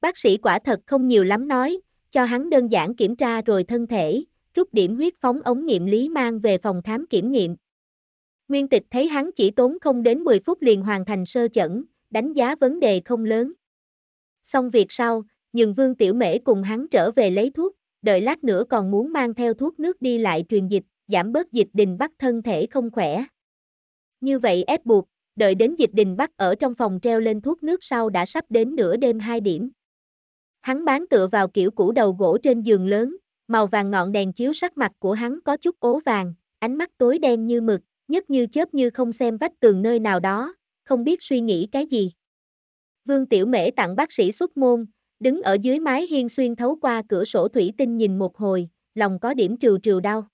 Bác sĩ quả thật không nhiều lắm nói, cho hắn đơn giản kiểm tra rồi thân thể, rút điểm huyết phóng ống nghiệm lý mang về phòng khám kiểm nghiệm. Nguyên tịch thấy hắn chỉ tốn không đến 10 phút liền hoàn thành sơ chẩn, đánh giá vấn đề không lớn. Xong việc sau, nhường vương tiểu mễ cùng hắn trở về lấy thuốc, đợi lát nữa còn muốn mang theo thuốc nước đi lại truyền dịch, giảm bớt dịch đình bắt thân thể không khỏe. Như vậy ép buộc, đợi đến dịch đình bắt ở trong phòng treo lên thuốc nước sau đã sắp đến nửa đêm 2 điểm. Hắn bán tựa vào kiểu cũ đầu gỗ trên giường lớn, màu vàng ngọn đèn chiếu sắc mặt của hắn có chút ố vàng, ánh mắt tối đen như mực, nhất như chớp như không xem vách tường nơi nào đó, không biết suy nghĩ cái gì. Vương Tiểu Mễ tặng bác sĩ xuất môn, đứng ở dưới mái hiên xuyên thấu qua cửa sổ thủy tinh nhìn một hồi, lòng có điểm trừ trừ đau.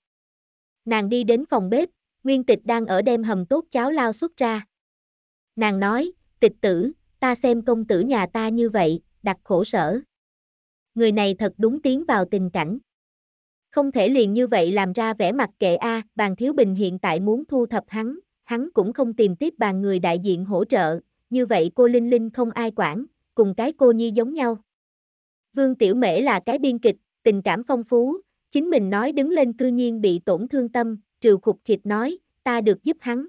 Nàng đi đến phòng bếp, Nguyên Tịch đang ở đem hầm tốt cháo lao xuất ra. Nàng nói, tịch tử, ta xem công tử nhà ta như vậy, đặt khổ sở. Người này thật đúng tiến vào tình cảnh. Không thể liền như vậy làm ra vẻ mặt kệ A, bàn thiếu bình hiện tại muốn thu thập hắn, hắn cũng không tìm tiếp bàn người đại diện hỗ trợ, như vậy cô Linh Linh không ai quản, cùng cái cô Nhi giống nhau. Vương Tiểu Mễ là cái biên kịch, tình cảm phong phú, chính mình nói đứng lên cư nhiên bị tổn thương tâm, trừ khục khịt nói, ta được giúp hắn.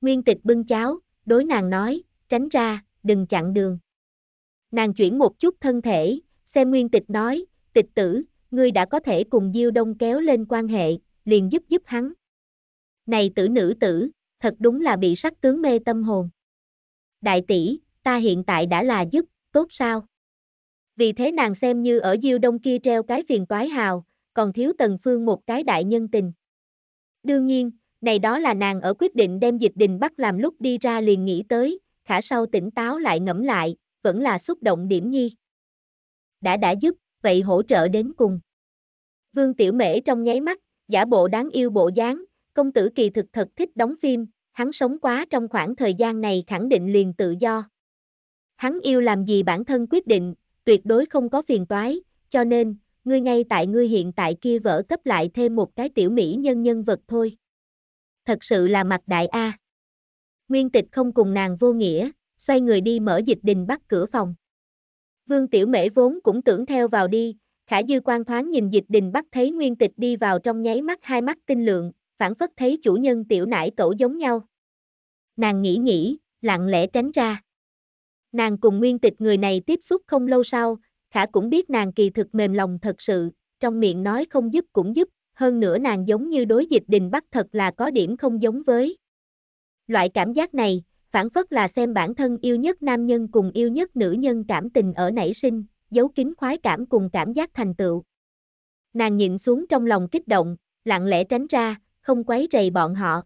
Nguyên tịch bưng cháo, đối nàng nói, tránh ra, đừng chặn đường. Nàng chuyển một chút thân thể, xem nguyên tịch nói, tịch tử, ngươi đã có thể cùng Diêu Đông kéo lên quan hệ, liền giúp giúp hắn. Này tử nữ tử, thật đúng là bị sắc tướng mê tâm hồn. Đại tỷ, ta hiện tại đã là giúp, tốt sao? Vì thế nàng xem như ở Diêu Đông kia treo cái phiền toái hào, còn thiếu Tần Phương một cái đại nhân tình. Đương nhiên, này đó là nàng ở quyết định đem dịch đình bắt làm lúc đi ra liền nghĩ tới, khả sau tỉnh táo lại ngẫm lại, vẫn là xúc động điểm nhi. Đã đã giúp, vậy hỗ trợ đến cùng. Vương Tiểu Mễ trong nháy mắt, giả bộ đáng yêu bộ dáng, công tử kỳ thực thật thích đóng phim, hắn sống quá trong khoảng thời gian này khẳng định liền tự do. Hắn yêu làm gì bản thân quyết định, tuyệt đối không có phiền toái, cho nên, ngươi ngay tại ngươi hiện tại kia vỡ cấp lại thêm một cái tiểu mỹ nhân nhân vật thôi. Thật sự là mặt đại A. Nguyên tịch không cùng nàng vô nghĩa, xoay người đi mở dịch đình bắt cửa phòng. Vương Tiểu Mễ vốn cũng tưởng theo vào đi, khả dư quan thoáng nhìn dịch đình bắt thấy nguyên tịch đi vào trong nháy mắt hai mắt tinh lượng, phản phất thấy chủ nhân tiểu nải cậu giống nhau. Nàng nghĩ nghĩ, lặng lẽ tránh ra. Nàng cùng nguyên tịch người này tiếp xúc không lâu sau, khả cũng biết nàng kỳ thực mềm lòng thật sự, trong miệng nói không giúp cũng giúp, hơn nữa nàng giống như đối dịch đình bắt thật là có điểm không giống với. Loại cảm giác này, phản phất là xem bản thân yêu nhất nam nhân cùng yêu nhất nữ nhân cảm tình ở nảy sinh, giấu kín khoái cảm cùng cảm giác thành tựu. Nàng nhịn xuống trong lòng kích động, lặng lẽ tránh ra, không quấy rầy bọn họ.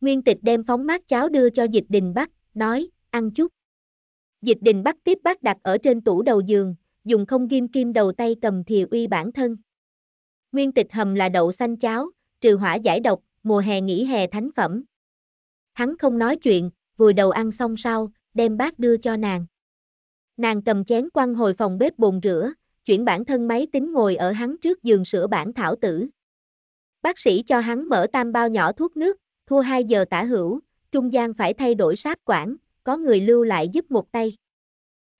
Nguyên tịch đem phóng mát cháo đưa cho dịch đình bắt, nói, ăn chút. Dịch đình bắt tiếp bát đặt ở trên tủ đầu giường, dùng không kim kim đầu tay cầm thìa uy bản thân. Nguyên tịch hầm là đậu xanh cháo, trừ hỏa giải độc, mùa hè nghỉ hè thánh phẩm. Hắn không nói chuyện, vùi đầu ăn xong sau, đem bát đưa cho nàng. Nàng cầm chén quăng hồi phòng bếp bồn rửa, chuyển bản thân máy tính ngồi ở hắn trước giường sữa bản thảo tử. Bác sĩ cho hắn mở tam bao nhỏ thuốc nước, thua 2 giờ tả hữu, trung gian phải thay đổi sáp quản, có người lưu lại giúp một tay.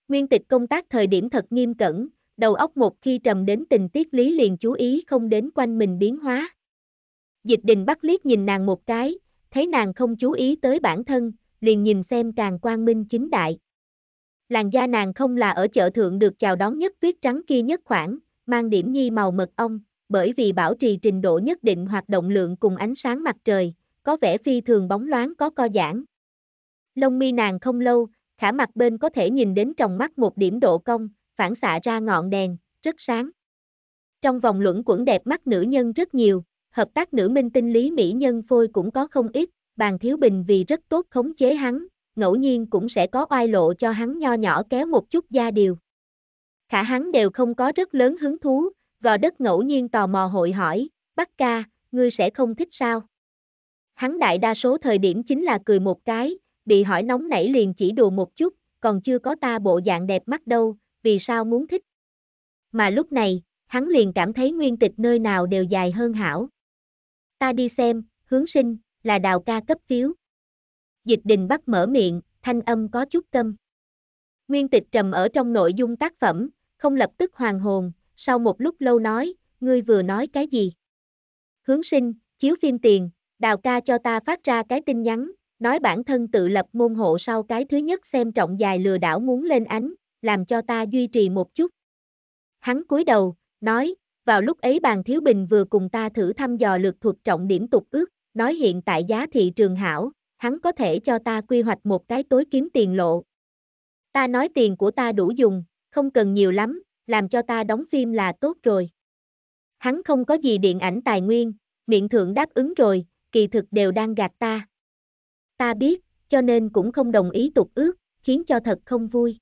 Nguyên tịch công tác thời điểm thật nghiêm cẩn, đầu óc một khi trầm đến tình tiết lý liền chú ý không đến quanh mình biến hóa. Dịch đình bắt liếc nhìn nàng một cái, thấy nàng không chú ý tới bản thân, liền nhìn xem càng quang minh chính đại. Làn da nàng không là ở chợ thượng được chào đón nhất tuyết trắng kia nhất khoảng, mang điểm nhi màu mật ong, bởi vì bảo trì trình độ nhất định hoạt động lượng cùng ánh sáng mặt trời, có vẻ phi thường bóng loáng có co giãn. Lông mi nàng không lâu, khả mặt bên có thể nhìn đến trong mắt một điểm độ cong, phản xạ ra ngọn đèn, rất sáng. Trong vòng luẩn quẩn đẹp mắt nữ nhân rất nhiều, hợp tác nữ minh tinh lý mỹ nhân phôi cũng có không ít, bàn thiếu bình vì rất tốt khống chế hắn, ngẫu nhiên cũng sẽ có oai lộ cho hắn nho nhỏ kéo một chút da điều. Khả hắn đều không có rất lớn hứng thú, gò đất ngẫu nhiên tò mò hội hỏi, bắt ca, ngươi sẽ không thích sao? Hắn đại đa số thời điểm chính là cười một cái, bị hỏi nóng nảy liền chỉ đùa một chút, còn chưa có ta bộ dạng đẹp mắt đâu, vì sao muốn thích? Mà lúc này, hắn liền cảm thấy nguyên tịch nơi nào đều dài hơn hảo. Ta đi xem, hướng sinh, là đào ca cấp phiếu. Dịch đình bắt mở miệng, thanh âm có chút câm. Nguyên tịch trầm ở trong nội dung tác phẩm, không lập tức hoàn hồn, sau một lúc lâu nói, ngươi vừa nói cái gì? Hướng sinh, chiếu phim tiền, đào ca cho ta phát ra cái tin nhắn, nói bản thân tự lập môn hộ sau cái thứ nhất xem trọng dài lừa đảo muốn lên ánh, làm cho ta duy trì một chút. Hắn cúi đầu, nói, vào lúc ấy bàn thiếu bình vừa cùng ta thử thăm dò lược thuật trọng điểm tục ước, nói hiện tại giá thị trường hảo, hắn có thể cho ta quy hoạch một cái tối kiếm tiền lộ. Ta nói tiền của ta đủ dùng, không cần nhiều lắm, làm cho ta đóng phim là tốt rồi. Hắn không có gì điện ảnh tài nguyên, miệng thượng đáp ứng rồi, kỳ thực đều đang gạt ta. Ta biết, cho nên cũng không đồng ý tục ước, khiến cho thật không vui.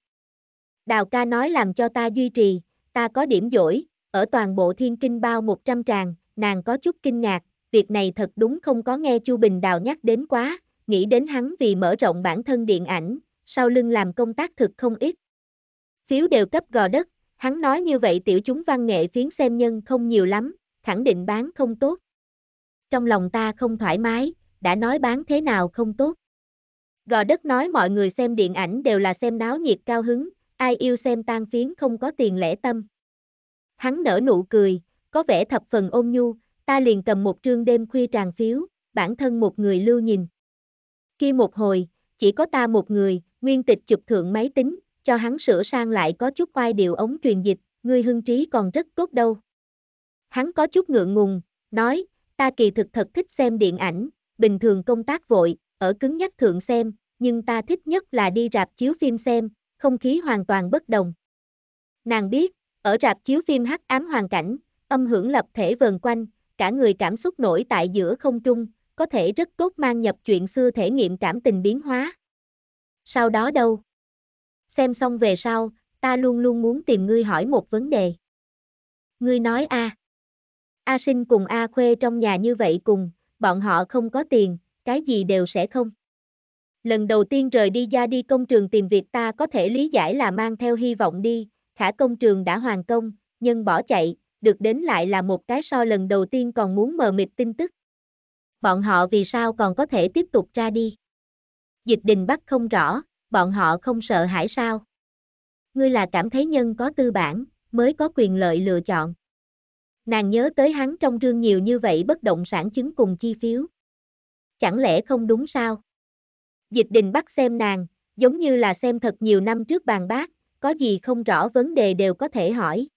Đào ca nói làm cho ta duy trì, ta có điểm dỗi, ở toàn bộ thiên kinh bao 100 tràng, nàng có chút kinh ngạc, việc này thật đúng không có nghe Chu Bình Đào nhắc đến quá, nghĩ đến hắn vì mở rộng bản thân điện ảnh, sau lưng làm công tác thực không ít. Phiếu đều cấp gò đất, hắn nói như vậy tiểu chúng văn nghệ phiến xem nhân không nhiều lắm, khẳng định bán không tốt. Trong lòng ta không thoải mái, đã nói bán thế nào không tốt. Gò đất nói mọi người xem điện ảnh đều là xem náo nhiệt cao hứng, ai yêu xem tan phiến không có tiền lẻ tâm. Hắn nở nụ cười, có vẻ thập phần ôn nhu, ta liền cầm một trương đêm khuya tràn phiếu, bản thân một người lưu nhìn. Khi một hồi, chỉ có ta một người, nguyên tịch chụp thượng máy tính, cho hắn sửa sang lại có chút oai điệu ống truyền dịch, ngươi hưng trí còn rất tốt đâu. Hắn có chút ngượng ngùng, nói, ta kỳ thực thật thích xem điện ảnh, bình thường công tác vội, ở cứng nhắc thượng xem, nhưng ta thích nhất là đi rạp chiếu phim xem, không khí hoàn toàn bất đồng. Nàng biết, ở rạp chiếu phim hắc ám hoàn cảnh, âm hưởng lập thể vờn quanh, cả người cảm xúc nổi tại giữa không trung, có thể rất tốt mang nhập chuyện xưa thể nghiệm cảm tình biến hóa. Sau đó đâu? Xem xong về sau, ta luôn luôn muốn tìm ngươi hỏi một vấn đề. Ngươi nói a. A Sinh cùng A Khuê trong nhà như vậy cùng, bọn họ không có tiền, cái gì đều sẽ không. Lần đầu tiên rời đi ra đi công trường tìm việc ta có thể lý giải là mang theo hy vọng đi, khả công trường đã hoàn công, nhân bỏ chạy, được đến lại là một cái so lần đầu tiên còn muốn mờ mịt tin tức. Bọn họ vì sao còn có thể tiếp tục ra đi? Dịch đình bắt không rõ, bọn họ không sợ hãi sao? Ngươi là cảm thấy nhân có tư bản, mới có quyền lợi lựa chọn. Nàng nhớ tới hắn trong rương nhiều như vậy bất động sản chứng cùng chi phiếu. Chẳng lẽ không đúng sao? Dịch đình bắt xem nàng, giống như là xem thật nhiều năm trước bàn bác, có gì không rõ vấn đề đều có thể hỏi.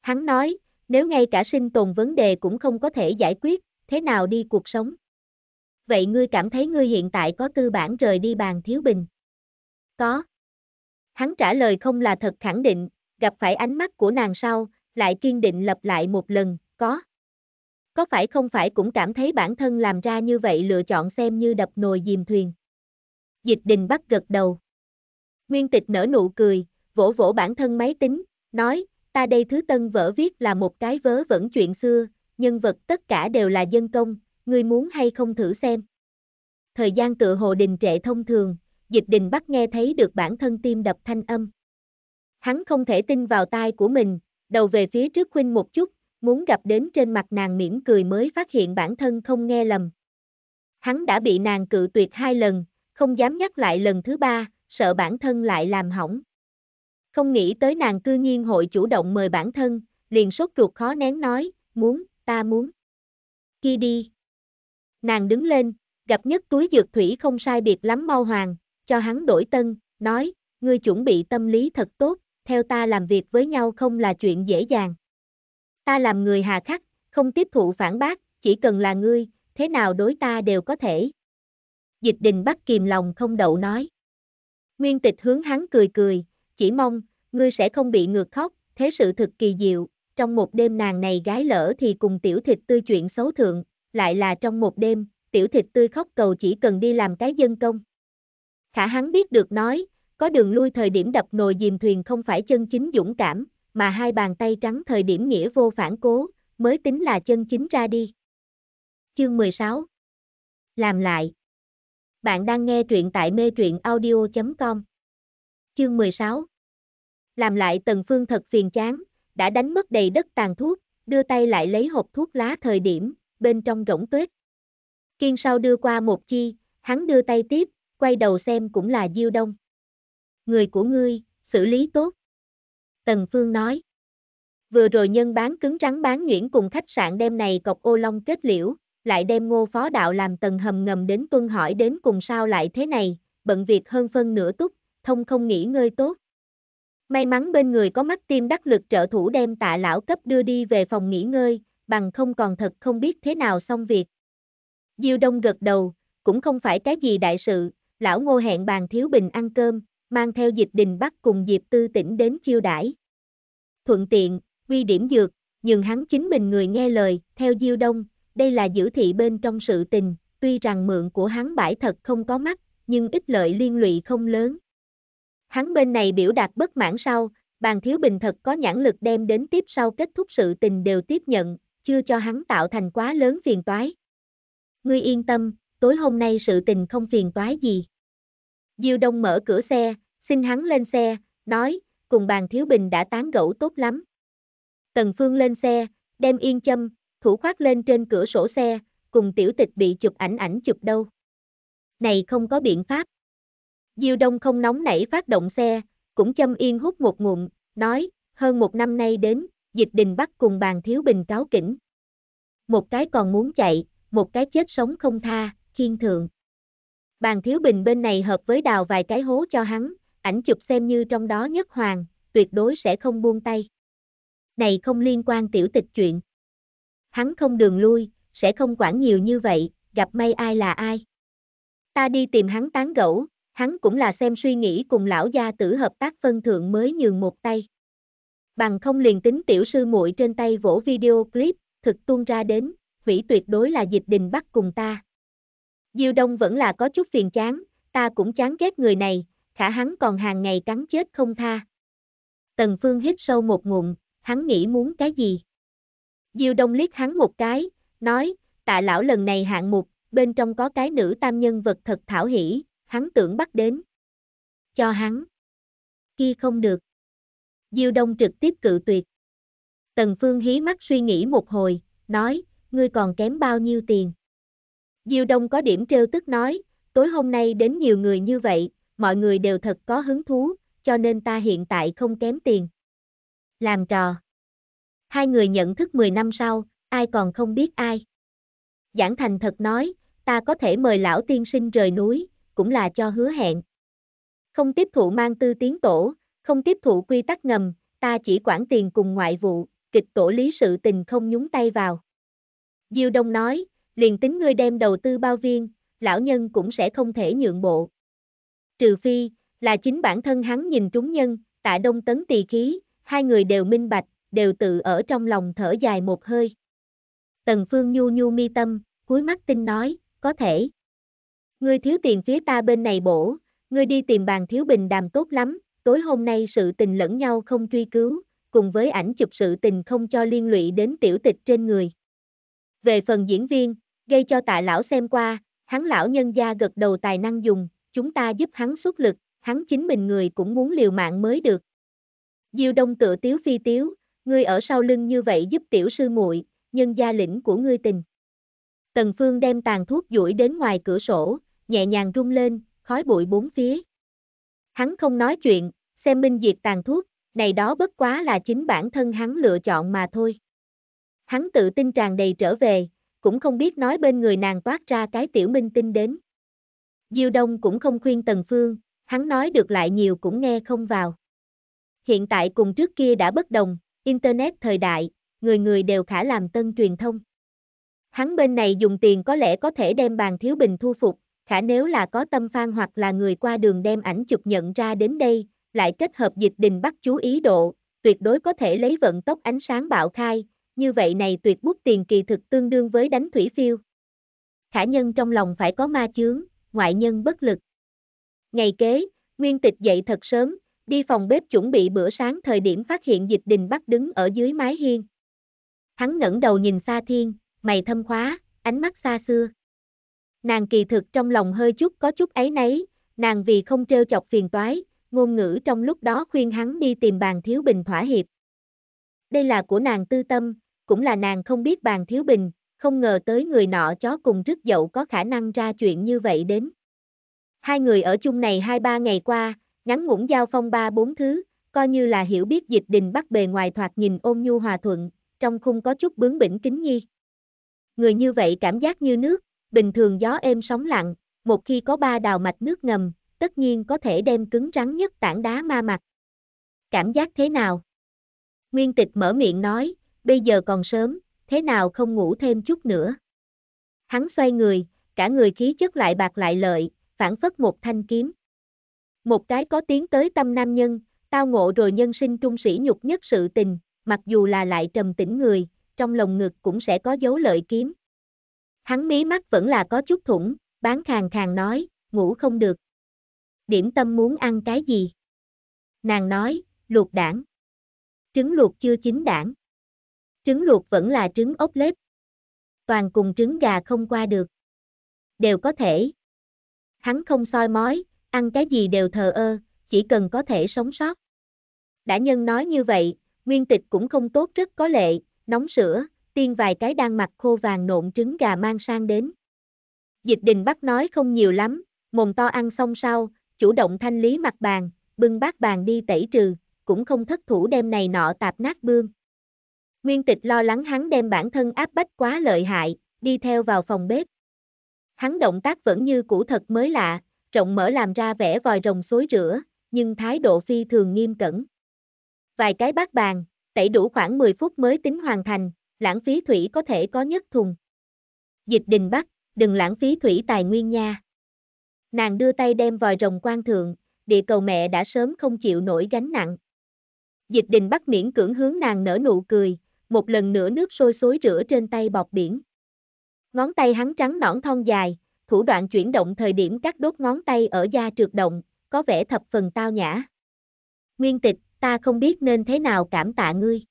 Hắn nói, nếu ngay cả sinh tồn vấn đề cũng không có thể giải quyết, thế nào đi cuộc sống? Vậy ngươi cảm thấy ngươi hiện tại có tư bản rời đi bàn thiếu bình? Có. Hắn trả lời không là thật khẳng định, gặp phải ánh mắt của nàng sau, lại kiên định lặp lại một lần, có. Có phải không phải cũng cảm thấy bản thân làm ra như vậy lựa chọn xem như đập nồi dìm thuyền. Dịch đình bắt gật đầu. Nguyên tịch nở nụ cười, vỗ vỗ bản thân máy tính, nói, ta đây thứ tân vở viết là một cái vớ vẩn chuyện xưa, nhân vật tất cả đều là dân công, ngươi muốn hay không thử xem. Thời gian tự hồ đình trệ thông thường, dịch đình bắt nghe thấy được bản thân tim đập thanh âm. Hắn không thể tin vào tai của mình, đầu về phía trước khuynh một chút, muốn gặp đến trên mặt nàng mỉm cười mới phát hiện bản thân không nghe lầm. Hắn đã bị nàng cự tuyệt hai lần, không dám nhắc lại lần thứ ba, sợ bản thân lại làm hỏng. Không nghĩ tới nàng cư nhiên hội chủ động mời bản thân, liền sốt ruột khó nén nói, muốn, ta muốn. Khi đi. Nàng đứng lên, gặp nhất túi dược thủy không sai biệt lắm mau hoàng, cho hắn đổi tân, nói, ngươi chuẩn bị tâm lý thật tốt, theo ta làm việc với nhau không là chuyện dễ dàng. Ta làm người hà khắc, không tiếp thụ phản bác, chỉ cần là ngươi, thế nào đối ta đều có thể. Dịch đình bắt kìm lòng không đậu nói. Nguyên tịch hướng hắn cười cười, chỉ mong, ngươi sẽ không bị ngược khóc, thế sự thực kỳ diệu, trong một đêm nàng này gái lỡ thì cùng tiểu thịt tươi chuyện xấu thượng, lại là trong một đêm, tiểu thịt tươi khóc cầu chỉ cần đi làm cái dân công. Khả hắn biết được nói, có đường lui thời điểm đập nồi dìm thuyền không phải chân chính dũng cảm, mà hai bàn tay trắng thời điểm nghĩa vô phản cố, mới tính là chân chính ra đi. Chương 16 Làm lại Bạn đang nghe truyện tại mê truyện audio.com Chương 16 Làm lại tần phương thật phiền chán, đã đánh mất đầy đất tàn thuốc, đưa tay lại lấy hộp thuốc lá thời điểm, bên trong rỗng tuyết. Kiên sau đưa qua một chi, hắn đưa tay tiếp, quay đầu xem cũng là Diêu Đông. Người của ngươi, xử lý tốt. Tần Phương nói. Vừa rồi nhân bán cứng rắn bán nhuyễn cùng khách sạn đem này cọc ô long kết liễu, lại đem ngô phó đạo làm tần hầm ngầm đến tuân hỏi đến cùng sao lại thế này, bận việc hơn phân nửa túc, thông không nghỉ ngơi tốt. May mắn bên người có mắt tim đắc lực trợ thủ đem tạ lão cấp đưa đi về phòng nghỉ ngơi, bằng không còn thật không biết thế nào xong việc. Diêu Đông gật đầu, cũng không phải cái gì đại sự, lão ngô hẹn bàn thiếu bình ăn cơm, mang theo dịch đình bắt cùng Diệp Tư tỉnh đến chiêu đãi. Thuận tiện, quy điểm dược, nhưng hắn chính mình người nghe lời, theo Diêu Đông, đây là giữ thị bên trong sự tình, tuy rằng mượn của hắn bãi thật không có mắt, nhưng ích lợi liên lụy không lớn. Hắn bên này biểu đạt bất mãn sau, bàn thiếu bình thật có nhãn lực đem đến tiếp sau kết thúc sự tình đều tiếp nhận, chưa cho hắn tạo thành quá lớn phiền toái. Ngươi yên tâm, tối hôm nay sự tình không phiền toái gì. Diêu Đông mở cửa xe, xin hắn lên xe, nói, cùng bàn thiếu bình đã tán gẫu tốt lắm. Tần Phương lên xe, đem yên châm, thủ khoát lên trên cửa sổ xe, cùng tiểu tịch bị chụp ảnh ảnh chụp đâu. Này không có biện pháp. Diêu Đông không nóng nảy phát động xe, cũng châm yên hút một ngụm, nói, hơn một năm nay đến, dịch đình bắt cùng bàn thiếu bình cáo kỉnh. Một cái còn muốn chạy, một cái chết sống không tha, khiên thượng. Bàn thiếu bình bên này hợp với đào vài cái hố cho hắn, ảnh chụp xem như trong đó nhất hoàng, tuyệt đối sẽ không buông tay. Này không liên quan tiểu tịch chuyện. Hắn không đường lui, sẽ không quản nhiều như vậy, gặp may ai là ai. Ta đi tìm hắn tán gẫu, hắn cũng là xem suy nghĩ cùng lão gia tử hợp tác phân thượng mới nhường một tay. Bằng không liền tính tiểu sư muội trên tay vỗ video clip, thực tuôn ra đến, hủy tuyệt đối là dịch đình bắt cùng ta. Diêu Đông vẫn là có chút phiền chán, ta cũng chán ghét người này, khả hắn còn hàng ngày cắn chết không tha. Tần Phương hít sâu một ngụm, hắn nghĩ muốn cái gì? Diêu Đông liếc hắn một cái, nói, tạ lão lần này hạng mục, bên trong có cái nữ tam nhân vật thật thảo hỷ, hắn tưởng bắt đến. Cho hắn. Kia không được. Diêu Đông trực tiếp cự tuyệt. Tần Phương hí mắt suy nghĩ một hồi, nói, ngươi còn kém bao nhiêu tiền. Diêu Đông có điểm trêu tức nói, tối hôm nay đến nhiều người như vậy, mọi người đều thật có hứng thú, cho nên ta hiện tại không kém tiền. Làm trò. Hai người nhận thức 10 năm sau, ai còn không biết ai. Giảng thành thật nói, ta có thể mời lão tiên sinh rời núi, cũng là cho hứa hẹn. Không tiếp thụ mang tư tiến tổ, không tiếp thụ quy tắc ngầm, ta chỉ quản tiền cùng ngoại vụ, kịch tổ lý sự tình không nhúng tay vào. Diêu Đông nói, liền tính ngươi đem đầu tư bao viên, lão nhân cũng sẽ không thể nhượng bộ. Trừ phi, là chính bản thân hắn nhìn trúng nhân, tạ đông tấn tỳ khí, hai người đều minh bạch, đều tự ở trong lòng thở dài một hơi. Tần Phương nhu nhu mi tâm, cuối mắt tin nói, có thể. Ngươi thiếu tiền phía ta bên này bổ, ngươi đi tìm bàn thiếu bình đàm tốt lắm, tối hôm nay sự tình lẫn nhau không truy cứu, cùng với ảnh chụp sự tình không cho liên lụy đến tiểu tịch trên người. Về phần diễn viên, gây cho tạ lão xem qua, hắn lão nhân gia gật đầu tài năng dùng, chúng ta giúp hắn xuất lực, hắn chính mình người cũng muốn liều mạng mới được. Diêu Đông tựa tiếu phi tiếu, ngươi ở sau lưng như vậy giúp tiểu sư muội, nhân gia lĩnh của ngươi tình. Tần Phương đem tàn thuốc duỗi đến ngoài cửa sổ, nhẹ nhàng rung lên, khói bụi bốn phía. Hắn không nói chuyện, xem minh diệt tàn thuốc, này đó bất quá là chính bản thân hắn lựa chọn mà thôi. Hắn tự tin tràn đầy trở về, cũng không biết nói bên người nàng toát ra cái tiểu minh tinh đến. Diêu Đông cũng không khuyên Tần Phương, hắn nói được lại nhiều cũng nghe không vào. Hiện tại cùng trước kia đã bất đồng, Internet thời đại, người người đều khả làm tân truyền thông. Hắn bên này dùng tiền có lẽ có thể đem bàn thiếu bình thu phục, khả nếu là có tâm phan hoặc là người qua đường đem ảnh chụp nhận ra đến đây, lại kết hợp dịch đình bắt chú ý độ, tuyệt đối có thể lấy vận tốc ánh sáng bạo khai, như vậy này tuyệt bút tiền kỳ thực tương đương với đánh thủy phiêu. Khả nhân trong lòng phải có ma chướng, ngoại nhân bất lực. Ngày kế, Nguyên Tịch dậy thật sớm, đi phòng bếp chuẩn bị bữa sáng thời điểm phát hiện dịch đình bắt đứng ở dưới mái hiên. Hắn ngẩng đầu nhìn xa thiên, mày thâm khóa, ánh mắt xa xưa. Nàng kỳ thực trong lòng hơi chút có chút ấy nấy, nàng vì không trêu chọc phiền toái, ngôn ngữ trong lúc đó khuyên hắn đi tìm bàn thiếu bình thỏa hiệp. Đây là của nàng tư tâm, cũng là nàng không biết bàn thiếu bình, không ngờ tới người nọ chó cùng rứt dậu có khả năng ra chuyện như vậy đến. Hai người ở chung này hai ba ngày qua, ngắn ngủn giao phong ba bốn thứ, coi như là hiểu biết dịch đình bắt bề ngoài thoạt nhìn ôn nhu hòa thuận, trong khung có chút bướng bỉnh kính nhi. Người như vậy cảm giác như nước, bình thường gió êm sóng lặng, một khi có ba đào mạch nước ngầm, tất nhiên có thể đem cứng rắn nhất tảng đá ma mặt. Cảm giác thế nào? Nguyên tịch mở miệng nói, bây giờ còn sớm, thế nào không ngủ thêm chút nữa. Hắn xoay người, cả người khí chất lại bạc lại lợi, phản phất một thanh kiếm. Một cái có tiếng tới tâm nam nhân, tao ngộ rồi nhân sinh trung sĩ nhục nhất sự tình, mặc dù là lại trầm tĩnh người, trong lòng ngực cũng sẽ có dấu lợi kiếm. Hắn mí mắt vẫn là có chút thủng, bán khàng khàng nói, ngủ không được. Điểm tâm muốn ăn cái gì? Nàng nói, luộc đảng. Trứng luộc chưa chín đảng. Trứng luộc vẫn là trứng ốc lết. Toàn cùng trứng gà không qua được. Đều có thể. Hắn không soi mói, ăn cái gì đều thờ ơ, chỉ cần có thể sống sót. Đã nhân nói như vậy, nguyên tịch cũng không tốt rất có lệ, nóng sữa, tiên vài cái đang mặc khô vàng nộn trứng gà mang sang đến. Dịch đình bắt nói không nhiều lắm, mồm to ăn xong sau, chủ động thanh lý mặt bàn, bưng bát bàn đi tẩy trừ, cũng không thất thủ đem này nọ tạp nát bương. Nguyên tịch lo lắng hắn đem bản thân áp bách quá lợi hại, đi theo vào phòng bếp. Hắn động tác vẫn như cũ thật mới lạ, rộng mở làm ra vẻ vòi rồng xối rửa, nhưng thái độ phi thường nghiêm cẩn. Vài cái bát bàn, tẩy đủ khoảng 10 phút mới tính hoàn thành, lãng phí thủy có thể có nhất thùng. Dịch đình bắt, đừng lãng phí thủy tài nguyên nha. Nàng đưa tay đem vòi rồng quan thượng, địa cầu mẹ đã sớm không chịu nổi gánh nặng. Dịch đình bắt miễn cưỡng hướng nàng nở nụ cười, một lần nữa nước sôi xối rửa trên tay bọt biển. Ngón tay hắn trắng nõn thon dài, thủ đoạn chuyển động thời điểm cắt đốt ngón tay ở da trượt động, có vẻ thập phần tao nhã. Nguyên tịch, ta không biết nên thế nào cảm tạ ngươi.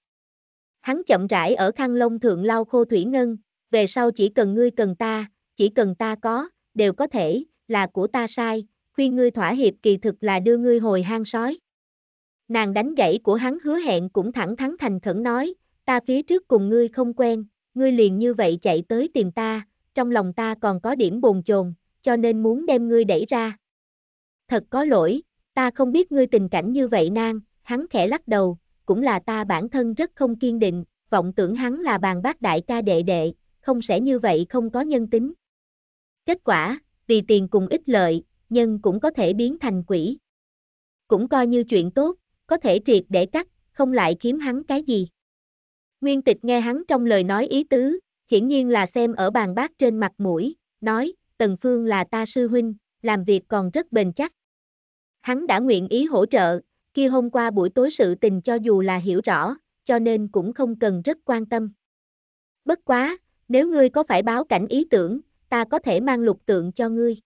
Hắn chậm rãi ở khăn lông thượng lau khô thủy ngân, về sau chỉ cần ngươi cần ta, chỉ cần ta có, đều có thể, là của ta sai, khuyên ngươi thỏa hiệp kỳ thực là đưa ngươi hồi hang sói. Nàng đánh gãy của hắn hứa hẹn cũng thẳng thắn thành khẩn nói, ta phía trước cùng ngươi không quen, ngươi liền như vậy chạy tới tìm ta, trong lòng ta còn có điểm bồn chồn, cho nên muốn đem ngươi đẩy ra. Thật có lỗi, ta không biết ngươi tình cảnh như vậy nang, hắn khẽ lắc đầu, cũng là ta bản thân rất không kiên định, vọng tưởng hắn là bàn bác đại ca đệ đệ, không sẽ như vậy không có nhân tính. Kết quả, vì tiền cùng ích lợi, nhân cũng có thể biến thành quỷ. Cũng coi như chuyện tốt, có thể triệt để cắt, không lại kiếm hắn cái gì. Nguyên tịch nghe hắn trong lời nói ý tứ, hiển nhiên là xem ở bàn bác trên mặt mũi, nói, Tần Phương là ta sư huynh, làm việc còn rất bền chắc. Hắn đã nguyện ý hỗ trợ, kia hôm qua buổi tối sự tình cho dù là hiểu rõ, cho nên cũng không cần rất quan tâm. Bất quá, nếu ngươi có phải báo cảnh ý tưởng, ta có thể mang lục tượng cho ngươi.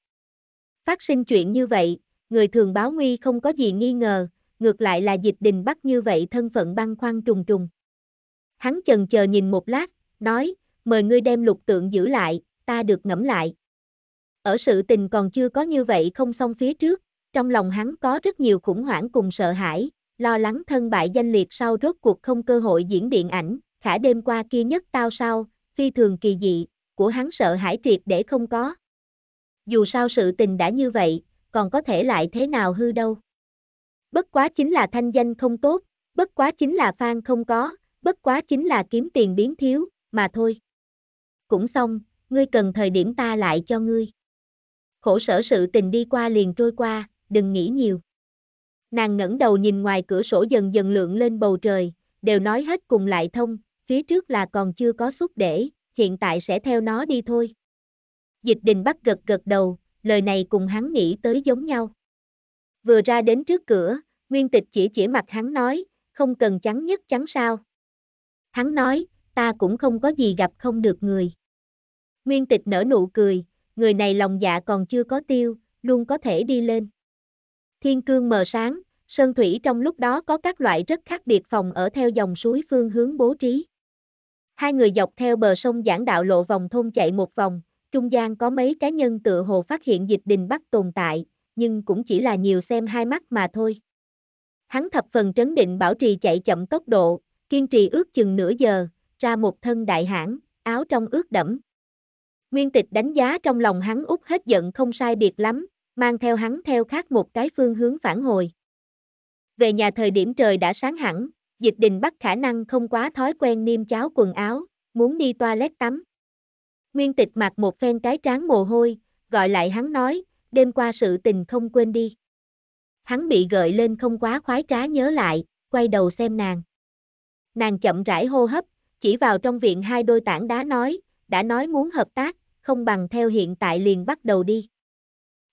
Phát sinh chuyện như vậy, người thường báo nguy không có gì nghi ngờ, ngược lại là dịch đình bắt như vậy thân phận băng khoăn trùng trùng. Hắn chần chờ nhìn một lát, nói, mời ngươi đem lục tượng giữ lại, ta được ngẫm lại. Ở sự tình còn chưa có như vậy không xong phía trước, trong lòng hắn có rất nhiều khủng hoảng cùng sợ hãi, lo lắng thân bại danh liệt sau rốt cuộc không cơ hội diễn điện ảnh, khả đêm qua kia nhất tao sao, phi thường kỳ dị, của hắn sợ hãi triệt để không có. Dù sao sự tình đã như vậy, còn có thể lại thế nào hư đâu. Bất quá chính là thanh danh không tốt, bất quá chính là fan không có, bất quá chính là kiếm tiền biến thiếu, mà thôi. Cũng xong, ngươi cần thời điểm ta lại cho ngươi. Khổ sở sự tình đi qua liền trôi qua, đừng nghĩ nhiều. Nàng ngẩng đầu nhìn ngoài cửa sổ dần dần lượng lên bầu trời, đều nói hết cùng lại thông, phía trước là còn chưa có xúc để, hiện tại sẽ theo nó đi thôi. Dịch đình bắt gật gật đầu, lời này cùng hắn nghĩ tới giống nhau. Vừa ra đến trước cửa, nguyên tịch chỉ chỉ mặt hắn nói, không cần chắn nhất chắn sao. Hắn nói, ta cũng không có gì gặp không được người. Nguyên tịch nở nụ cười, người này lòng dạ còn chưa có tiêu, luôn có thể đi lên. Thiên cương mờ sáng, sơn thủy trong lúc đó có các loại rất khác biệt phòng ở theo dòng suối phương hướng bố trí. Hai người dọc theo bờ sông giảng đạo lộ vòng thôn chạy một vòng, trung gian có mấy cá nhân tự hồ phát hiện dịch đình bắt tồn tại, nhưng cũng chỉ là nhiều xem hai mắt mà thôi. Hắn thập phần trấn định bảo trì chạy chậm tốc độ, kiên trì ước chừng nửa giờ, ra một thân đại hãn, áo trong ướt đẫm. Nguyên tịch đánh giá trong lòng hắn út hết giận không sai biệt lắm, mang theo hắn theo khác một cái phương hướng phản hồi. Về nhà thời điểm trời đã sáng hẳn, dịch đình bắt khả năng không quá thói quen niêm cháo quần áo, muốn đi toilet tắm. Nguyên tịch mặc một phen cái trán mồ hôi, gọi lại hắn nói, đêm qua sự tình không quên đi. Hắn bị gợi lên không quá khoái trá nhớ lại, quay đầu xem nàng. Nàng chậm rãi hô hấp, chỉ vào trong viện hai đôi tảng đá nói, đã nói muốn hợp tác, không bằng theo hiện tại liền bắt đầu đi.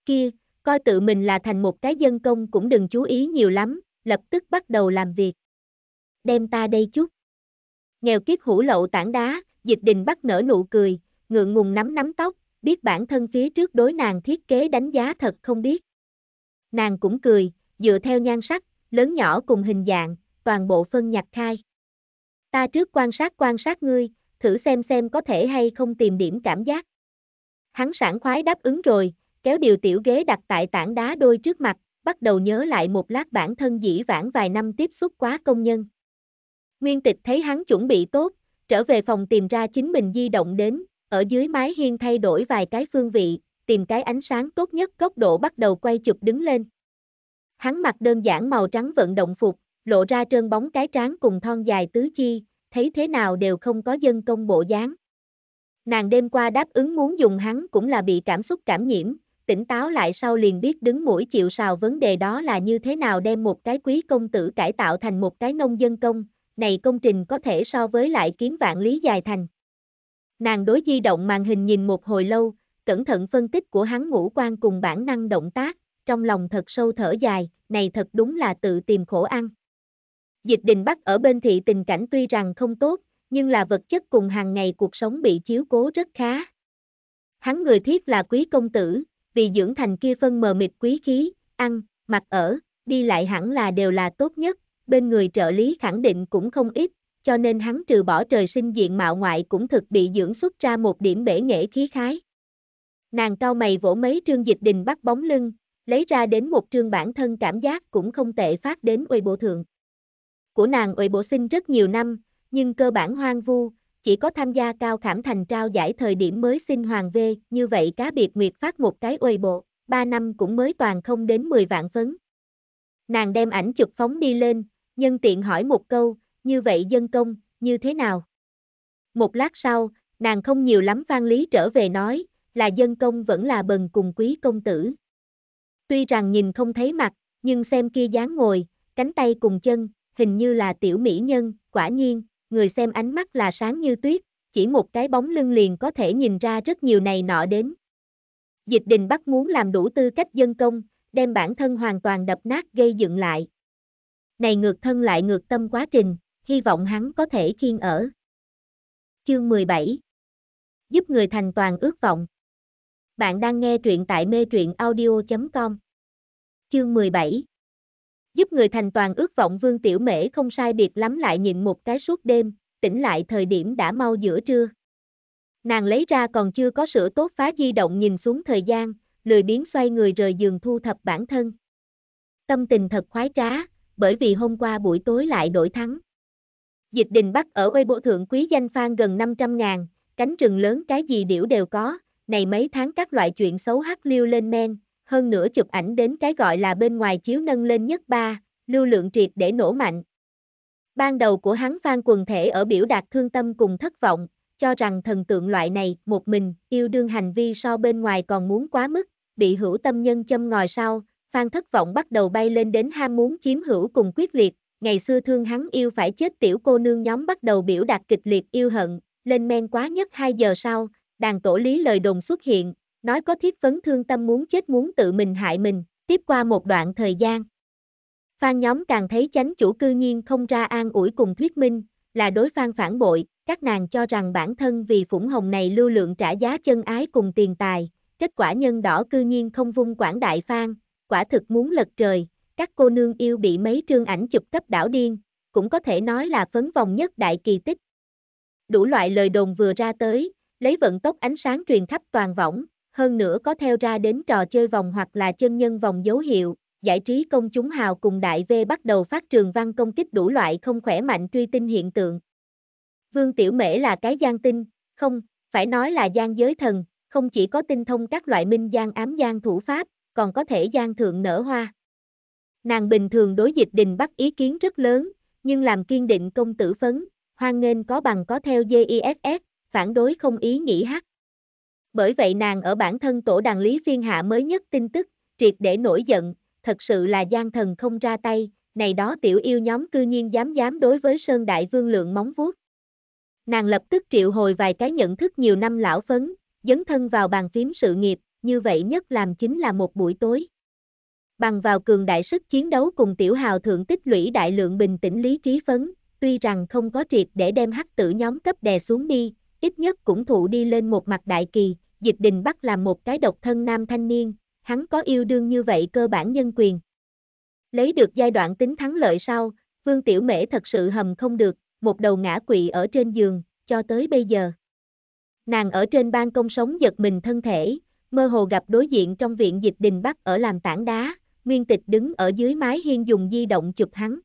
Kia, coi tự mình là thành một cái dân công cũng đừng chú ý nhiều lắm, lập tức bắt đầu làm việc. Đem ta đây chút. Nghèo kiết hủ lậu tảng đá, dịch đình bắt nở nụ cười, ngượng ngùng nắm nắm tóc, biết bản thân phía trước đối nàng thiết kế đánh giá thật không biết. Nàng cũng cười, dựa theo nhan sắc, lớn nhỏ cùng hình dạng, toàn bộ phân nhặt khai. Ta trước quan sát quan sát ngươi, thử xem xem có thể hay không tìm điểm cảm giác. Hắn sảng khoái đáp ứng rồi, kéo điều tiểu ghế đặt tại tảng đá đôi trước mặt, bắt đầu nhớ lại một lát bản thân dĩ vãng vài năm tiếp xúc quá công nhân. Nguyên tịch thấy hắn chuẩn bị tốt, trở về phòng tìm ra chính mình di động đến, ở dưới mái hiên thay đổi vài cái phương vị, tìm cái ánh sáng tốt nhất góc độ bắt đầu quay chụp đứng lên. Hắn mặc đơn giản màu trắng vận động phục, lộ ra trơn bóng cái trán cùng thon dài tứ chi, thấy thế nào đều không có dân công bộ dáng. Nàng đêm qua đáp ứng muốn dùng hắn cũng là bị cảm xúc cảm nhiễm, tỉnh táo lại sau liền biết đứng mũi chịu sào vấn đề đó là như thế nào đem một cái quý công tử cải tạo thành một cái nông dân công, này công trình có thể so với lại kiến vạn lý dài thành. Nàng đối di động màn hình nhìn một hồi lâu, cẩn thận phân tích của hắn ngũ quan cùng bản năng động tác, trong lòng thật sâu thở dài, này thật đúng là tự tìm khổ ăn. Dịch đình Bắc ở bên thị tình cảnh tuy rằng không tốt, nhưng là vật chất cùng hàng ngày cuộc sống bị chiếu cố rất khá. Hắn người thiết là quý công tử, vì dưỡng thành kia phân mờ mịt quý khí, ăn, mặc ở, đi lại hẳn là đều là tốt nhất, bên người trợ lý khẳng định cũng không ít, cho nên hắn trừ bỏ trời sinh diện mạo ngoại cũng thực bị dưỡng xuất ra một điểm bể nghệ khí khái. Nàng cao mày vỗ mấy trương dịch đình bắt bóng lưng, lấy ra đến một trương bản thân cảm giác cũng không tệ phát đến uy bộ thượng. Của nàng uy bộ sinh rất nhiều năm, nhưng cơ bản hoang vu, chỉ có tham gia cao khảm thành trao giải thời điểm mới xin hoàng vê, như vậy cá biệt nguyệt phát một cái uy bộ, 3 năm cũng mới toàn không đến 10 vạn phấn. Nàng đem ảnh chụp phóng đi lên, nhân tiện hỏi một câu, như vậy dân công, như thế nào? Một lát sau, nàng không nhiều lắm phan lý trở về nói, là dân công vẫn là bần cùng quý công tử. Tuy rằng nhìn không thấy mặt, nhưng xem kia dáng ngồi, cánh tay cùng chân, hình như là tiểu mỹ nhân, quả nhiên, người xem ánh mắt là sáng như tuyết, chỉ một cái bóng lưng liền có thể nhìn ra rất nhiều này nọ đến. Dịch đình bắt muốn làm đủ tư cách dân công, đem bản thân hoàn toàn đập nát gây dựng lại. Này ngược thân lại ngược tâm quá trình, hy vọng hắn có thể khiên ở. Chương 17 Giúp người thành toàn ước vọng Bạn đang nghe truyện tại mê truyện audio.com Chương 17 Giúp người thành toàn ước vọng vương tiểu mễ không sai biệt lắm lại nhịn một cái suốt đêm, tỉnh lại thời điểm đã mau giữa trưa. Nàng lấy ra còn chưa có sữa tốt phá di động nhìn xuống thời gian, lười biến xoay người rời giường thu thập bản thân. Tâm tình thật khoái trá, bởi vì hôm qua buổi tối lại đổi thắng. Dịch đình Bắc ở Weibo thượng quý danh fan gần 500 ngàn, cánh rừng lớn cái gì điểu đều có, này mấy tháng các loại chuyện xấu hắc liêu lên men, hơn nữa chụp ảnh đến cái gọi là bên ngoài chiếu nâng lên nhất ba, lưu lượng triệt để nổ mạnh. Ban đầu của hắn fan quần thể ở biểu đạt thương tâm cùng thất vọng, cho rằng thần tượng loại này, một mình, yêu đương hành vi so bên ngoài còn muốn quá mức, bị hữu tâm nhân châm ngòi sau, fan thất vọng bắt đầu bay lên đến ham muốn chiếm hữu cùng quyết liệt, ngày xưa thương hắn yêu phải chết tiểu cô nương nhóm bắt đầu biểu đạt kịch liệt yêu hận, lên men quá nhất 2 giờ sau, đàn tổ lý lời đồn xuất hiện, nói có thiết vấn thương tâm muốn chết muốn tự mình hại mình, tiếp qua một đoạn thời gian. Phan nhóm càng thấy chánh chủ cư nhiên không ra an ủi cùng thuyết minh, là đối phan phản bội, các nàng cho rằng bản thân vì phủng hồng này lưu lượng trả giá chân ái cùng tiền tài, kết quả nhân đỏ cư nhiên không vung quảng đại phan, quả thực muốn lật trời, các cô nương yêu bị mấy trương ảnh chụp cấp đảo điên, cũng có thể nói là phấn vòng nhất đại kỳ tích. Đủ loại lời đồn vừa ra tới, lấy vận tốc ánh sáng truyền khắp toàn võng, hơn nữa có theo ra đến trò chơi vòng hoặc là chân nhân vòng dấu hiệu, giải trí công chúng hào cùng đại V bắt đầu phát trường văn công kích đủ loại không khỏe mạnh truy tinh hiện tượng. Vương Tiểu Mễ là cái gian tinh, không, phải nói là gian giới thần, không chỉ có tinh thông các loại minh gian ám gian thủ pháp, còn có thể gian thượng nở hoa. Nàng bình thường đối dịch đình bắt ý kiến rất lớn, nhưng làm kiên định công tử phấn, hoan nghênh có bằng có theo JISS, phản đối không ý nghĩ hắc. Bởi vậy nàng ở bản thân tổ đàn lý phiên hạ mới nhất tin tức, triệt để nổi giận, thật sự là gian thần không ra tay, này đó tiểu yêu nhóm cư nhiên dám dám đối với Sơn Đại Vương lượng móng vuốt. Nàng lập tức triệu hồi vài cái nhận thức nhiều năm lão phấn, dấn thân vào bàn phím sự nghiệp, như vậy nhất làm chính là một buổi tối. Bằng vào cường đại sức chiến đấu cùng tiểu hào thượng tích lũy đại lượng bình tĩnh lý trí phấn, tuy rằng không có triệt để đem hắc tử nhóm cấp đè xuống đi, ít nhất cũng thụ đi lên một mặt đại kỳ, dịch đình bắt làm một cái độc thân nam thanh niên, hắn có yêu đương như vậy cơ bản nhân quyền. Lấy được giai đoạn tính thắng lợi sau, Vương Tiểu Mễ thật sự hầm không được, một đầu ngã quỵ ở trên giường, cho tới bây giờ. Nàng ở trên ban công sống giật mình thân thể, mơ hồ gặp đối diện trong viện dịch đình bắt ở làm tảng đá, nguyên tịch đứng ở dưới mái hiên dùng di động chụp hắn.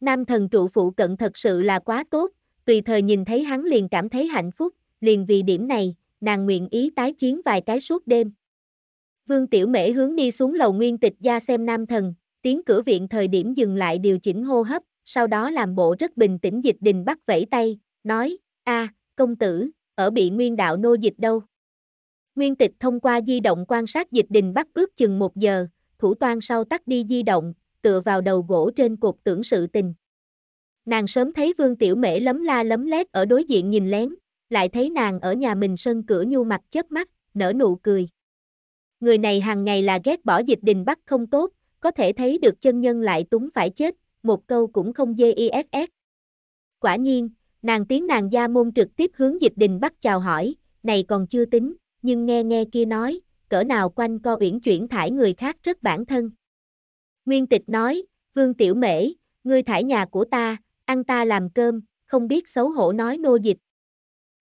Nam thần trụ phụ cận thật sự là quá tốt, tùy thời nhìn thấy hắn liền cảm thấy hạnh phúc, liền vì điểm này, nàng nguyện ý tái chiến vài cái suốt đêm. Vương Tiểu Mễ hướng đi xuống lầu nguyên tịch gia xem nam thần, tiếng cửa viện thời điểm dừng lại điều chỉnh hô hấp, sau đó làm bộ rất bình tĩnh dịch đình bắt vẫy tay, nói, a công tử, ở bị nguyên đạo nô dịch đâu. Nguyên tịch thông qua di động quan sát dịch đình bắt ước chừng một giờ, thủ toan sau tắt đi di động, tựa vào đầu gỗ trên cột tưởng sự tình. Nàng sớm thấy Vương Tiểu Mễ lấm la lấm lét ở đối diện nhìn lén, lại thấy nàng ở nhà mình sân cửa nhu mặt chớp mắt, nở nụ cười. Người này hàng ngày là ghét bỏ dịch đình bắt không tốt, có thể thấy được chân nhân lại túng phải chết, một câu cũng không dê ISS. Quả nhiên, nàng tiếng nàng gia môn trực tiếp hướng dịch đình bắt chào hỏi, này còn chưa tính, nhưng nghe nghe kia nói, cỡ nào quanh co uyển chuyển thải người khác rất bản thân. Nguyên tịch nói, Vương Tiểu Mễ, ngươi thải nhà của ta, ăn ta làm cơm, không biết xấu hổ nói nô dịch.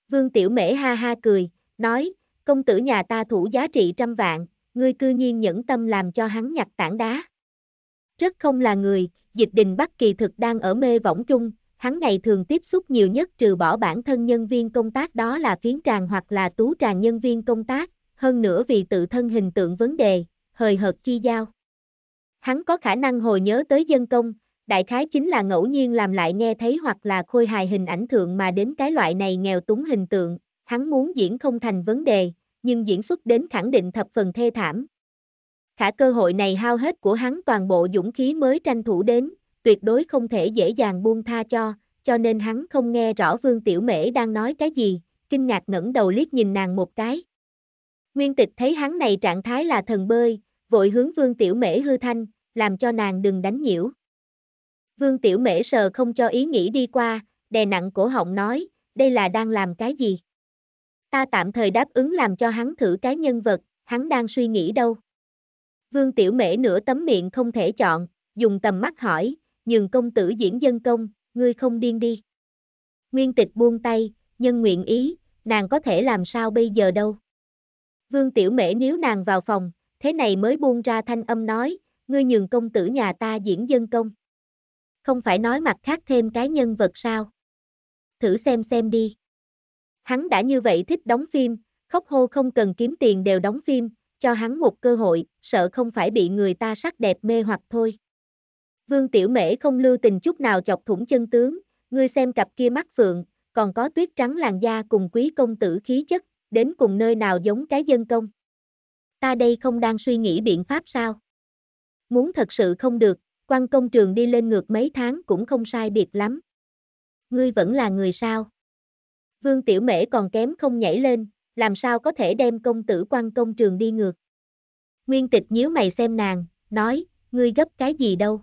Vương Tiểu Mễ ha ha cười, nói, công tử nhà ta thủ giá trị trăm vạn, ngươi cư nhiên nhẫn tâm làm cho hắn nhặt tảng đá. Rất không là người, dịch đình Bắc kỳ thực đang ở mê võng trung, hắn ngày thường tiếp xúc nhiều nhất trừ bỏ bản thân nhân viên công tác đó là phiến tràng hoặc là tú tràng nhân viên công tác, hơn nữa vì tự thân hình tượng vấn đề, hời hợt chi giao. Hắn có khả năng hồi nhớ tới dân công, đại khái chính là ngẫu nhiên làm lại nghe thấy hoặc là khôi hài hình ảnh thượng mà đến cái loại này nghèo túng hình tượng, hắn muốn diễn không thành vấn đề, nhưng diễn xuất đến khẳng định thập phần thê thảm. Khả cơ hội này hao hết của hắn toàn bộ dũng khí mới tranh thủ đến, tuyệt đối không thể dễ dàng buông tha cho, cho nên hắn không nghe rõ Vương Tiểu Mễ đang nói cái gì, kinh ngạc ngẩng đầu liếc nhìn nàng một cái. Nguyên tịch thấy hắn này trạng thái là thần bơi, vội hướng Vương Tiểu Mễ hư thanh, làm cho nàng đừng đánh nhiễu. Vương Tiểu Mễ sờ không cho ý nghĩ đi qua, đè nặng cổ họng nói, đây là đang làm cái gì? Ta tạm thời đáp ứng làm cho hắn thử cái nhân vật, hắn đang suy nghĩ đâu? Vương Tiểu Mễ nửa tấm miệng không thể chọn, dùng tầm mắt hỏi, nhường công tử diễn dân công, ngươi không điên đi. Nguyên tịch buông tay, nhân nguyện ý, nàng có thể làm sao bây giờ đâu. Vương Tiểu Mễ nếu nàng vào phòng, thế này mới buông ra thanh âm nói, ngươi nhường công tử nhà ta diễn dân công. Không phải nói mặt khác thêm cái nhân vật sao? Thử xem xem đi. Hắn đã như vậy thích đóng phim, khóc hô không cần kiếm tiền đều đóng phim, cho hắn một cơ hội, sợ không phải bị người ta sắc đẹp mê hoặc thôi. Vương Tiểu Mễ không lưu tình chút nào chọc thủng chân tướng, ngươi xem cặp kia mắt phượng, còn có tuyết trắng làn da cùng quý công tử khí chất, đến cùng nơi nào giống cái dân công. Ta đây không đang suy nghĩ biện pháp sao? Muốn thật sự không được, quan công trường đi lên ngược mấy tháng cũng không sai biệt lắm. Ngươi vẫn là người sao? Vương Tiểu Mễ còn kém không nhảy lên, làm sao có thể đem công tử quan công trường đi ngược. Nguyên tịch nhíu mày xem nàng, nói, ngươi gấp cái gì đâu.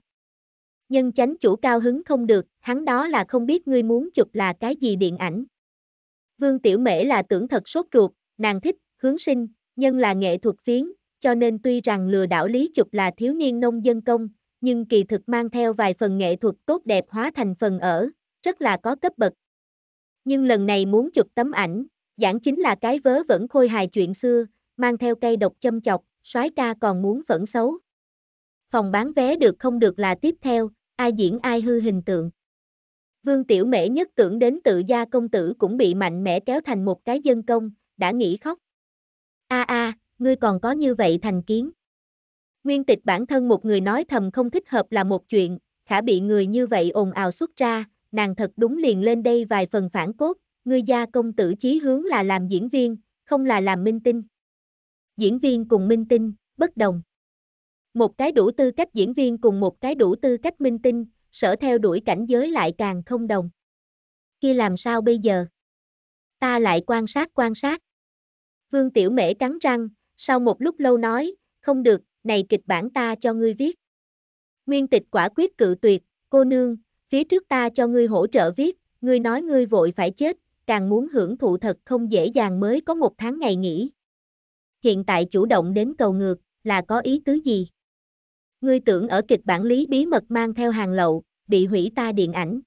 Nhân chánh chủ cao hứng không được, hắn đó là không biết ngươi muốn chụp là cái gì điện ảnh. Vương Tiểu Mễ là tưởng thật sốt ruột, nàng thích, hướng sinh, nhân là nghệ thuật phiến, cho nên tuy rằng lừa đảo lý chụp là thiếu niên nông dân công, nhưng kỳ thực mang theo vài phần nghệ thuật tốt đẹp hóa thành phần ở, rất là có cấp bậc. Nhưng lần này muốn chụp tấm ảnh, giảng chính là cái vớ vẫn khôi hài chuyện xưa, mang theo cây độc châm chọc, soái ca còn muốn phẫn xấu. Phòng bán vé được không được là tiếp theo, ai diễn ai hư hình tượng. Vương Tiểu Mễ nhất tưởng đến tự gia công tử cũng bị mạnh mẽ kéo thành một cái dân công, đã nghĩ khóc. A a, ngươi còn có như vậy thành kiến. Nguyên tịch bản thân một người nói thầm không thích hợp là một chuyện, khả bị người như vậy ồn ào xuất ra, nàng thật đúng liền lên đây vài phần phản cốt, ngươi gia công tử chí hướng là làm diễn viên, không là làm minh tinh. Diễn viên cùng minh tinh, bất đồng. Một cái đủ tư cách diễn viên cùng một cái đủ tư cách minh tinh, sở theo đuổi cảnh giới lại càng không đồng. Kia làm sao bây giờ? Ta lại quan sát quan sát. Vương Tiểu Mễ cắn răng, sau một lúc lâu nói, không được, này kịch bản ta cho ngươi viết. Nguyên tịch quả quyết cự tuyệt, cô nương, phía trước ta cho ngươi hỗ trợ viết, ngươi nói ngươi vội phải chết, càng muốn hưởng thụ thật không dễ dàng mới có một tháng ngày nghỉ. Hiện tại chủ động đến cầu ngược, là có ý tứ gì? Ngươi tưởng ở kịch bản lý bí mật mang theo hàng lậu, bị hủy ta điện ảnh.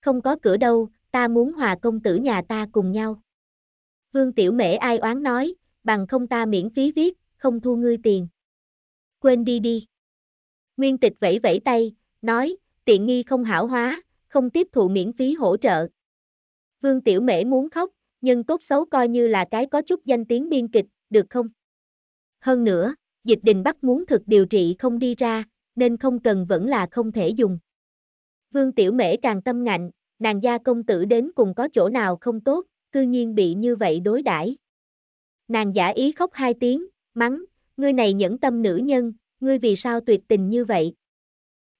Không có cửa đâu, ta muốn hòa công tử nhà ta cùng nhau. Vương Tiểu Mễ ai oán nói, bằng không ta miễn phí viết, không thu ngươi tiền. Quên đi đi. Nguyên tịch vẫy vẫy tay, nói, tiện nghi không hảo hóa, không tiếp thụ miễn phí hỗ trợ. Vương Tiểu Mễ muốn khóc, nhưng tốt xấu coi như là cái có chút danh tiếng biên kịch, được không? Hơn nữa, dịch đình bắt muốn thực điều trị không đi ra, nên không cần vẫn là không thể dùng. Vương Tiểu Mễ càng tâm ngạnh, nàng gia công tử đến cùng có chỗ nào không tốt, cư nhiên bị như vậy đối đãi. Nàng giả ý khóc hai tiếng, mắng, ngươi này nhẫn tâm nữ nhân, ngươi vì sao tuyệt tình như vậy?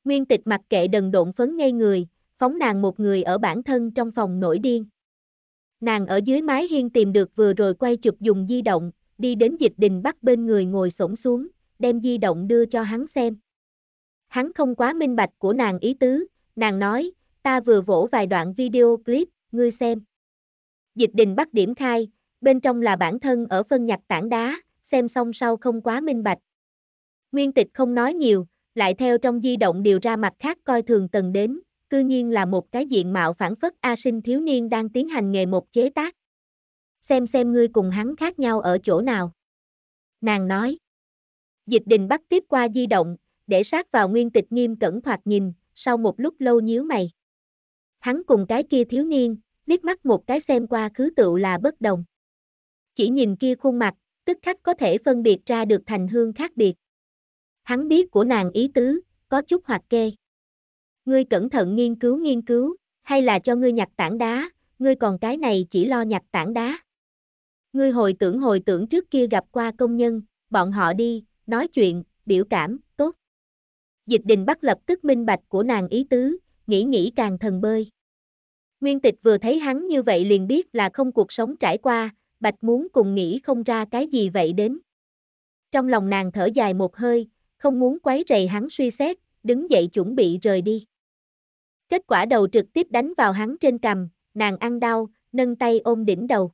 Nguyên tịch mặc kệ đần độn phấn ngây người, phóng nàng một người ở bản thân trong phòng nổi điên. Nàng ở dưới mái hiên tìm được vừa rồi quay chụp dùng di động, đi đến dịch đình bắt bên người ngồi xổm xuống, đem di động đưa cho hắn xem. Hắn không quá minh bạch của nàng ý tứ, nàng nói, ta vừa vỗ vài đoạn video clip, ngươi xem. Dịch đình bắt điểm khai, bên trong là bản thân ở phân nhặt tảng đá, xem xong sau không quá minh bạch. Nguyên tịch không nói nhiều, lại theo trong di động điều ra mặt khác coi thường tần đến, cư nhiên là một cái diện mạo phản phất A sinh thiếu niên đang tiến hành nghề một chế tác. Xem xem ngươi cùng hắn khác nhau ở chỗ nào. Nàng nói. Dịch đình bắt tiếp qua di động, để sát vào nguyên tịch nghiêm cẩn thoạt nhìn, sau một lúc lâu nhíu mày. Hắn cùng cái kia thiếu niên, liếc mắt một cái xem qua khứ tựu là bất đồng. Chỉ nhìn kia khuôn mặt, tức khắc có thể phân biệt ra được thành hương khác biệt. Hắn biết của nàng ý tứ, có chút hoạt kê. Ngươi cẩn thận nghiên cứu nghiên cứu, hay là cho ngươi nhặt tảng đá, ngươi còn cái này chỉ lo nhặt tảng đá. Ngươi hồi tưởng hồi tưởng trước kia gặp qua công nhân, bọn họ đi, nói chuyện, biểu cảm, tốt. Dịch đình bắt lập tức minh bạch của nàng ý tứ, nghĩ nghĩ càng thần bơi. Nguyên tịch vừa thấy hắn như vậy liền biết là không cuộc sống trải qua, bạch muốn cùng nghĩ không ra cái gì vậy đến. Trong lòng nàng thở dài một hơi, không muốn quấy rầy hắn suy xét, đứng dậy chuẩn bị rời đi. Kết quả đầu trực tiếp đánh vào hắn trên cằm, nàng ăn đau, nâng tay ôm đỉnh đầu.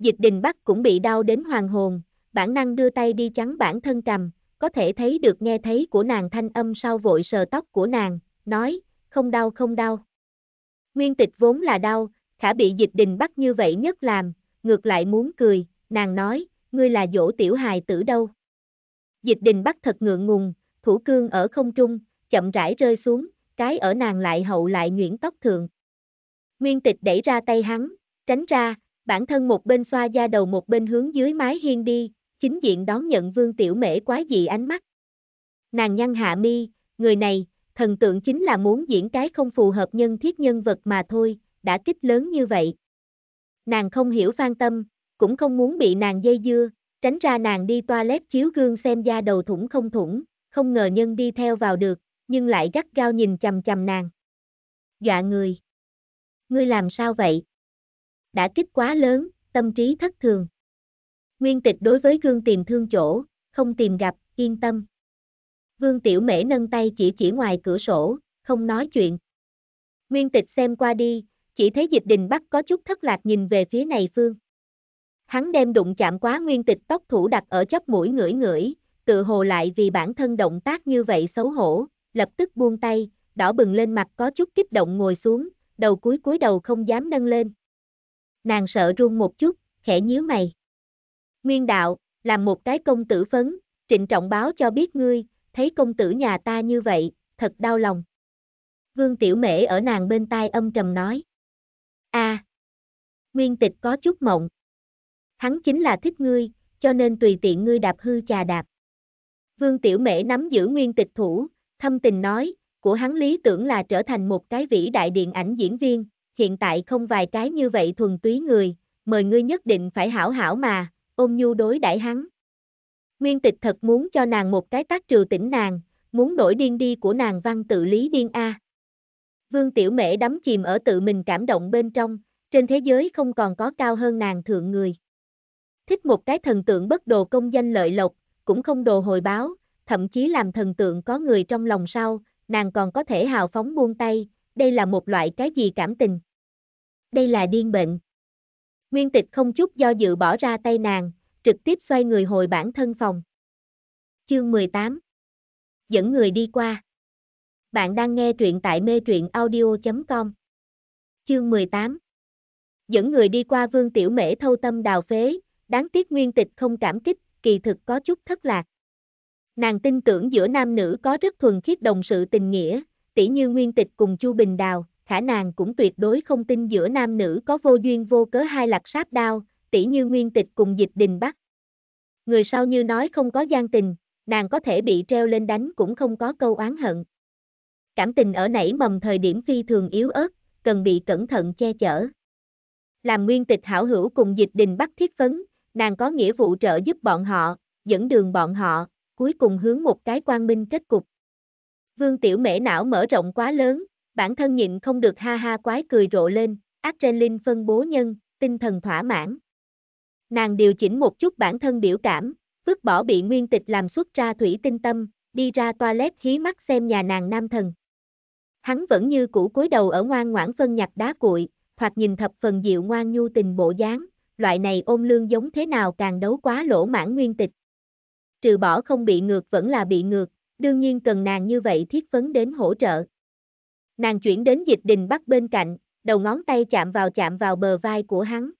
Dịch đình Bắc cũng bị đau đến hoàng hồn, bản năng đưa tay đi chắn bản thân cầm, có thể thấy được nghe thấy của nàng thanh âm sau vội sờ tóc của nàng, nói, không đau không đau. Nguyên tịch vốn là đau, khả bị dịch đình Bắc như vậy nhất làm, ngược lại muốn cười, nàng nói, ngươi là dỗ tiểu hài tử đâu. Dịch đình Bắc thật ngượng ngùng, thủ cương ở không trung, chậm rãi rơi xuống, cái ở nàng lại hậu lại nhuyễn tóc thường. Nguyên tịch đẩy ra tay hắn, tránh ra, bản thân một bên xoa da đầu một bên hướng dưới mái hiên đi, chính diện đón nhận vương tiểu mễ quá dị ánh mắt. Nàng nhăn hạ mi, người này, thần tượng chính là muốn diễn cái không phù hợp nhân thiết nhân vật mà thôi, đã kích lớn như vậy. Nàng không hiểu phan tâm, cũng không muốn bị nàng dây dưa, tránh ra nàng đi toilet chiếu gương xem da đầu thủng không thủng, không ngờ nhân đi theo vào được, nhưng lại gắt gao nhìn chầm chầm nàng. Dọa người. Ngươi làm sao vậy? Đã kích quá lớn, tâm trí thất thường. Nguyên tịch đối với gương tìm thương chỗ, không tìm gặp, yên tâm. Vương Tiểu Mễ nâng tay chỉ chỉ ngoài cửa sổ, không nói chuyện. Nguyên tịch xem qua đi, chỉ thấy dịch đình bắt có chút thất lạc nhìn về phía này phương. Hắn đem đụng chạm quá nguyên tịch tóc thủ đặt ở chấp mũi ngửi ngửi, tự hồ lại vì bản thân động tác như vậy xấu hổ, lập tức buông tay, đỏ bừng lên mặt có chút kích động ngồi xuống, đầu cuối cúi đầu không dám nâng lên. Nàng sợ run một chút, khẽ nhíu mày. Nguyên đạo, làm một cái công tử phấn, trịnh trọng báo cho biết ngươi, thấy công tử nhà ta như vậy, thật đau lòng. Vương Tiểu Mễ ở nàng bên tai âm trầm nói. a Nguyên tịch có chút mộng. Hắn chính là thích ngươi, cho nên tùy tiện ngươi đạp hư trà đạp. Vương Tiểu Mễ nắm giữ nguyên tịch thủ, thâm tình nói, của hắn lý tưởng là trở thành một cái vĩ đại điện ảnh diễn viên, hiện tại không vài cái như vậy thuần túy người, mời ngươi nhất định phải hảo hảo mà, ôm nhu đối đãi hắn. Nguyên tịch thật muốn cho nàng một cái tác trừ tỉnh nàng, muốn đổi điên đi của nàng văn tự lý điên A. Vương Tiểu Mễ đắm chìm ở tự mình cảm động bên trong, trên thế giới không còn có cao hơn nàng thượng người. Thích một cái thần tượng bất đồ công danh lợi lộc, cũng không đồ hồi báo, thậm chí làm thần tượng có người trong lòng sau, nàng còn có thể hào phóng buông tay, đây là một loại cái gì cảm tình. Đây là điên bệnh. Nguyên tịch không chút do dự bỏ ra tay nàng, trực tiếp xoay người hồi bản thân phòng. Chương 18 Dẫn người đi qua Bạn đang nghe truyện tại mê truyện audio.com Chương 18 Dẫn người đi qua vương tiểu mễ thâu tâm đào phế, đáng tiếc nguyên tịch không cảm kích, kỳ thực có chút thất lạc. Nàng tin tưởng giữa nam nữ có rất thuần khiết đồng sự tình nghĩa, tỉ như nguyên tịch cùng Chu Bình Đào, khả nàng cũng tuyệt đối không tin giữa nam nữ có vô duyên vô cớ hai lạc sáp đao, tỉ như nguyên tịch cùng dịch đình bắt Người sau như nói không có gian tình, nàng có thể bị treo lên đánh cũng không có câu oán hận. Cảm tình ở nảy mầm thời điểm phi thường yếu ớt, cần bị cẩn thận che chở. Làm nguyên tịch hảo hữu cùng dịch đình bắt thiết phấn, nàng có nghĩa vụ trợ giúp bọn họ, dẫn đường bọn họ, cuối cùng hướng một cái quang minh kết cục. Vương Tiểu Mễ não mở rộng quá lớn, bản thân nhịn không được ha ha quái cười rộ lên, adrenaline phân bố nhân, tinh thần thỏa mãn. Nàng điều chỉnh một chút bản thân biểu cảm, vứt bỏ bị nguyên tịch làm xuất ra thủy tinh tâm, đi ra toilet hí mắt xem nhà nàng nam thần. Hắn vẫn như cũ cúi đầu ở ngoan ngoãn phân nhặt đá cuội, hoặc nhìn thập phần dịu ngoan nhu tình bộ dáng, loại này ôm lương giống thế nào càng đấu quá lỗ mãn nguyên tịch. Trừ bỏ không bị ngược vẫn là bị ngược, đương nhiên cần nàng như vậy thiết phấn đến hỗ trợ. Nàng chuyển đến dịch đình bắt bên cạnh, đầu ngón tay chạm vào chạm vào bờ vai của hắn.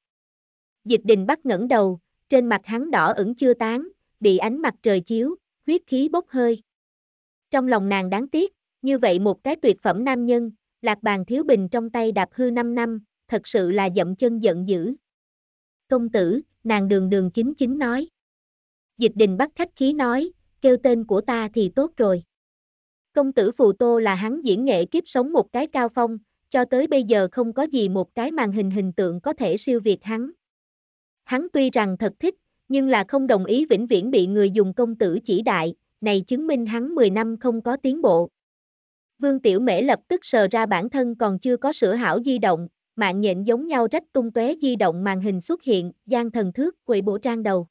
Dịch đình bắt ngẩng đầu, trên mặt hắn đỏ ửng chưa tán, bị ánh mặt trời chiếu, huyết khí bốc hơi. Trong lòng nàng đáng tiếc, như vậy một cái tuyệt phẩm nam nhân, lạc bàn thiếu bình trong tay đạp hư 5 năm, thật sự là dậm chân giận dữ. Công tử, nàng đường đường chính chính nói. Dịch đình bắt khách khí nói, kêu tên của ta thì tốt rồi. Công tử Phù Tô là hắn diễn nghệ kiếp sống một cái cao phong, cho tới bây giờ không có gì một cái màn hình hình tượng có thể siêu việt hắn. Hắn tuy rằng thật thích, nhưng là không đồng ý vĩnh viễn bị người dùng công tử chỉ đại, này chứng minh hắn 10 năm không có tiến bộ. Vương Tiểu Mễ lập tức sờ ra bản thân còn chưa có sửa hảo di động, mạng nhện giống nhau rách tung tóe di động màn hình xuất hiện, gian thần thước quỳ bổ trang đầu.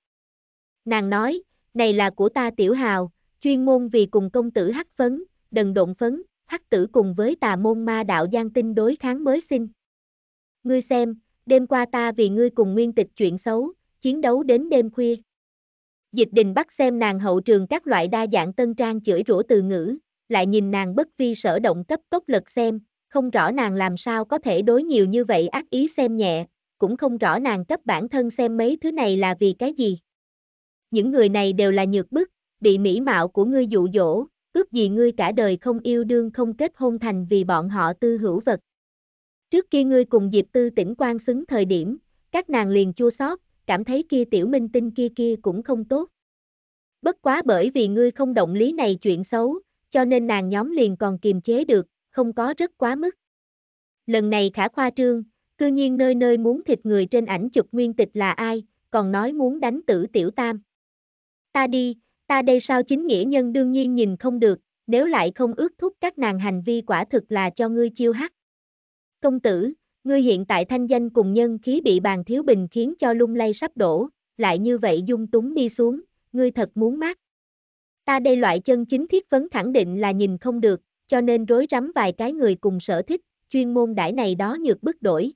Nàng nói, này là của ta Tiểu Hào, chuyên môn vì cùng công tử hắc phấn, đần độn phấn, hắc tử cùng với tà môn ma đạo gian tinh đối kháng mới sinh. Ngươi xem, đêm qua ta vì ngươi cùng nguyên tịch chuyện xấu, chiến đấu đến đêm khuya. Dịch đình bắt xem nàng hậu trường các loại đa dạng tân trang chửi rủa từ ngữ, lại nhìn nàng bất vi sở động cấp tốc lật xem, không rõ nàng làm sao có thể đối nhiều như vậy ác ý xem nhẹ, cũng không rõ nàng cấp bản thân xem mấy thứ này là vì cái gì. Những người này đều là nhược bức, bị mỹ mạo của ngươi dụ dỗ, ước gì ngươi cả đời không yêu đương không kết hôn thành vì bọn họ tư hữu vật. Trước kia ngươi cùng Diệp Tư tỉnh quan xứng thời điểm, các nàng liền chua xót, cảm thấy kia tiểu minh tinh kia kia cũng không tốt. Bất quá bởi vì ngươi không động lý này chuyện xấu, cho nên nàng nhóm liền còn kiềm chế được, không có rất quá mức. Lần này khả khoa trương, cư nhiên nơi nơi muốn thịt người trên ảnh chụp nguyên tịch là ai, còn nói muốn đánh tử tiểu tam. Ta đi, ta đây sao chính nghĩa nhân đương nhiên nhìn không được, nếu lại không ước thúc các nàng hành vi quả thực là cho ngươi chiêu hắc. Công tử, ngươi hiện tại thanh danh cùng nhân khí bị bàn thiếu bình khiến cho lung lay sắp đổ, lại như vậy dung túng đi xuống, ngươi thật muốn mát. Ta đây loại chân chính thiết vấn khẳng định là nhìn không được, cho nên rối rắm vài cái người cùng sở thích, chuyên môn đãi này đó nhược bức đổi.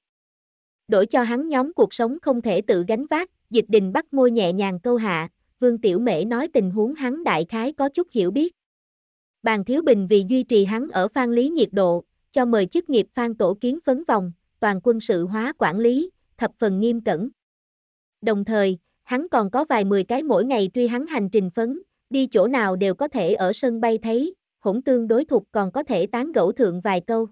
Đổi cho hắn nhóm cuộc sống không thể tự gánh vác, dịch đình bắt môi nhẹ nhàng câu hạ, Vương Tiểu Mễ nói tình huống hắn đại khái có chút hiểu biết. Bàn Thiếu Bình vì duy trì hắn ở phan lý nhiệt độ, cho mời chức nghiệp phan tổ kiến phấn vòng, toàn quân sự hóa quản lý, thập phần nghiêm cẩn. Đồng thời, hắn còn có vài mười cái mỗi ngày truy hắn hành trình phấn, đi chỗ nào đều có thể ở sân bay thấy, hỗn tương đối thục còn có thể tán gẫu thượng vài câu.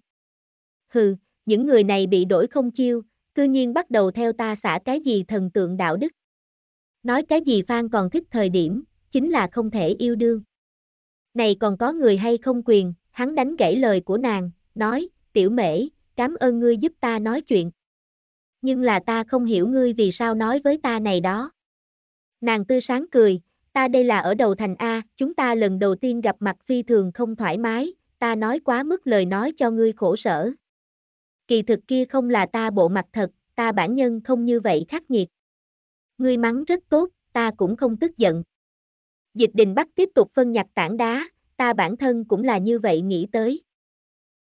Hừ, những người này bị đổi không chiêu, cư nhiên bắt đầu theo ta xả cái gì thần tượng đạo đức. Nói cái gì Phan còn thích thời điểm, chính là không thể yêu đương. Này còn có người hay không quyền, hắn đánh gãy lời của nàng, nói, tiểu mễ, cảm ơn ngươi giúp ta nói chuyện. Nhưng là ta không hiểu ngươi vì sao nói với ta này đó. Nàng tươi sáng cười, ta đây là ở đầu thành A, chúng ta lần đầu tiên gặp mặt phi thường không thoải mái, ta nói quá mức lời nói cho ngươi khổ sở. Kỳ thực kia không là ta bộ mặt thật, ta bản nhân không như vậy khắc nghiệt. Ngươi mắng rất tốt, ta cũng không tức giận. Dịch đình Bắc tiếp tục phân nhặt tảng đá, ta bản thân cũng là như vậy nghĩ tới.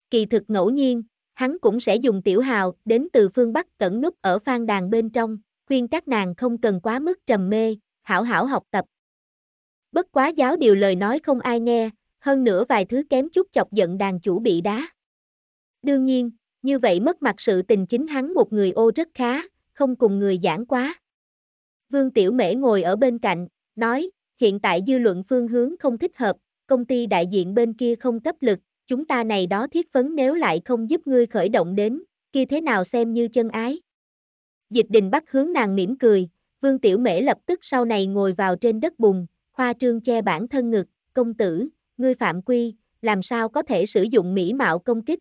Kỳ thực ngẫu nhiên, hắn cũng sẽ dùng tiểu hào đến từ phương Bắc cẩn nút ở phan đàn bên trong, khuyên các nàng không cần quá mức trầm mê, hảo hảo học tập. Bất quá giáo điều lời nói không ai nghe, hơn nữa vài thứ kém chút chọc giận đàn chủ bị đá. Đương nhiên, như vậy mất mặt sự tình chính hắn một người ô rất khá, không cùng người giảng quá. Vương Tiểu Mễ ngồi ở bên cạnh, nói, hiện tại dư luận phương hướng không thích hợp, công ty đại diện bên kia không cấp lực, chúng ta này đó thiết phấn nếu lại không giúp ngươi khởi động đến, kia thế nào xem như chân ái. Dịch đình bắt hướng nàng mỉm cười, Vương Tiểu Mễ lập tức sau này ngồi vào trên đất bùn, khoa trương che bản thân ngực, công tử, ngươi phạm quy, làm sao có thể sử dụng mỹ mạo công kích.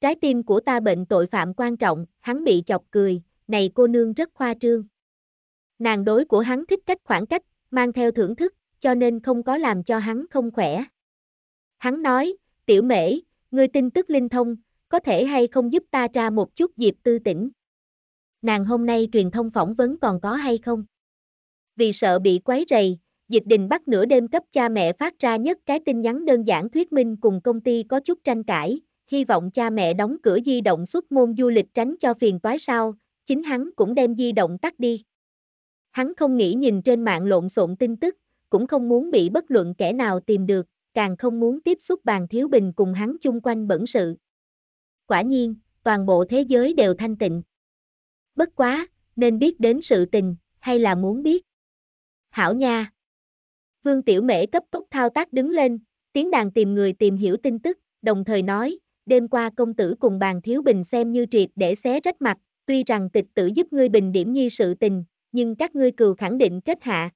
Trái tim của ta bệnh tội phạm quan trọng, hắn bị chọc cười, này cô nương rất khoa trương. Nàng đối của hắn thích cách khoảng cách, mang theo thưởng thức, cho nên không có làm cho hắn không khỏe. Hắn nói, tiểu mễ, ngươi tin tức linh thông, có thể hay không giúp ta tra một chút Diệp Tư tỉnh. Nàng hôm nay truyền thông phỏng vấn còn có hay không? Vì sợ bị quấy rầy, Dịch đình bắt nửa đêm cấp cha mẹ phát ra nhất cái tin nhắn đơn giản thuyết minh cùng công ty có chút tranh cãi, hy vọng cha mẹ đóng cửa di động xuất môn du lịch tránh cho phiền toái sao, chính hắn cũng đem di động tắt đi. Hắn không nghĩ nhìn trên mạng lộn xộn tin tức, cũng không muốn bị bất luận kẻ nào tìm được, càng không muốn tiếp xúc bàn thiếu bình cùng hắn chung quanh bẩn sự. Quả nhiên, toàn bộ thế giới đều thanh tịnh. Bất quá, nên biết đến sự tình, hay là muốn biết? Hảo nha! Vương Tiểu Mễ cấp tốc thao tác đứng lên, tiếng đàn tìm người tìm hiểu tin tức, đồng thời nói, đêm qua công tử cùng bàn thiếu bình xem như triệt để xé rách mặt, tuy rằng tịch tử giúp ngươi bình điểm nhi sự tình, nhưng các ngươi cừu khẳng định kết hạ.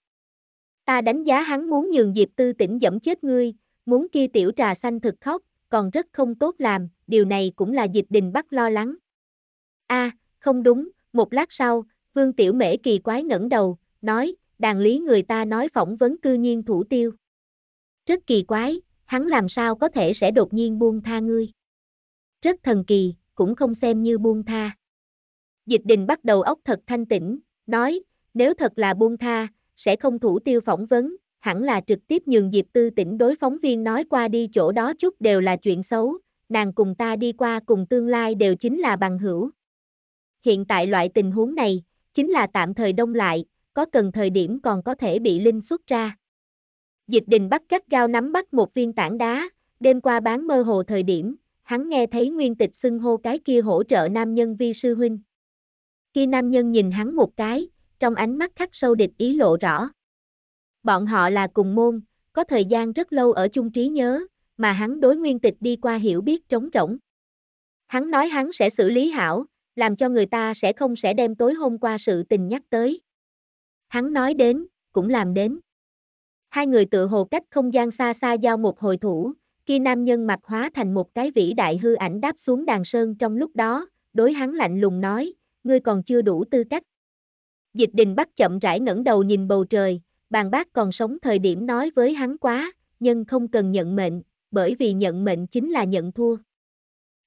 Ta đánh giá hắn muốn nhường Diệp Tư tỉnh dẫm chết ngươi, muốn kia tiểu trà xanh thực khóc, còn rất không tốt làm, điều này cũng là Diệp Đình Bắc lo lắng. A, không đúng, một lát sau, Vương Tiểu Mễ kỳ quái ngẩng đầu, nói, đàn lý người ta nói phỏng vấn cư nhiên thủ tiêu. Rất kỳ quái, hắn làm sao có thể sẽ đột nhiên buông tha ngươi. Rất thần kỳ, cũng không xem như buông tha. Dịch đình bắt đầu ốc thật thanh tĩnh, nói, nếu thật là buông tha, sẽ không thủ tiêu phỏng vấn, hẳn là trực tiếp nhường Diệp Tư tỉnh đối phóng viên nói qua đi chỗ đó chút đều là chuyện xấu, nàng cùng ta đi qua cùng tương lai đều chính là bằng hữu. Hiện tại loại tình huống này, chính là tạm thời đông lại, có cần thời điểm còn có thể bị linh xuất ra. Dịch đình bắt cắt gao nắm bắt một viên tảng đá, đêm qua bán mơ hồ thời điểm, hắn nghe thấy nguyên tịch xưng hô cái kia hỗ trợ nam nhân vi sư huynh. Khi nam nhân nhìn hắn một cái, trong ánh mắt khắc sâu địch ý lộ rõ. Bọn họ là cùng môn, có thời gian rất lâu ở chung trí nhớ, mà hắn đối nguyên tịch đi qua hiểu biết trống rỗng. Hắn nói hắn sẽ xử lý hảo, làm cho người ta sẽ không sẽ đem tối hôm qua sự tình nhắc tới. Hắn nói đến, cũng làm đến. Hai người tự hồ cách không gian xa xa giao một hồi thủ, khi nam nhân mặt hóa thành một cái vĩ đại hư ảnh đáp xuống đàn sơn trong lúc đó, đối hắn lạnh lùng nói, ngươi còn chưa đủ tư cách. Dịch đình bắt chậm rãi ngẩng đầu nhìn bầu trời, bàn bác còn sống thời điểm nói với hắn quá, nhưng không cần nhận mệnh, bởi vì nhận mệnh chính là nhận thua.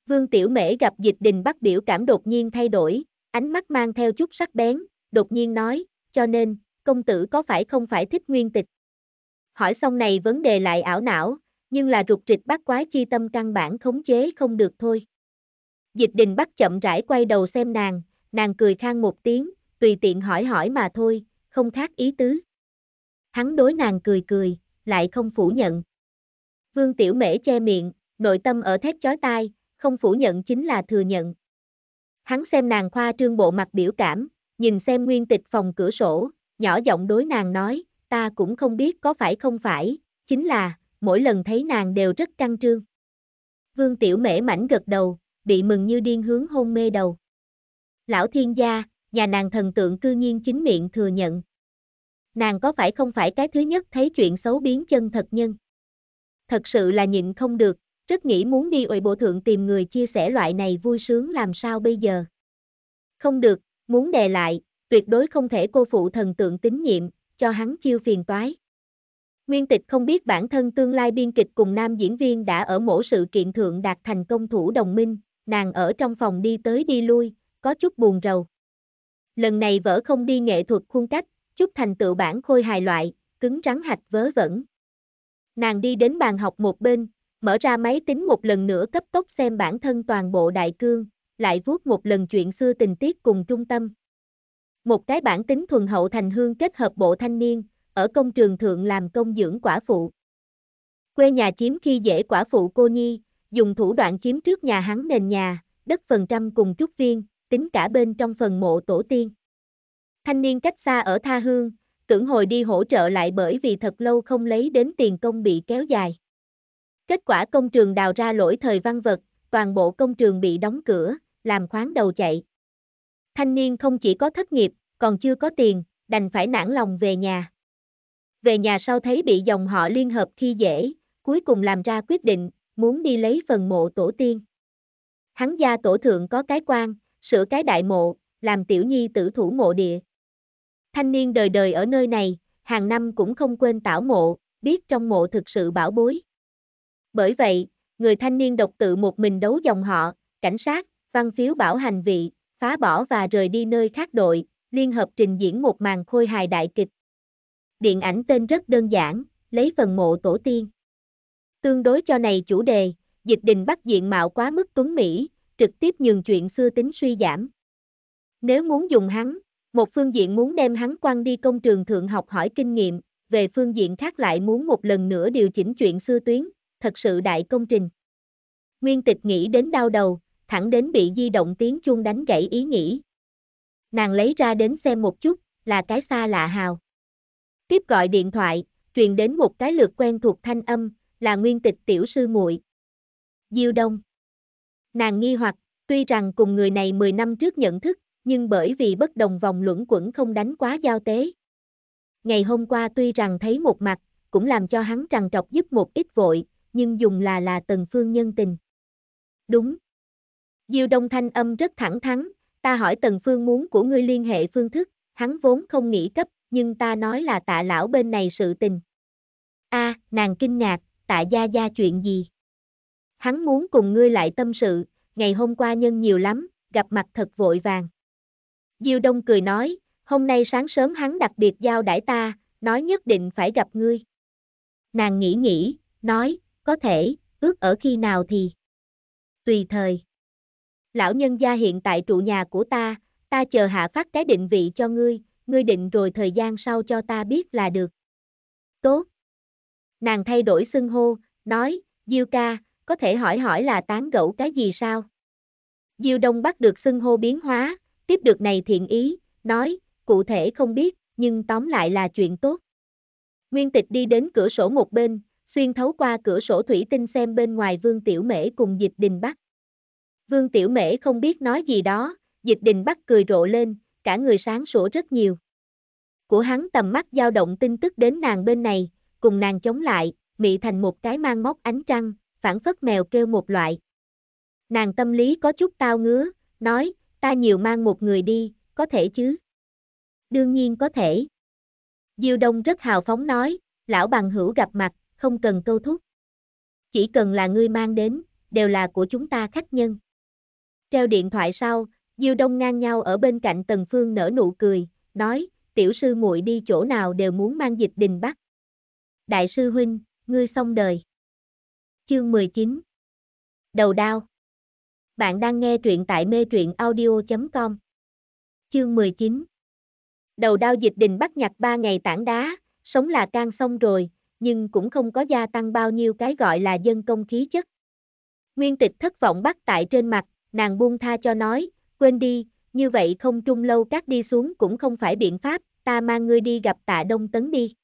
Vương Tiểu Mễ gặp dịch đình bắt biểu cảm đột nhiên thay đổi, ánh mắt mang theo chút sắc bén, đột nhiên nói, cho nên, công tử có phải không phải thích nguyên tịch? Hỏi xong này vấn đề lại ảo não, nhưng là rụt rịch bắt quái chi tâm căn bản khống chế không được thôi. Dịch đình bắt chậm rãi quay đầu xem nàng, nàng cười khang một tiếng, tùy tiện hỏi hỏi mà thôi, không khác ý tứ. Hắn đối nàng cười cười, lại không phủ nhận. Vương Tiểu Mễ che miệng, nội tâm ở thét chói tai, không phủ nhận chính là thừa nhận. Hắn xem nàng khoa trương bộ mặt biểu cảm, nhìn xem nguyên tịch phòng cửa sổ, nhỏ giọng đối nàng nói, ta cũng không biết có phải không phải, chính là, mỗi lần thấy nàng đều rất căng trương. Vương Tiểu Mễ mảnh gật đầu, bị mừng như điên hướng hôn mê đầu. Lão thiên gia, nhà nàng thần tượng cư nhiên chính miệng thừa nhận. Nàng có phải không phải cái thứ nhất thấy chuyện xấu biến chân thật nhân? Thật sự là nhịn không được, rất nghĩ muốn đi ủy bộ thượng tìm người chia sẻ loại này vui sướng làm sao bây giờ. Không được, muốn đè lại, tuyệt đối không thể cô phụ thần tượng tín nhiệm, cho hắn chiêu phiền toái. Nguyên tịch không biết bản thân tương lai biên kịch cùng nam diễn viên đã ở mỗi sự kiện thượng đạt thành công thủ đồng minh, nàng ở trong phòng đi tới đi lui, có chút buồn rầu. Lần này vỡ không đi nghệ thuật khuôn cách, chút thành tựu bản khôi hài loại, cứng rắn hạch vớ vẩn. Nàng đi đến bàn học một bên, mở ra máy tính một lần nữa cấp tốc xem bản thân toàn bộ đại cương, lại vuốt một lần chuyện xưa tình tiết cùng trung tâm. Một cái bản tính thuần hậu thành hương kết hợp bộ thanh niên, ở công trường thượng làm công dưỡng quả phụ. Quê nhà chiếm khi dễ quả phụ cô nhi, dùng thủ đoạn chiếm trước nhà hắn nền nhà, đất phần trăm cùng trúc viên, tính cả bên trong phần mộ tổ tiên. Thanh niên cách xa ở tha hương, tưởng hồi đi hỗ trợ lại bởi vì thật lâu không lấy đến tiền công bị kéo dài. Kết quả công trường đào ra lỗi thời văn vật, toàn bộ công trường bị đóng cửa, làm khoáng đầu chạy. Thanh niên không chỉ có thất nghiệp, còn chưa có tiền, đành phải nản lòng về nhà. Về nhà sau thấy bị dòng họ liên hợp khi dễ, cuối cùng làm ra quyết định, muốn đi lấy phần mộ tổ tiên. Hắn gia tổ thượng có cái quan, sửa cái đại mộ, làm tiểu nhi tử thủ mộ địa. Thanh niên đời đời ở nơi này, hàng năm cũng không quên tảo mộ, biết trong mộ thực sự bảo bối. Bởi vậy, người thanh niên độc tự một mình đấu dòng họ, cảnh sát, văn phiếu bảo hành vị, phá bỏ và rời đi nơi khác đội, liên hợp trình diễn một màn khôi hài đại kịch. Điện ảnh tên rất đơn giản, lấy phần mộ tổ tiên. Tương đối cho này chủ đề, dịch đình bắt diện mạo quá mức tuấn Mỹ, trực tiếp nhường chuyện xưa tính suy giảm. Nếu muốn dùng hắn, một phương diện muốn đem hắn quăng đi công trường thượng học hỏi kinh nghiệm, về phương diện khác lại muốn một lần nữa điều chỉnh chuyện xưa tuyến, thật sự đại công trình. Nguyên tịch nghĩ đến đau đầu, thẳng đến bị di động tiếng chuông đánh gãy ý nghĩ. Nàng lấy ra đến xem một chút, là cái xa lạ hào. Tiếp gọi điện thoại, truyền đến một cái lượt quen thuộc thanh âm, là nguyên tịch tiểu sư muội. Diêu Đông. Nàng nghi hoặc, tuy rằng cùng người này 10 năm trước nhận thức, nhưng bởi vì bất đồng vòng luẩn quẩn không đánh quá giao tế. Ngày hôm qua tuy rằng thấy một mặt, cũng làm cho hắn trằn trọc giúp một ít vội, nhưng dùng là là tần phương nhân tình. Đúng. Diêu Đông thanh âm rất thẳng thắn, ta hỏi tần phương muốn của ngươi liên hệ phương thức, hắn vốn không nghĩ cấp, nhưng ta nói là tạ lão bên này sự tình. A, nàng kinh ngạc, tạ gia gia chuyện gì? Hắn muốn cùng ngươi lại tâm sự, ngày hôm qua nhân nhiều lắm, gặp mặt thật vội vàng. Diêu Đông cười nói, hôm nay sáng sớm hắn đặc biệt giao đãi ta, nói nhất định phải gặp ngươi. Nàng nghĩ nghĩ, nói, có thể, ước ở khi nào thì. Tùy thời. Lão nhân gia hiện tại trụ nhà của ta, ta chờ hạ phát cái định vị cho ngươi, ngươi định rồi thời gian sau cho ta biết là được. Tốt. Nàng thay đổi xưng hô, nói, Diêu ca, có thể hỏi hỏi là tán gẫu cái gì sao? Diêu Đông bắt được xưng hô biến hóa, tiếp được này thiện ý, nói, cụ thể không biết, nhưng tóm lại là chuyện tốt. Nguyên tịch đi đến cửa sổ một bên, xuyên thấu qua cửa sổ thủy tinh xem bên ngoài Vương Tiểu Mễ cùng Dịch Đình Bắc. Vương Tiểu Mễ không biết nói gì đó, Dịch Đình Bắc cười rộ lên, cả người sáng sủa rất nhiều. Của hắn tầm mắt dao động tin tức đến nàng bên này, cùng nàng chống lại, mị thành một cái mang móc ánh trăng, phản phất mèo kêu một loại. Nàng tâm lý có chút tao ngứa, nói, ta nhiều mang một người đi, có thể chứ? Đương nhiên có thể. Diêu Đông rất hào phóng nói, lão bằng hữu gặp mặt, không cần câu thúc. Chỉ cần là ngươi mang đến, đều là của chúng ta khách nhân. Treo điện thoại sau, Diêu Đông ngang nhau ở bên cạnh Tần Phương nở nụ cười, nói, tiểu sư muội đi chỗ nào đều muốn mang dịch đình bắt. Đại sư huynh, ngươi xong đời. Chương 19 Đầu đao Bạn đang nghe truyện tại mê truyện audio.com Chương 19 Đầu đao dịch đình bắt nhặt ba ngày tảng đá, sống là can xong rồi, nhưng cũng không có gia tăng bao nhiêu cái gọi là dân công khí chất. Nguyên tịch thất vọng bắt tại trên mặt, nàng buông tha cho nói, quên đi, như vậy không trung lâu các đi xuống cũng không phải biện pháp, ta mang ngươi đi gặp tạ đông tấn đi.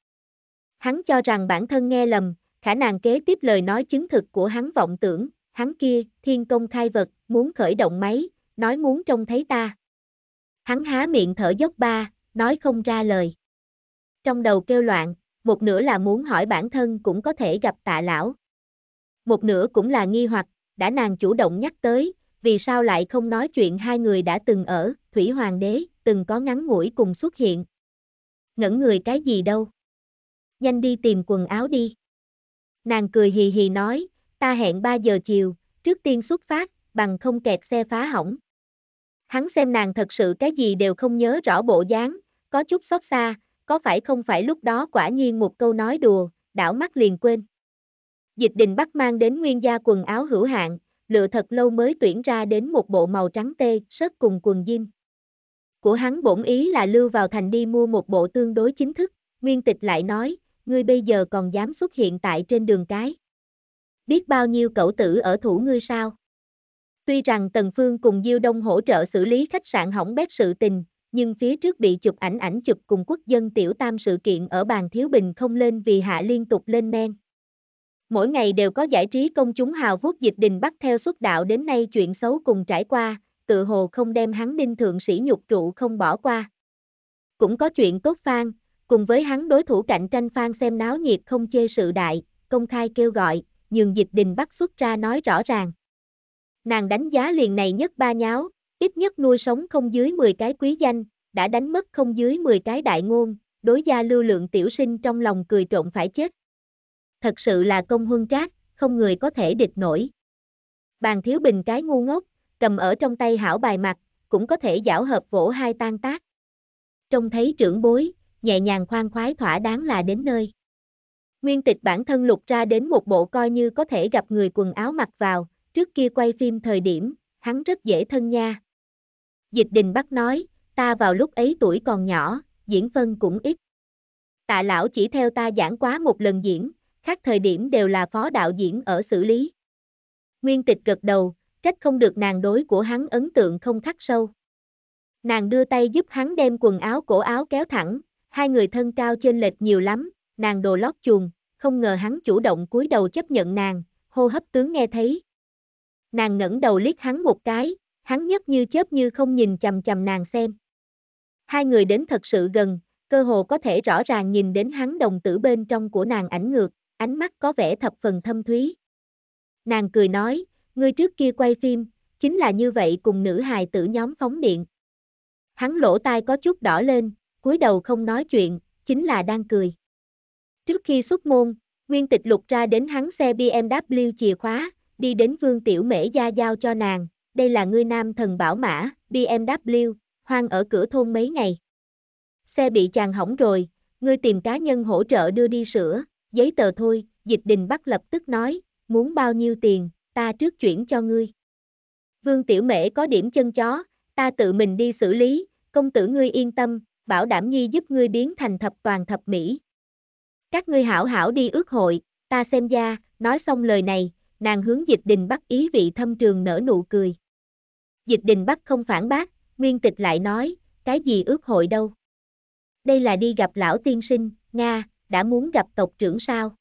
Hắn cho rằng bản thân nghe lầm, khả năng kế tiếp lời nói chứng thực của hắn vọng tưởng, hắn kia, thiên công khai vật, muốn khởi động máy, nói muốn trông thấy ta. Hắn há miệng thở dốc ba, nói không ra lời. Trong đầu kêu loạn, một nửa là muốn hỏi bản thân cũng có thể gặp tạ lão. Một nửa cũng là nghi hoặc, đã nàng chủ động nhắc tới, vì sao lại không nói chuyện hai người đã từng ở, Thủy Hoàng đế, từng có ngắn ngủi cùng xuất hiện. Ngẩn người cái gì đâu. Nhanh đi tìm quần áo đi. Nàng cười hì hì nói, ta hẹn 3 giờ chiều, trước tiên xuất phát, bằng không kẹt xe phá hỏng. Hắn xem nàng thật sự cái gì đều không nhớ rõ bộ dáng, có chút xót xa, có phải không phải lúc đó quả nhiên một câu nói đùa, đảo mắt liền quên. Dịch đình bắt mang đến nguyên gia quần áo hữu hạn, lựa thật lâu mới tuyển ra đến một bộ màu trắng tê, sớt cùng quần jean. Của hắn bổn ý là lưu vào thành đi mua một bộ tương đối chính thức, nguyên tịch lại nói, ngươi bây giờ còn dám xuất hiện tại trên đường cái. Biết bao nhiêu cậu tử ở thủ ngươi sao? Tuy rằng Tần Phương cùng Diêu Đông hỗ trợ xử lý khách sạn hỏng bét sự tình, nhưng phía trước bị chụp ảnh ảnh chụp cùng quốc dân tiểu tam sự kiện ở bàn thiếu bình không lên vì hạ liên tục lên men. Mỗi ngày đều có giải trí công chúng hào vuốt dịch đình bắt theo xuất đạo đến nay chuyện xấu cùng trải qua, tự hồ không đem hắn đinh thượng sĩ nhục trụ không bỏ qua. Cũng có chuyện tốt phan, cùng với hắn đối thủ cạnh tranh Phan xem náo nhiệt không chê sự đại, công khai kêu gọi, nhường dịch đình bắt xuất ra nói rõ ràng. Nàng đánh giá liền này nhất ba nháo, ít nhất nuôi sống không dưới 10 cái quý danh, đã đánh mất không dưới 10 cái đại ngôn, đối gia lưu lượng tiểu sinh trong lòng cười trộn phải chết. Thật sự là công huân trác, không người có thể địch nổi. Bàn thiếu bình cái ngu ngốc, cầm ở trong tay hảo bài mặt, cũng có thể giảo hợp vỗ hai tan tác. Trông thấy trưởng bối, nhẹ nhàng khoan khoái thỏa đáng là đến nơi. Nguyên tịch bản thân lục ra đến một bộ coi như có thể gặp người quần áo mặc vào, trước kia quay phim thời điểm, hắn rất dễ thân nha. Dịch đình bắt nói, ta vào lúc ấy tuổi còn nhỏ, diễn phân cũng ít. Tạ lão chỉ theo ta giảng quá một lần diễn, khác thời điểm đều là phó đạo diễn ở xử lý. Nguyên tịch gật đầu, trách không được nàng đối của hắn ấn tượng không khắc sâu. Nàng đưa tay giúp hắn đem quần áo cổ áo kéo thẳng, hai người thân cao trên lệch nhiều lắm, nàng đồ lót chuồng, không ngờ hắn chủ động cúi đầu chấp nhận nàng, hô hấp tướng nghe thấy. Nàng ngẩng đầu liếc hắn một cái, hắn nhất như chớp như không nhìn chầm chầm nàng xem. Hai người đến thật sự gần, cơ hồ có thể rõ ràng nhìn đến hắn đồng tử bên trong của nàng ảnh ngược, ánh mắt có vẻ thập phần thâm thúy. Nàng cười nói, ngươi trước kia quay phim, chính là như vậy cùng nữ hài tử nhóm phóng điện. Hắn lỗ tai có chút đỏ lên, cúi đầu không nói chuyện, chính là đang cười. Trước khi xuất môn, Nguyên Tịch lục ra đến hắn xe BMW chìa khóa, đi đến Vương Tiểu Mễ gia giao cho nàng, đây là ngươi nam thần bảo mã, BMW, hoang ở cửa thôn mấy ngày. Xe bị chàng hỏng rồi, ngươi tìm cá nhân hỗ trợ đưa đi sửa, giấy tờ thôi, dịch đình bắt lập tức nói, muốn bao nhiêu tiền, ta trước chuyển cho ngươi. Vương Tiểu Mễ có điểm chân chó, ta tự mình đi xử lý, công tử ngươi yên tâm, bảo đảm nhi giúp ngươi biến thành thập toàn thập mỹ. Các ngươi hảo hảo đi ước hội, ta xem ra, nói xong lời này, nàng hướng dịch đình bắt ý vị thâm trường nở nụ cười. Dịch đình bắt không phản bác, nguyên tịch lại nói, cái gì ước hội đâu. Đây là đi gặp lão tiên sinh, Nga, đã muốn gặp tộc trưởng sao.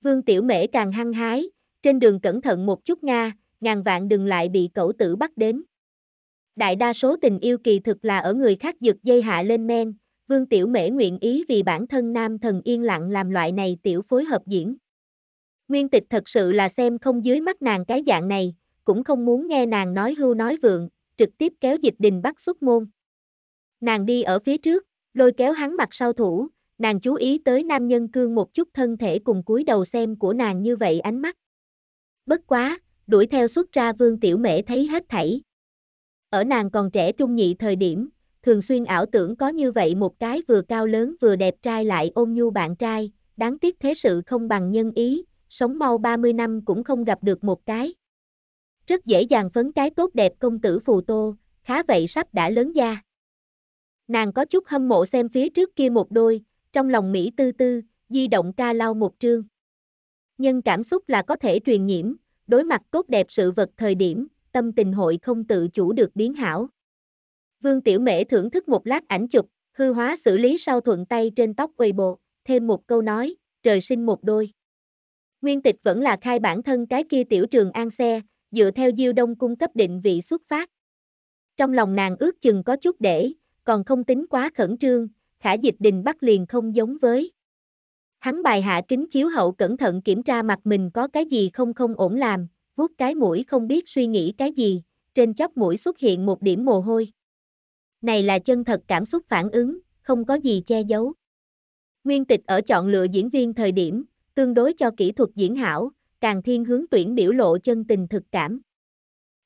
Vương Tiểu Mễ càng hăng hái, trên đường cẩn thận một chút Nga, ngàn vạn đừng lại bị cẩu tử bắt đến. Đại đa số tình yêu kỳ thực là ở người khác giật dây hạ lên men, Vương Tiểu Mễ nguyện ý vì bản thân nam thần yên lặng làm loại này tiểu phối hợp diễn. Nguyên tịch thật sự là xem không dưới mắt nàng cái dạng này, cũng không muốn nghe nàng nói hưu nói vượng, trực tiếp kéo dịch đình bắt xuất môn. Nàng đi ở phía trước, lôi kéo hắn mặt sau thủ, nàng chú ý tới nam nhân cương một chút thân thể cùng cúi đầu xem của nàng như vậy ánh mắt. Bất quá, đuổi theo xuất ra vương tiểu mễ thấy hết thảy. Ở nàng còn trẻ trung nhị thời điểm, thường xuyên ảo tưởng có như vậy một cái vừa cao lớn vừa đẹp trai lại ôm nhu bạn trai, đáng tiếc thế sự không bằng nhân ý, sống mau 30 năm cũng không gặp được một cái. Rất dễ dàng phấn cái tốt đẹp công tử phù tô, khá vậy sắp đã lớn da. Nàng có chút hâm mộ xem phía trước kia một đôi, trong lòng Mỹ tư tư, di động ca lau một trương. Nhân cảm xúc là có thể truyền nhiễm, đối mặt tốt đẹp sự vật thời điểm, tâm tình hội không tự chủ được biến hảo. Vương Tiểu Mễ thưởng thức một lát ảnh chụp, hư hóa xử lý sau thuận tay trên tóc quầy bộ, thêm một câu nói, trời sinh một đôi. Nguyên tịch vẫn là khai bản thân cái kia tiểu trường an xe, dựa theo Diêu Đông cung cấp định vị xuất phát. Trong lòng nàng ước chừng có chút để, còn không tính quá khẩn trương, khả dịch đình bắt liền không giống với. Hắn bài hạ kính chiếu hậu cẩn thận kiểm tra mặt mình có cái gì không không ổn làm, vuốt cái mũi không biết suy nghĩ cái gì, trên chóp mũi xuất hiện một điểm mồ hôi. Này là chân thật cảm xúc phản ứng, không có gì che giấu. Nguyên tịch ở chọn lựa diễn viên thời điểm, tương đối cho kỹ thuật diễn hảo, càng thiên hướng tuyển biểu lộ chân tình thực cảm.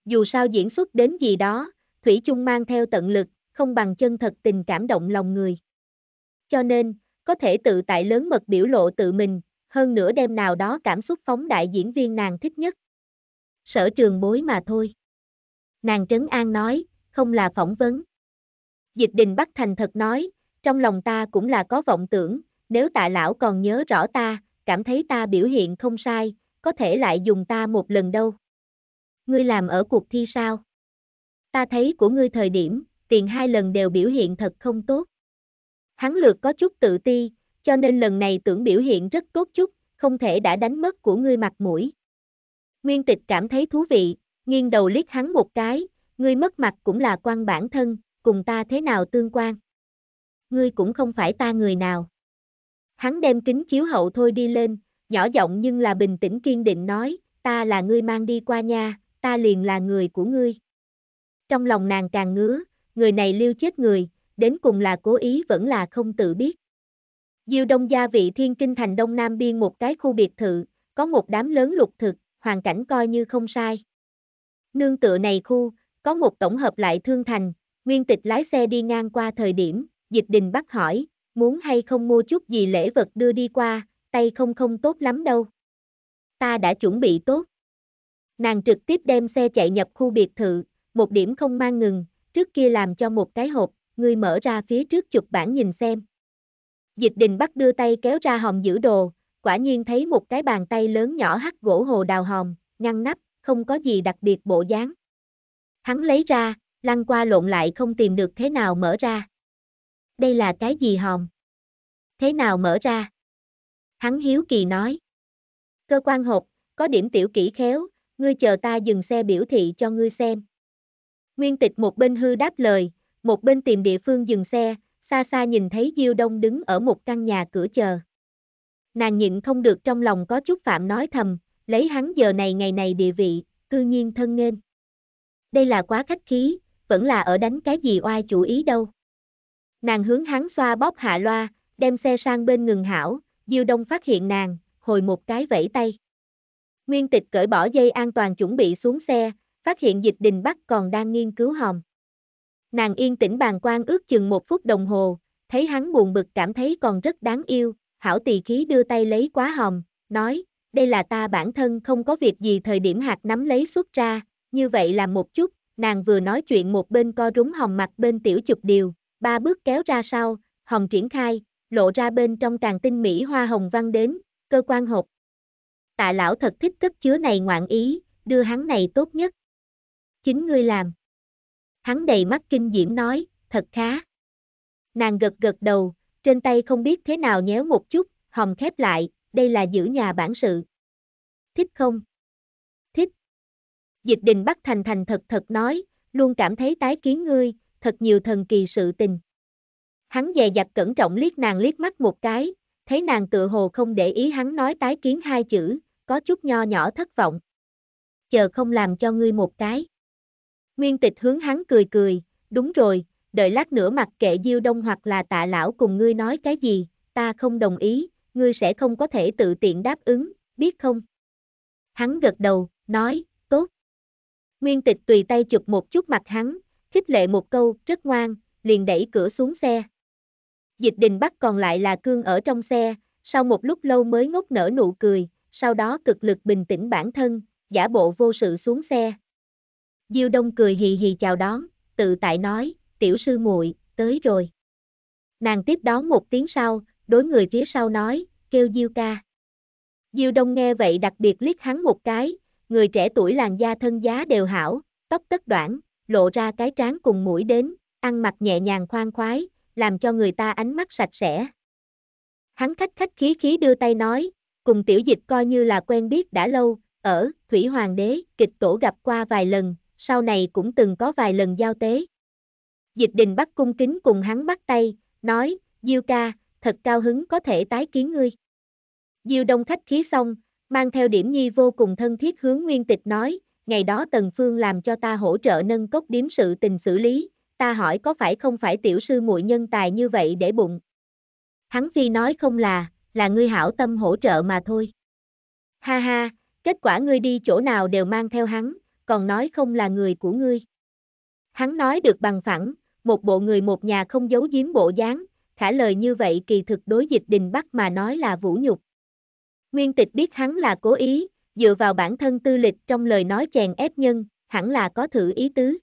Dù sao diễn xuất đến gì đó, Thủy chung mang theo tận lực, không bằng chân thật tình cảm động lòng người. Cho nên, có thể tự tại lớn mật biểu lộ tự mình, hơn nữa đem nào đó cảm xúc phóng đại diễn viên nàng thích nhất. Sở trường bối mà thôi. Nàng trấn an nói, không là phỏng vấn. Dịch đình Bắc thành thật nói, trong lòng ta cũng là có vọng tưởng, nếu tạ lão còn nhớ rõ ta, cảm thấy ta biểu hiện không sai, có thể lại dùng ta một lần đâu. Ngươi làm ở cuộc thi sao? Ta thấy của ngươi thời điểm, tiền hai lần đều biểu hiện thật không tốt. Hắn lược có chút tự ti, cho nên lần này tưởng biểu hiện rất tốt chút, không thể đã đánh mất của ngươi mặt mũi. Nguyên tịch cảm thấy thú vị, nghiêng đầu liếc hắn một cái, ngươi mất mặt cũng là quan bản thân, cùng ta thế nào tương quan. ngươi cũng không phải ta người nào. Hắn đem kính chiếu hậu thôi đi lên, nhỏ giọng nhưng là bình tĩnh kiên định nói, ta là ngươi mang đi qua nha, ta liền là người của ngươi. Trong lòng nàng càng ngứa, người này liêu chết người, đến cùng là cố ý vẫn là không tự biết. Diêu Đông gia vị thiên kinh thành Đông Nam biên một cái khu biệt thự, có một đám lớn lục thực, hoàn cảnh coi như không sai. Nương tựa này khu, có một tổng hợp lại thương thành, nguyên tịch lái xe đi ngang qua thời điểm, dịch đình bắt hỏi, muốn hay không mua chút gì lễ vật đưa đi qua, tay không không tốt lắm đâu. Ta đã chuẩn bị tốt. Nàng trực tiếp đem xe chạy nhập khu biệt thự, một điểm không mang ngừng, trước kia làm cho một cái hộp, ngươi mở ra phía trước chụp bản nhìn xem. Dịch đình bắt đưa tay kéo ra hòm giữ đồ, quả nhiên thấy một cái bàn tay lớn nhỏ hắt gỗ hồ đào hòm, ngăn nắp, không có gì đặc biệt bộ dáng. Hắn lấy ra, lăn qua lộn lại không tìm được thế nào mở ra. Đây là cái gì hòm? Thế nào mở ra? Hắn hiếu kỳ nói. Cơ quan hộp, có điểm tiểu kỹ khéo, ngươi chờ ta dừng xe biểu thị cho ngươi xem. Nguyên tịch một bên hư đáp lời, một bên tìm địa phương dừng xe, xa xa nhìn thấy Diêu Đông đứng ở một căn nhà cửa chờ. Nàng nhịn không được trong lòng có chút phạm nói thầm, lấy hắn giờ này ngày này địa vị, cư nhiên thân nghênh. Đây là quá khách khí, vẫn là ở đánh cái gì oai chủ ý đâu. Nàng hướng hắn xoa bóp hạ loa, đem xe sang bên ngừng hảo, Diêu Đông phát hiện nàng, hồi một cái vẫy tay. Nguyên tịch cởi bỏ dây an toàn chuẩn bị xuống xe, phát hiện dịch đình Bắc còn đang nghiên cứu hòm. Nàng yên tĩnh bàn quan ước chừng một phút đồng hồ, thấy hắn buồn bực cảm thấy còn rất đáng yêu, hảo tỳ khí đưa tay lấy quá hòm, nói, đây là ta bản thân không có việc gì thời điểm hạt nắm lấy xuất ra, như vậy là một chút, nàng vừa nói chuyện một bên co rúng hồng mặt bên tiểu chụp điều, ba bước kéo ra sau, hồng triển khai, lộ ra bên trong càng tinh mỹ hoa hồng văn đến, cơ quan hộp. Tạ lão thật thích cất chứa này ngoạn ý, đưa hắn này tốt nhất. Chính ngươi làm. Hắn đầy mắt kinh diễm nói, thật khá. Nàng gật gật đầu, trên tay không biết thế nào nhéo một chút, hòm khép lại, đây là giữ nhà bản sự. Thích không? Thích. Dịch đình bắt thành thành thật thật nói, luôn cảm thấy tái kiến ngươi, thật nhiều thần kỳ sự tình. Hắn dè dặt cẩn trọng liếc nàng liếc mắt một cái, thấy nàng tự hồ không để ý hắn nói tái kiến hai chữ, có chút nho nhỏ thất vọng. Chờ không làm cho ngươi một cái. Nguyên tịch hướng hắn cười cười, đúng rồi, đợi lát nữa mặc kệ Diêu Đông hoặc là tạ lão cùng ngươi nói cái gì, ta không đồng ý, ngươi sẽ không có thể tự tiện đáp ứng, biết không? Hắn gật đầu, nói, tốt. Nguyên tịch tùy tay chụp một chút mặt hắn, khích lệ một câu, rất ngoan, liền đẩy cửa xuống xe. Dịch đình bắt còn lại là cương ở trong xe, sau một lúc lâu mới ngốc nở nụ cười, sau đó cực lực bình tĩnh bản thân, giả bộ vô sự xuống xe. Diêu Đông cười hì hì chào đón, tự tại nói, tiểu sư muội tới rồi. Nàng tiếp đón một tiếng sau, đối người phía sau nói, kêu Diêu ca. Diêu Đông nghe vậy đặc biệt liếc hắn một cái, người trẻ tuổi làn da thân giá đều hảo, tóc tất đoạn, lộ ra cái trán cùng mũi đến, ăn mặc nhẹ nhàng khoan khoái, làm cho người ta ánh mắt sạch sẽ. Hắn khách khách khí khí đưa tay nói, cùng tiểu dịch coi như là quen biết đã lâu, ở Thủy Hoàng đế kịch tổ gặp qua vài lần, sau này cũng từng có vài lần giao tế. Dịch đình bắt cung kính cùng hắn bắt tay, nói, Diêu ca, thật cao hứng có thể tái kiến ngươi. Diêu đông khách khí xong, mang theo điểm nhi vô cùng thân thiết hướng nguyên tịch nói, ngày đó Tần Phương làm cho ta hỗ trợ nâng cốc điếm sự tình xử lý, ta hỏi có phải không phải tiểu sư muội nhân tài như vậy để bụng. Hắn phi nói không là, là ngươi hảo tâm hỗ trợ mà thôi. Ha ha, kết quả ngươi đi chỗ nào đều mang theo hắn, còn nói không là người của ngươi. Hắn nói được bằng phẳng, một bộ người một nhà không giấu giếm bộ dáng, khả lời như vậy kỳ thực đối dịch đình Bắc mà nói là vũ nhục. Nguyên tịch biết hắn là cố ý, dựa vào bản thân tư lịch trong lời nói chèn ép nhân, hẳn là có thử ý tứ.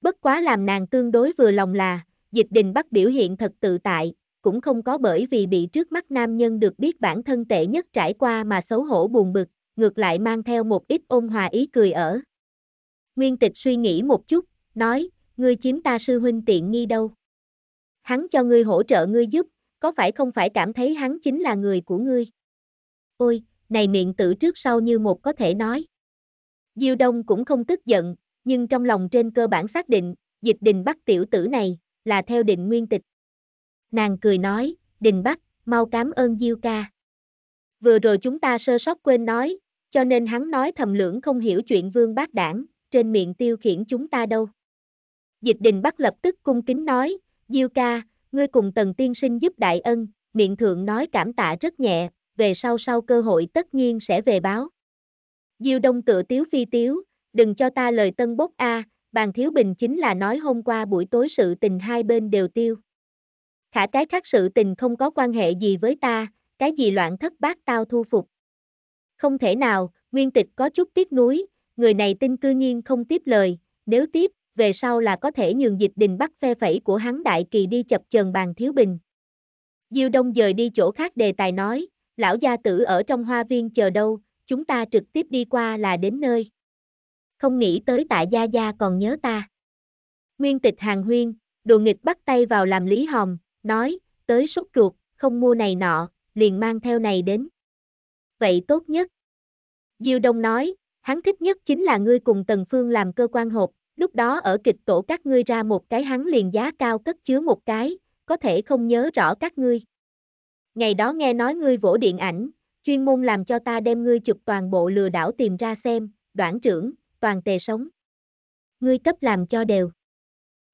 Bất quá làm nàng tương đối vừa lòng là, dịch đình Bắc biểu hiện thật tự tại, cũng không có bởi vì bị trước mắt nam nhân được biết bản thân tệ nhất trải qua mà xấu hổ buồn bực, ngược lại mang theo một ít ôn hòa ý cười ở. Nguyên tịch suy nghĩ một chút, nói, ngươi chiếm ta sư huynh tiện nghi đâu. Hắn cho ngươi hỗ trợ ngươi giúp, có phải không phải cảm thấy hắn chính là người của ngươi? Ôi, này miệng tự trước sau như một có thể nói. Diêu Đông cũng không tức giận, nhưng trong lòng trên cơ bản xác định, dịch đình bắt tiểu tử này, là theo định nguyên tịch. Nàng cười nói, Đình Bắc, mau cảm ơn Diêu ca. Vừa rồi chúng ta sơ sót quên nói, cho nên hắn nói thầm lưỡng không hiểu chuyện vương bác đảng, trên miệng tiêu khiển chúng ta đâu. Dịch đình bắt lập tức cung kính nói, Diêu ca, ngươi cùng tần tiên sinh giúp đại ân, miệng thượng nói cảm tạ rất nhẹ, về sau sau cơ hội tất nhiên sẽ về báo. Diêu đông tự tiếu phi tiếu, đừng cho ta lời tân bốc a, bàn thiếu bình chính là nói hôm qua buổi tối sự tình hai bên đều tiêu. Khả cái khác sự tình không có quan hệ gì với ta, cái gì loạn thất bát tao thu phục. Không thể nào, nguyên tịch có chút tiếc nuối, người này tin cư nhiên không tiếp lời, nếu tiếp, về sau là có thể nhường dịch đình bắt phe phẩy của hắn đại kỳ đi chập chờn bàn thiếu bình. Diêu Đông dời đi chỗ khác đề tài nói, lão gia tử ở trong hoa viên chờ đâu, chúng ta trực tiếp đi qua là đến nơi. Không nghĩ tới tại gia gia còn nhớ ta. Nguyên tịch hàng huyên, đồ nghịch bắt tay vào làm lý hòm, nói, tới sốt ruột, không mua này nọ, liền mang theo này đến. Vậy tốt nhất. Diêu Đông nói, hắn thích nhất chính là ngươi cùng Tần Phương làm cơ quan hộp, lúc đó ở kịch tổ các ngươi ra một cái hắn liền giá cao cất chứa một cái, có thể không nhớ rõ các ngươi. Ngày đó nghe nói ngươi vỗ điện ảnh, chuyên môn làm cho ta đem ngươi chụp toàn bộ lừa đảo tìm ra xem, đoạn trưởng, toàn tề sống. Ngươi cấp làm cho đều.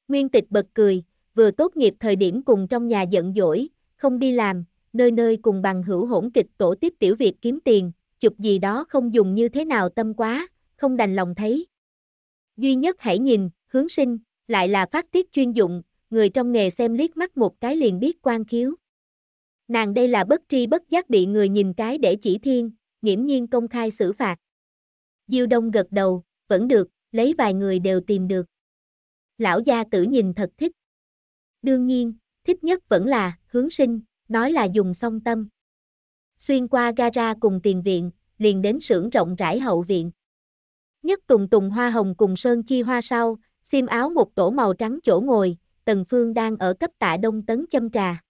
Nguyên tịch bật cười, vừa tốt nghiệp thời điểm cùng trong nhà giận dỗi, không đi làm, nơi nơi cùng bằng hữu hỗn kịch tổ tiếp tiểu việc kiếm tiền, chụp gì đó không dùng như thế nào tâm quá, không đành lòng thấy. Duy nhất hãy nhìn, hướng sinh, lại là phát tiết chuyên dụng, người trong nghề xem liếc mắt một cái liền biết quan khiếu. Nàng đây là bất tri bất giác bị người nhìn cái để chỉ thiên, nghiễm nhiên công khai xử phạt. Diêu Đông gật đầu, vẫn được, lấy vài người đều tìm được. Lão gia tử nhìn thật thích. Đương nhiên, thích nhất vẫn là, hướng sinh, nói là dùng song tâm. Xuyên qua gara cùng tiền viện, liền đến xưởng rộng rãi hậu viện. Nhất tùng tùng hoa hồng cùng sơn chi hoa sau, xiêm áo một tổ màu trắng chỗ ngồi, Tần Phương đang ở cấp tạ đông tấn châm trà.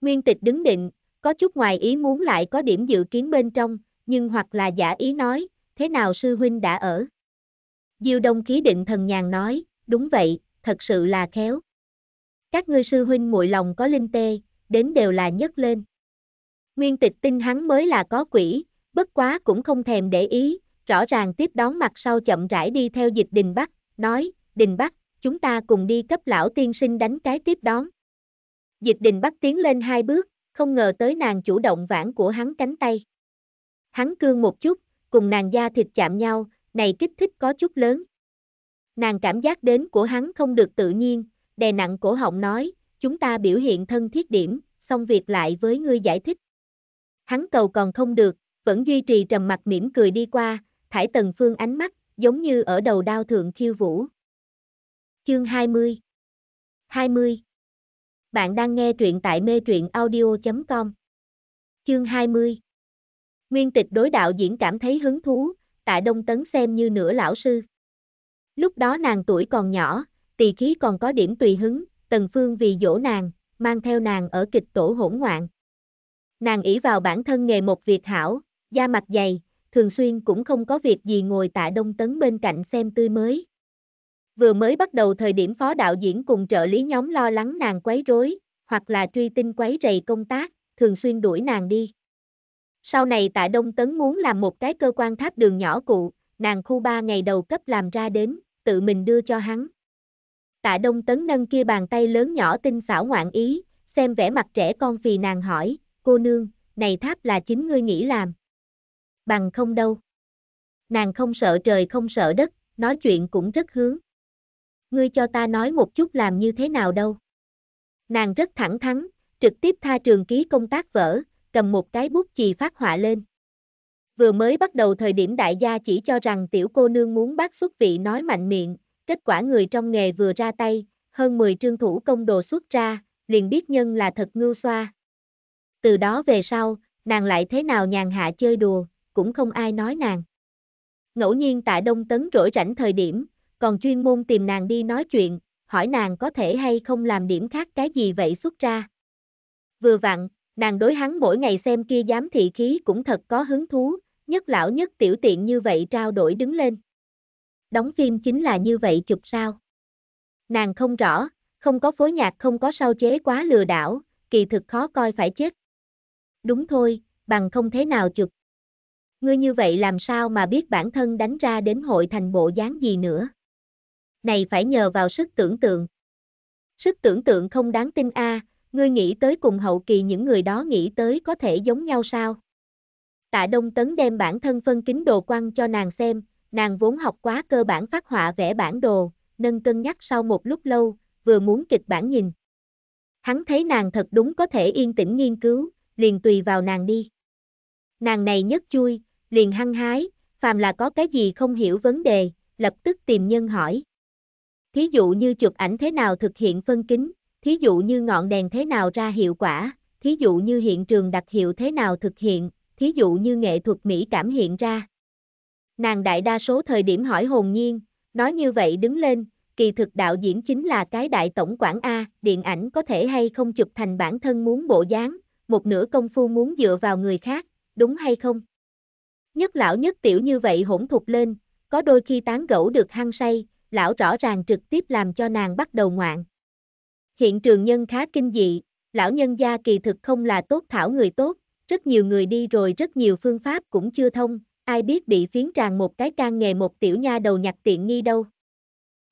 Nguyên tịch đứng định, có chút ngoài ý muốn lại có điểm dự kiến bên trong, nhưng hoặc là giả ý nói, thế nào sư huynh đã ở. Diêu đông khí định thần nhàn nói, đúng vậy, thật sự là khéo. Các ngươi sư huynh muội lòng có linh tê, đến đều là nhất lên. Nguyên tịch tin hắn mới là có quỷ, bất quá cũng không thèm để ý, rõ ràng tiếp đón mặt sau chậm rãi đi theo dịch đình Bắc, nói, đình Bắc, chúng ta cùng đi cấp lão tiên sinh đánh cái tiếp đón. Dịch đình Bắc tiến lên hai bước, không ngờ tới nàng chủ động vãn của hắn cánh tay. Hắn cương một chút, cùng nàng da thịt chạm nhau, này kích thích có chút lớn. Nàng cảm giác đến của hắn không được tự nhiên, đè nặng cổ họng nói, chúng ta biểu hiện thân thiết điểm, xong việc lại với ngươi giải thích. Hắn cầu còn không được, vẫn duy trì trầm mặt mỉm cười đi qua, thải tần phương ánh mắt, giống như ở đầu đao thượng khiêu vũ. Chương 20 20 Bạn đang nghe truyện tại mê truyện audio.com Chương 20 Nguyên tịch đối đạo diễn cảm thấy hứng thú, tại Đông Tấn xem như nửa lão sư. Lúc đó nàng tuổi còn nhỏ, tỳ khí còn có điểm tùy hứng, Tần Phương vì dỗ nàng, mang theo nàng ở kịch tổ hỗn ngoạn. Nàng ỷ vào bản thân nghề một việc hảo, da mặt dày, thường xuyên cũng không có việc gì ngồi tại Đông Tấn bên cạnh xem tươi mới. Vừa mới bắt đầu thời điểm phó đạo diễn cùng trợ lý nhóm lo lắng nàng quấy rối, hoặc là truy tinh quấy rầy công tác, thường xuyên đuổi nàng đi. Sau này tại Đông Tấn muốn làm một cái cơ quan tháp đường nhỏ cụ, nàng khu ba ngày đầu cấp làm ra đến, tự mình đưa cho hắn. Tạ Đông Tấn nâng kia bàn tay lớn nhỏ tinh xảo ngoạn ý, xem vẻ mặt trẻ con phì nàng hỏi, cô nương, này tháp là chính ngươi nghĩ làm. Bằng không đâu. Nàng không sợ trời không sợ đất, nói chuyện cũng rất hướng. Ngươi cho ta nói một chút làm như thế nào đâu. Nàng rất thẳng thắn, trực tiếp tha trường ký công tác vỡ, cầm một cái bút chì phát họa lên. Vừa mới bắt đầu thời điểm đại gia chỉ cho rằng tiểu cô nương muốn bác xuất vị nói mạnh miệng, kết quả người trong nghề vừa ra tay, hơn 10 trương thủ công đồ xuất ra, liền biết nhân là thật ngưu xoa. Từ đó về sau, nàng lại thế nào nhàn hạ chơi đùa, cũng không ai nói nàng. Ngẫu nhiên tại Đông Tấn rỗi rảnh thời điểm, còn chuyên môn tìm nàng đi nói chuyện, hỏi nàng có thể hay không làm điểm khác cái gì vậy xuất ra. Vừa vặn, nàng đối hắn mỗi ngày xem kia giám thị khí cũng thật có hứng thú, nhất lão nhất tiểu tiện như vậy trao đổi đứng lên. Đóng phim chính là như vậy chụp sao. Nàng không rõ, Không có phối nhạc không có sao chế quá lừa đảo, kỳ thực khó coi phải chết. Đúng thôi, bằng không thế nào chụp. Ngươi như vậy làm sao mà biết bản thân đánh ra đến hội thành bộ dáng gì nữa. Này phải nhờ vào sức tưởng tượng. Sức tưởng tượng không đáng tin a, ngươi nghĩ tới cùng hậu kỳ những người đó nghĩ tới có thể giống nhau sao? Tạ Đông Tấn đem bản thân phân kính đồ quăng cho nàng xem, nàng vốn học quá cơ bản phát họa vẽ bản đồ, nâng cân nhắc sau một lúc lâu, vừa muốn kịch bản nhìn. Hắn thấy nàng thật đúng có thể yên tĩnh nghiên cứu, liền tùy vào nàng đi. Nàng này nhất chui, liền hăng hái, phàm là có cái gì không hiểu vấn đề, lập tức tìm nhân hỏi. Thí dụ như chụp ảnh thế nào thực hiện phân kính, thí dụ như ngọn đèn thế nào ra hiệu quả, thí dụ như hiện trường đặc hiệu thế nào thực hiện, thí dụ như nghệ thuật mỹ cảm hiện ra. Nàng đại đa số thời điểm hỏi hồn nhiên, nói như vậy đứng lên, kỳ thực đạo diễn chính là cái đại tổng quản A, điện ảnh có thể hay không chụp thành bản thân muốn bộ dáng, một nửa công phu muốn dựa vào người khác, đúng hay không? Nhất lão nhất tiểu như vậy hỗn thục lên, có đôi khi tán gẫu được hăng say, lão rõ ràng trực tiếp làm cho nàng bắt đầu ngoạn. Hiện trường nhân khá kinh dị, lão nhân gia kỳ thực không là tốt thảo người tốt, rất nhiều người đi rồi rất nhiều phương pháp cũng chưa thông, ai biết bị phiến tràn một cái can nghề một tiểu nha đầu nhặt tiện nghi đâu.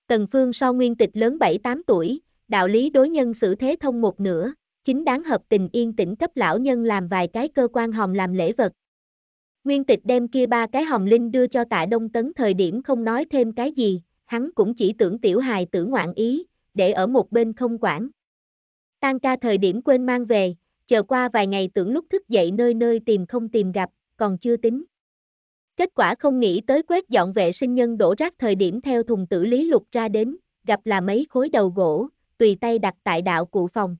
Tần Phương so nguyên tịch lớn 7-8 tuổi, đạo lý đối nhân xử thế thông một nửa, chính đáng hợp tình yên tĩnh cấp lão nhân làm vài cái cơ quan hòm làm lễ vật. Nguyên tịch đem kia ba cái hồng linh đưa cho tạ đông tấn thời điểm không nói thêm cái gì, hắn cũng chỉ tưởng tiểu hài tử ngoạn ý, để ở một bên không quản. Tan ca thời điểm quên mang về, chờ qua vài ngày tưởng lúc thức dậy nơi nơi tìm không tìm gặp, còn chưa tính. Kết quả không nghĩ tới quét dọn vệ sinh nhân đổ rác thời điểm theo thùng tử lý lục ra đến, gặp là mấy khối đầu gỗ, tùy tay đặt tại đạo cụ phòng.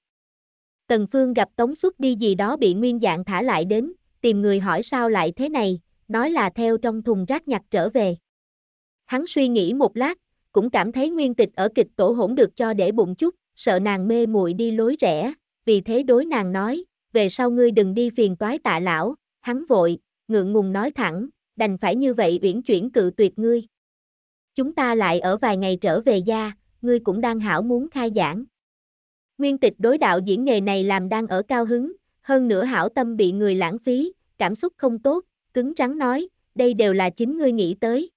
Tần Phương gặp Tống xuất đi gì đó bị nguyên dạng thả lại đến, tìm người hỏi sao lại thế này, nói là theo trong thùng rác nhặt trở về. Hắn suy nghĩ một lát, cũng cảm thấy nguyên tịch ở kịch tổ hỗn được cho để bụng chút, sợ nàng mê muội đi lối rẻ, vì thế đối nàng nói, về sau ngươi đừng đi phiền toái tạ lão, hắn vội, ngượng ngùng nói thẳng, đành phải như vậy uyển chuyển cự tuyệt ngươi. Chúng ta lại ở vài ngày trở về gia, ngươi cũng đang hảo muốn khai giảng. Nguyên tịch đối đạo diễn nghề này làm đang ở cao hứng, hơn nữa hảo tâm bị người lãng phí, cảm xúc không tốt, cứng rắn nói, đây đều là chính ngươi nghĩ tới.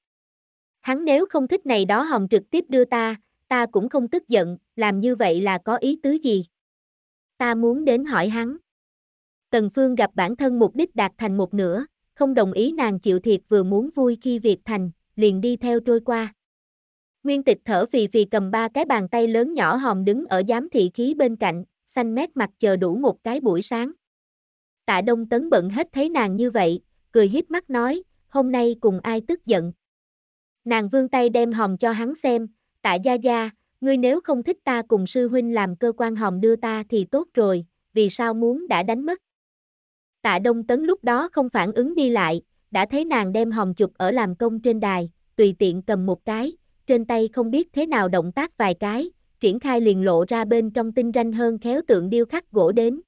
Hắn nếu không thích này đó hồng trực tiếp đưa ta, ta cũng không tức giận, làm như vậy là có ý tứ gì? Ta muốn đến hỏi hắn. Tần Phương gặp bản thân mục đích đạt thành một nửa, không đồng ý nàng chịu thiệt vừa muốn vui khi việc thành, liền đi theo trôi qua. Nguyên tịch thở phì phì cầm ba cái bàn tay lớn nhỏ hòm đứng ở giám thị khí bên cạnh, xanh mét mặt chờ đủ một cái buổi sáng. Tạ Đông Tấn bận hết thấy nàng như vậy, cười hiếp mắt nói, hôm nay cùng ai tức giận. Nàng vương tay đem hòm cho hắn xem, tạ gia gia, ngươi nếu không thích ta cùng sư huynh làm cơ quan hòm đưa ta thì tốt rồi, vì sao muốn đã đánh mất. Tạ Đông Tấn lúc đó không phản ứng đi lại, đã thấy nàng đem hòm chụp ở làm công trên đài, tùy tiện cầm một cái, trên tay không biết thế nào động tác vài cái, triển khai liền lộ ra bên trong tinh ranh hơn khéo tượng điêu khắc gỗ đến.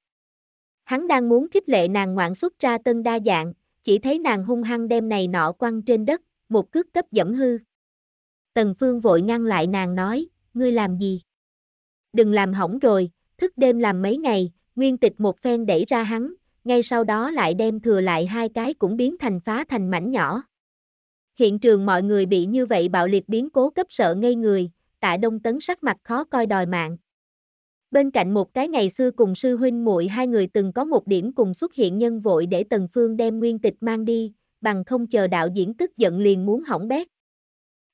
Hắn đang muốn khích lệ nàng ngoạn xuất ra tân đa dạng, chỉ thấy nàng hung hăng đem này nọ quăng trên đất, một cước cấp dẫm hư. Tần Phương vội ngăn lại nàng nói, ngươi làm gì? Đừng làm hỏng rồi, thức đêm làm mấy ngày, nguyên tịch một phen đẩy ra hắn, ngay sau đó lại đem thừa lại hai cái cũng biến thành phá thành mảnh nhỏ. Hiện trường mọi người bị như vậy bạo liệt biến cố cấp sợ ngây người, tạ đông tấn sắc mặt khó coi đòi mạng. Bên cạnh một cái ngày xưa cùng sư huynh muội hai người từng có một điểm cùng xuất hiện nhân vội để Tần Phương đem nguyên tịch mang đi, bằng không chờ đạo diễn tức giận liền muốn hỏng bét.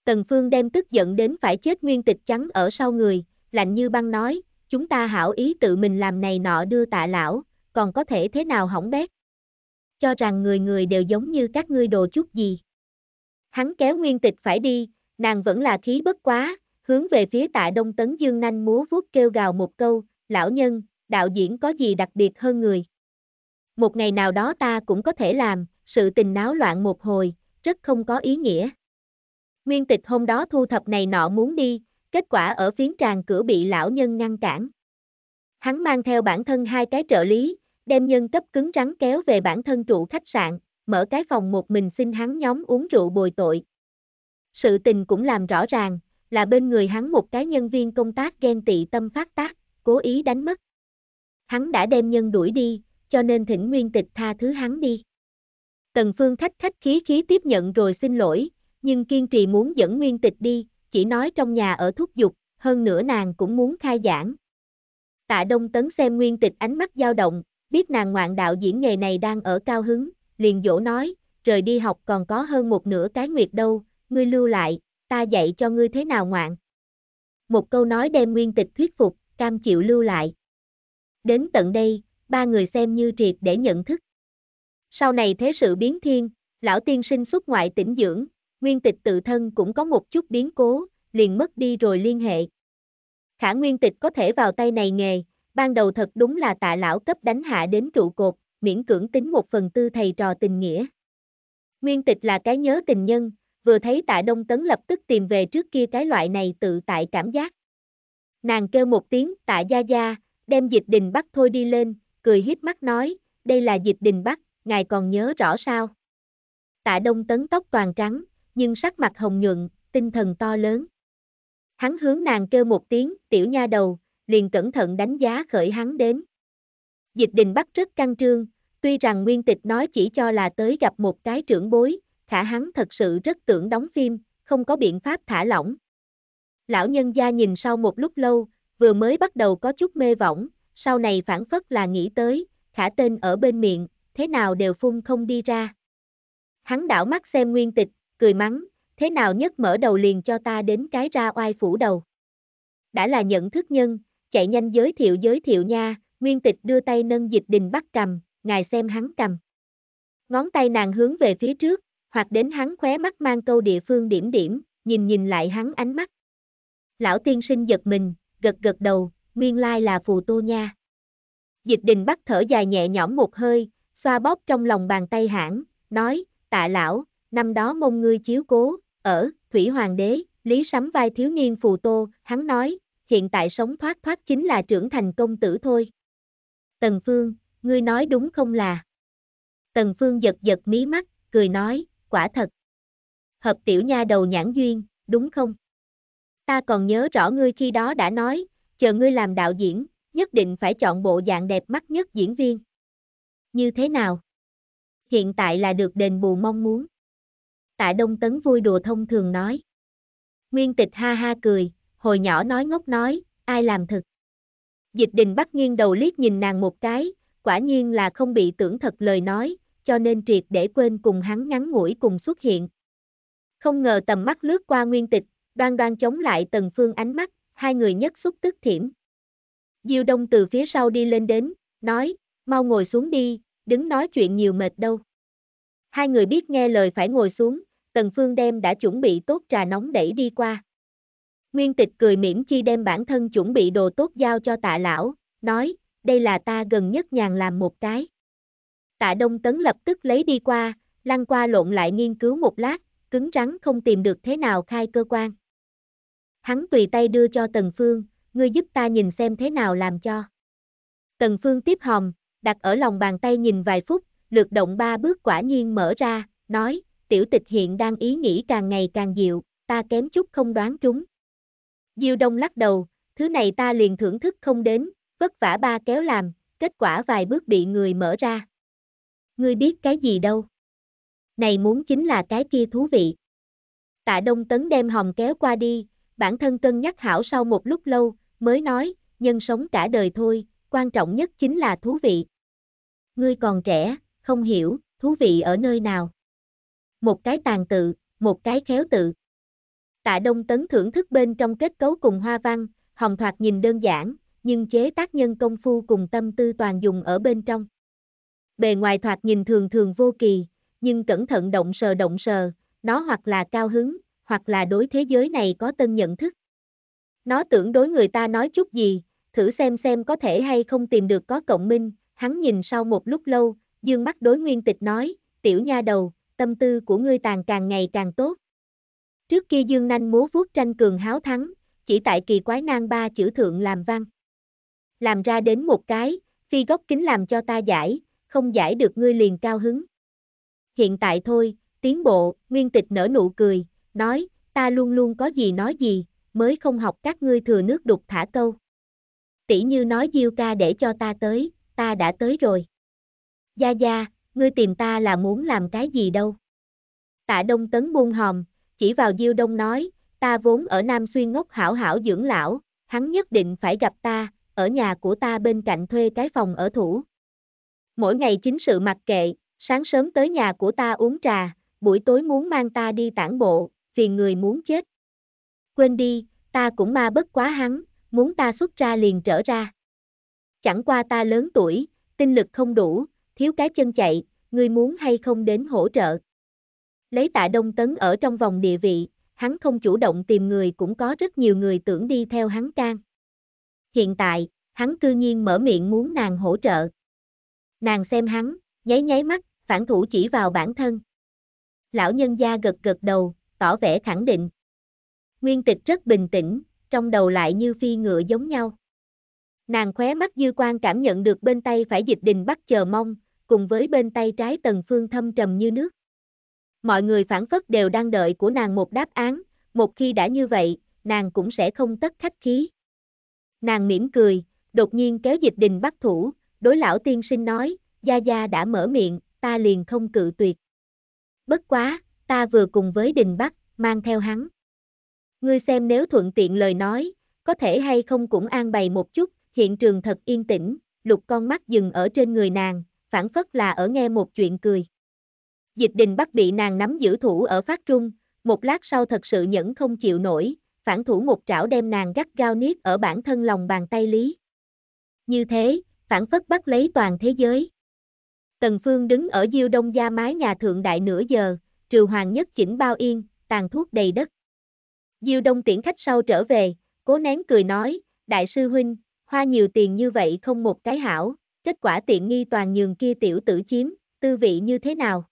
Tần Phương đem tức giận đến phải chết nguyên tịch trắng ở sau người, lạnh như băng nói, chúng ta hảo ý tự mình làm này nọ đưa tạ lão, còn có thể thế nào hỏng bét. Cho rằng người người đều giống như các ngươi đồ chút gì. Hắn kéo nguyên tịch phải đi, nàng vẫn là khí bất quá, hướng về phía tạ đông tấn dương nanh múa vuốt kêu gào một câu, lão nhân, đạo diễn có gì đặc biệt hơn người. Một ngày nào đó ta cũng có thể làm, sự tình náo loạn một hồi, rất không có ý nghĩa. Nguyên tịch hôm đó thu thập này nọ muốn đi, kết quả ở phiến tràng cửa bị lão nhân ngăn cản. Hắn mang theo bản thân hai cái trợ lý, đem nhân cấp cứng rắn kéo về bản thân trụ khách sạn, mở cái phòng một mình xin hắn nhóm uống rượu bồi tội. Sự tình cũng làm rõ ràng, là bên người hắn một cái nhân viên công tác ghen tị tâm phát tác, cố ý đánh mất. Hắn đã đem nhân đuổi đi, cho nên thỉnh nguyên tịch tha thứ hắn đi. Tần Phương khách khách khí khí tiếp nhận rồi xin lỗi, nhưng kiên trì muốn dẫn nguyên tịch đi, chỉ nói trong nhà ở thúc giục, hơn nữa nàng cũng muốn khai giảng. Tạ Đông Tấn xem nguyên tịch ánh mắt dao động, biết nàng ngoạn đạo diễn nghề này đang ở cao hứng, liền dỗ nói, rời đi học còn có hơn một nửa cái nguyệt đâu, ngươi lưu lại, ta dạy cho ngươi thế nào ngoạn. Một câu nói đem nguyên tịch thuyết phục, cam chịu lưu lại. Đến tận đây, ba người xem như triệt để nhận thức. Sau này thế sự biến thiên, lão tiên sinh xuất ngoại tỉnh dưỡng, nguyên tịch tự thân cũng có một chút biến cố, liền mất đi rồi liên hệ. Khả nguyên tịch có thể vào tay này nghề, ban đầu thật đúng là tạ lão cấp đánh hạ đến trụ cột, miễn cưỡng tính một phần tư thầy trò tình nghĩa. Nguyên tịch là cái nhớ tình nhân, vừa thấy tạ Đông Tấn lập tức tìm về trước kia cái loại này tự tại cảm giác. Nàng kêu một tiếng tạ gia gia, đem dịch đình bắt thôi đi lên, cười hiếp mắt nói, đây là dịch đình bắt, ngài còn nhớ rõ sao? Tạ Đông Tấn tóc toàn trắng, nhưng sắc mặt hồng nhuận, tinh thần to lớn. Hắn hướng nàng kêu một tiếng, tiểu nha đầu, liền cẩn thận đánh giá khởi hắn đến. Dịch đình bắt rất căng trương, tuy rằng nguyên tịch nói chỉ cho là tới gặp một cái trưởng bối, khả hắn thật sự rất tưởng đóng phim, không có biện pháp thả lỏng. Lão nhân gia nhìn sau một lúc lâu, vừa mới bắt đầu có chút mê võng, sau này phản phất là nghĩ tới, khả tên ở bên miệng, thế nào đều phun không đi ra. Hắn đảo mắt xem nguyên tịch, cười mắng, thế nào nhất mở đầu liền cho ta đến cái ra oai phủ đầu. Đã là nhận thức nhân, chạy nhanh giới thiệu giới thiệu nha, nguyên tịch đưa tay nâng dịch đình bắt cầm, ngài xem hắn cầm. Ngón tay nàng hướng về phía trước, hoặc đến hắn khóe mắt mang câu địa phương điểm điểm, nhìn nhìn lại hắn ánh mắt. Lão tiên sinh giật mình, gật gật đầu, nguyên lai là phù tô nha. Dịch đình bắt thở dài nhẹ nhõm một hơi, xoa bóp trong lòng bàn tay hãng, nói, tạ lão, năm đó mông ngươi chiếu cố, ở, Thủy Hoàng đế, Lý Sắm vai thiếu niên phù tô, hắn nói, hiện tại sống thoát thoát chính là trưởng thành công tử thôi. Tần Phương, ngươi nói đúng không là? Tần Phương giật giật mí mắt, cười nói, quả thật. Hợp tiểu nha đầu nhãn duyên, đúng không? Ta còn nhớ rõ ngươi khi đó đã nói, chờ ngươi làm đạo diễn, nhất định phải chọn bộ dạng đẹp mắt nhất diễn viên. Như thế nào? Hiện tại là được đền bù mong muốn. Tạ Đông Tấn vui đùa thông thường nói. Nguyên tịch ha ha cười, hồi nhỏ nói ngốc nói, ai làm thực. Dịch đình bắt nghiêng đầu liếc nhìn nàng một cái, quả nhiên là không bị tưởng thật lời nói, cho nên triệt để quên cùng hắn ngắn ngủi cùng xuất hiện. Không ngờ tầm mắt lướt qua nguyên tịch, đoan đoan chống lại tần phương ánh mắt, hai người nhất xúc tức thiểm. Diêu Đông từ phía sau đi lên đến, nói, mau ngồi xuống đi, đứng nói chuyện nhiều mệt đâu. Hai người biết nghe lời phải ngồi xuống, Tần Phương đem đã chuẩn bị tốt trà nóng đẩy đi qua. Nguyên tịch cười mỉm chi đem bản thân chuẩn bị đồ tốt giao cho tạ lão, nói, đây là ta gần nhất nhàn làm một cái. Tạ Đông Tấn lập tức lấy đi qua, lăn qua lộn lại nghiên cứu một lát, cứng rắn không tìm được thế nào khai cơ quan. Hắn tùy tay đưa cho Tần Phương, ngươi giúp ta nhìn xem thế nào làm cho. Tần Phương tiếp hòm, đặt ở lòng bàn tay nhìn vài phút, lượt động ba bước quả nhiên mở ra, nói, tiểu tịch hiện đang ý nghĩ càng ngày càng dịu, ta kém chút không đoán trúng. Diêu Đông lắc đầu, thứ này ta liền thưởng thức không đến, vất vả ba kéo làm, kết quả vài bước bị người mở ra. Ngươi biết cái gì đâu? Này muốn chính là cái kia thú vị. Tạ Đông Tấn đem hòm kéo qua đi, bản thân cân nhắc hảo sau một lúc lâu, mới nói, nhân sống cả đời thôi, quan trọng nhất chính là thú vị. Ngươi còn trẻ, không hiểu, thú vị ở nơi nào. Một cái tàn tự, một cái khéo tự. Tạ Đông Tấn thưởng thức bên trong kết cấu cùng hoa văn, hồng thoạt nhìn đơn giản, nhưng chế tác nhân công phu cùng tâm tư toàn dùng ở bên trong. Bề ngoài thoạt nhìn thường thường vô kỳ, nhưng cẩn thận động sờ động sờ, nó hoặc là cao hứng, hoặc là đối thế giới này có tân nhận thức. Nó tưởng đối người ta nói chút gì, thử xem xem có thể hay không tìm được có cộng minh, hắn nhìn sau một lúc lâu, dương mắt đối nguyên tịch nói, tiểu nha đầu, tâm tư của ngươi tàn càng ngày càng tốt. Trước kia dương nanh múa vuốt tranh cường háo thắng, chỉ tại kỳ quái nang ba chữ thượng làm văn. Làm ra đến một cái, phi góc kính làm cho ta giải, không giải được ngươi liền cao hứng. Hiện tại thôi, tiến bộ, nguyên tịch nở nụ cười, nói, ta luôn luôn có gì nói gì, mới không học các ngươi thừa nước đục thả câu. Tỷ như nói Diêu ca để cho ta tới, ta đã tới rồi. Gia Gia, ngươi tìm ta là muốn làm cái gì đâu? Tạ Đông Tấn buông hòm, chỉ vào Diêu Đông nói, ta vốn ở Nam Xuyên ngốc hảo hảo dưỡng lão, hắn nhất định phải gặp ta, ở nhà của ta bên cạnh thuê cái phòng ở thủ. Mỗi ngày chính sự mặc kệ, sáng sớm tới nhà của ta uống trà, buổi tối muốn mang ta đi tản bộ, vì người muốn chết. Quên đi, ta cũng ma bất quá hắn, muốn ta xuất ra liền trở ra. Chẳng qua ta lớn tuổi, tinh lực không đủ, thiếu cái chân chạy, ngươi muốn hay không đến hỗ trợ. Lấy tạ Đông Tấn ở trong vòng địa vị, hắn không chủ động tìm người cũng có rất nhiều người tưởng đi theo hắn can. Hiện tại, hắn cư nhiên mở miệng muốn nàng hỗ trợ. Nàng xem hắn, nháy nháy mắt, phản thủ chỉ vào bản thân. Lão nhân gia gật gật đầu, tỏ vẻ khẳng định. Nguyên tịch rất bình tĩnh, trong đầu lại như phi ngựa giống nhau. Nàng khóe mắt dư quan cảm nhận được bên tay phải dịch đình bắt chờ mong, cùng với bên tay trái tần phương thâm trầm như nước. Mọi người phản phất đều đang đợi của nàng một đáp án, một khi đã như vậy, nàng cũng sẽ không tất khách khí. Nàng mỉm cười, đột nhiên kéo dịch đình bắt thủ, đối lão tiên sinh nói, Gia Gia đã mở miệng, ta liền không cự tuyệt. Bất quá, ta vừa cùng với đình Bắc, mang theo hắn. Ngươi xem nếu thuận tiện lời nói, có thể hay không cũng an bày một chút, hiện trường thật yên tĩnh, lục con mắt dừng ở trên người nàng, phản phất là ở nghe một chuyện cười. Dịch đình bắt bị nàng nắm giữ thủ ở phát trung, một lát sau thật sự nhẫn không chịu nổi, phản thủ một trảo đem nàng gắt gao niết ở bản thân lòng bàn tay lý. Như thế, phản phất bắt lấy toàn thế giới. Tần Phương đứng ở diêu đông gia mái nhà thượng đại nửa giờ, trừ hoàng nhất chỉnh bao yên, tàn thuốc đầy đất. Diêu đông tiễn khách sau trở về, cố nén cười nói, đại sư huynh, hoa nhiều tiền như vậy không một cái hảo, kết quả tiện nghi toàn nhường kia tiểu tử chiếm, tư vị như thế nào?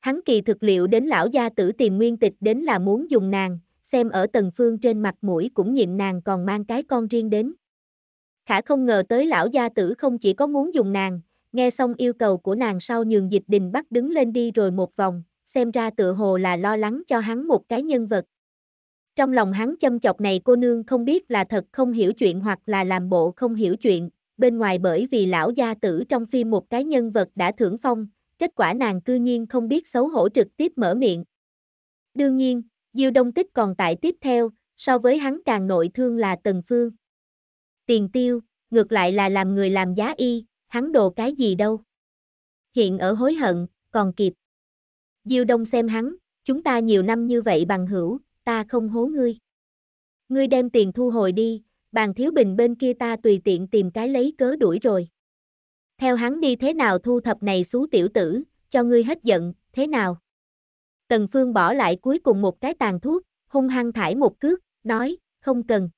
Hắn kỳ thực liệu đến lão gia tử tìm nguyên tịch đến là muốn dùng nàng, xem ở tần phương trên mặt mũi cũng nhịn nàng còn mang cái con riêng đến. Khả không ngờ tới lão gia tử không chỉ có muốn dùng nàng, nghe xong yêu cầu của nàng sau nhường dịch đình bắt đứng lên đi rồi một vòng, xem ra tựa hồ là lo lắng cho hắn một cái nhân vật. Trong lòng hắn châm chọc này cô nương không biết là thật không hiểu chuyện hoặc là làm bộ không hiểu chuyện, bên ngoài bởi vì lão gia tử trong phim một cái nhân vật đã thưởng phong, kết quả nàng cư nhiên không biết xấu hổ trực tiếp mở miệng. Đương nhiên, Diêu Đông Tích còn tại tiếp theo, so với hắn càng nội thương là Tần Phương. Tiền tiêu, ngược lại là làm người làm giá y, hắn đồ cái gì đâu. Hiện ở hối hận, còn kịp. Diêu Đông xem hắn, chúng ta nhiều năm như vậy bằng hữu, ta không hố ngươi. Ngươi đem tiền thu hồi đi, bàn thiếu bình bên kia ta tùy tiện tìm cái lấy cớ đuổi rồi. Theo hắn đi thế nào thu thập này xú tiểu tử, cho ngươi hết giận, thế nào? Tần Phương bỏ lại cuối cùng một cái tàn thuốc, hung hăng thải một cước, nói, không cần.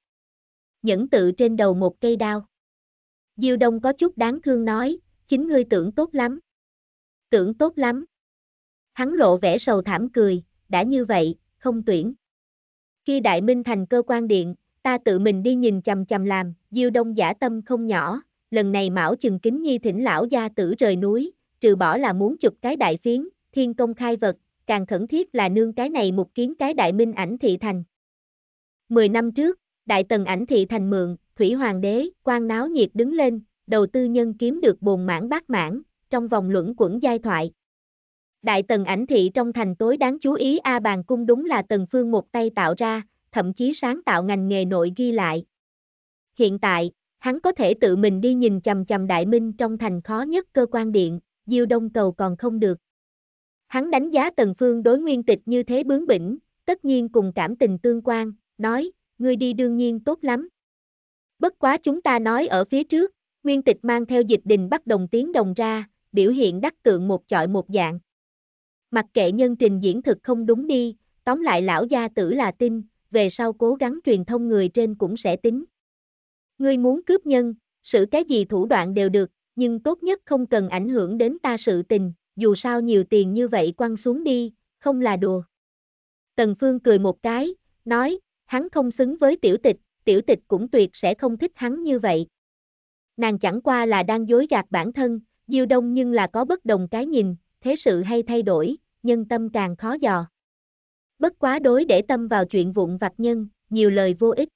Nhẫn tự trên đầu một cây đao. Diêu Đông có chút đáng thương nói, chính ngươi tưởng tốt lắm. Tưởng tốt lắm. Hắn lộ vẻ sầu thảm cười, đã như vậy, không tuyển. Khi Đại Minh thành cơ quan điện, ta tự mình đi nhìn chầm chầm làm, Diêu Đông giả tâm không nhỏ, lần này Mão Chừng Kính Nhi thỉnh lão gia tử rời núi, trừ bỏ là muốn chụp cái đại phiến, thiên công khai vật, càng khẩn thiết là nương cái này một kiến cái đại minh ảnh thị thành. Mười năm trước, đại tần ảnh thị thành mượn, thủy hoàng đế, quan náo nhiệt đứng lên, đầu tư nhân kiếm được bồn mãn bát mãn, trong vòng luẩn quẩn giai thoại. Đại tần ảnh thị trong thành tối đáng chú ý A bàn cung đúng là tần phương một tay tạo ra, thậm chí sáng tạo ngành nghề nội ghi lại. Hiện tại, hắn có thể tự mình đi nhìn chầm chầm đại minh trong thành khó nhất cơ quan điện, diêu đông cầu còn không được. Hắn đánh giá tần phương đối nguyên tịch như thế bướng bỉnh, tất nhiên cùng cảm tình tương quan, nói, ngươi đi đương nhiên tốt lắm. Bất quá chúng ta nói ở phía trước, nguyên tịch mang theo dịch đình bắt đồng tiếng đồng ra, biểu hiện đắc tượng một chọi một dạng. Mặc kệ nhân trình diễn thực không đúng đi, tóm lại lão gia tử là tin, về sau cố gắng truyền thông người trên cũng sẽ tính. Ngươi muốn cướp nhân, sự cái gì thủ đoạn đều được, nhưng tốt nhất không cần ảnh hưởng đến ta sự tình, dù sao nhiều tiền như vậy quăng xuống đi, không là đùa. Tần Phương cười một cái, nói, hắn không xứng với tiểu tịch, tiểu tịch cũng tuyệt sẽ không thích hắn như vậy. Nàng chẳng qua là đang dối gạt bản thân, Diêu Đông nhưng là có bất đồng cái nhìn, thế sự hay thay đổi, nhân tâm càng khó dò. Bất quá đối để tâm vào chuyện vụn vặt nhân, nhiều lời vô ích.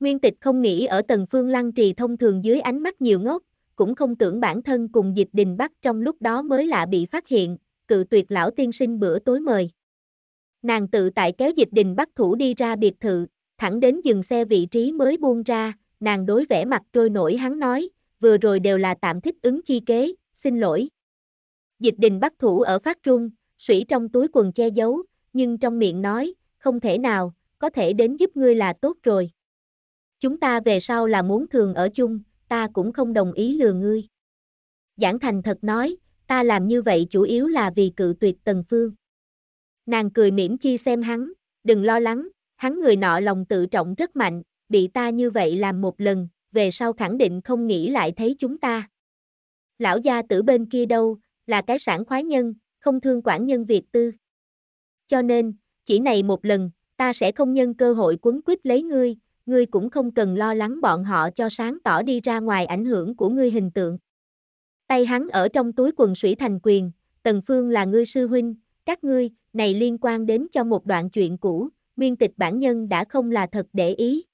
Nguyên tịch không nghĩ ở tầng phương lăng trì thông thường dưới ánh mắt nhiều ngốc, cũng không tưởng bản thân cùng dịch đình bắt trong lúc đó mới lạ bị phát hiện, cự tuyệt lão tiên sinh bữa tối mời. Nàng tự tại kéo dịch đình bắt thủ đi ra biệt thự, thẳng đến dừng xe vị trí mới buông ra, nàng đối vẻ mặt trôi nổi hắn nói, vừa rồi đều là tạm thích ứng chi kế, xin lỗi. Dịch đình bắt thủ ở phát trung, sủy trong túi quần che giấu, nhưng trong miệng nói, không thể nào, có thể đến giúp ngươi là tốt rồi. Chúng ta về sau là muốn thường ở chung, ta cũng không đồng ý lừa ngươi. Giảng thành thật nói, ta làm như vậy chủ yếu là vì cự tuyệt Tần Phương. Nàng cười mỉm chi xem hắn, đừng lo lắng, hắn người nọ lòng tự trọng rất mạnh, bị ta như vậy làm một lần, về sau khẳng định không nghĩ lại thấy chúng ta. Lão gia tử bên kia đâu, là cái sản khoái nhân, không thương quản nhân việc tư. Cho nên, chỉ này một lần, ta sẽ không nhân cơ hội quấn quýt lấy ngươi, ngươi cũng không cần lo lắng bọn họ cho sáng tỏ đi ra ngoài ảnh hưởng của ngươi hình tượng. Tay hắn ở trong túi quần sủy thành quyền, Tần Phương là ngươi sư huynh, các ngươi, này liên quan đến cho một đoạn chuyện cũ, nguyên tịch bản nhân đã không là thật để ý.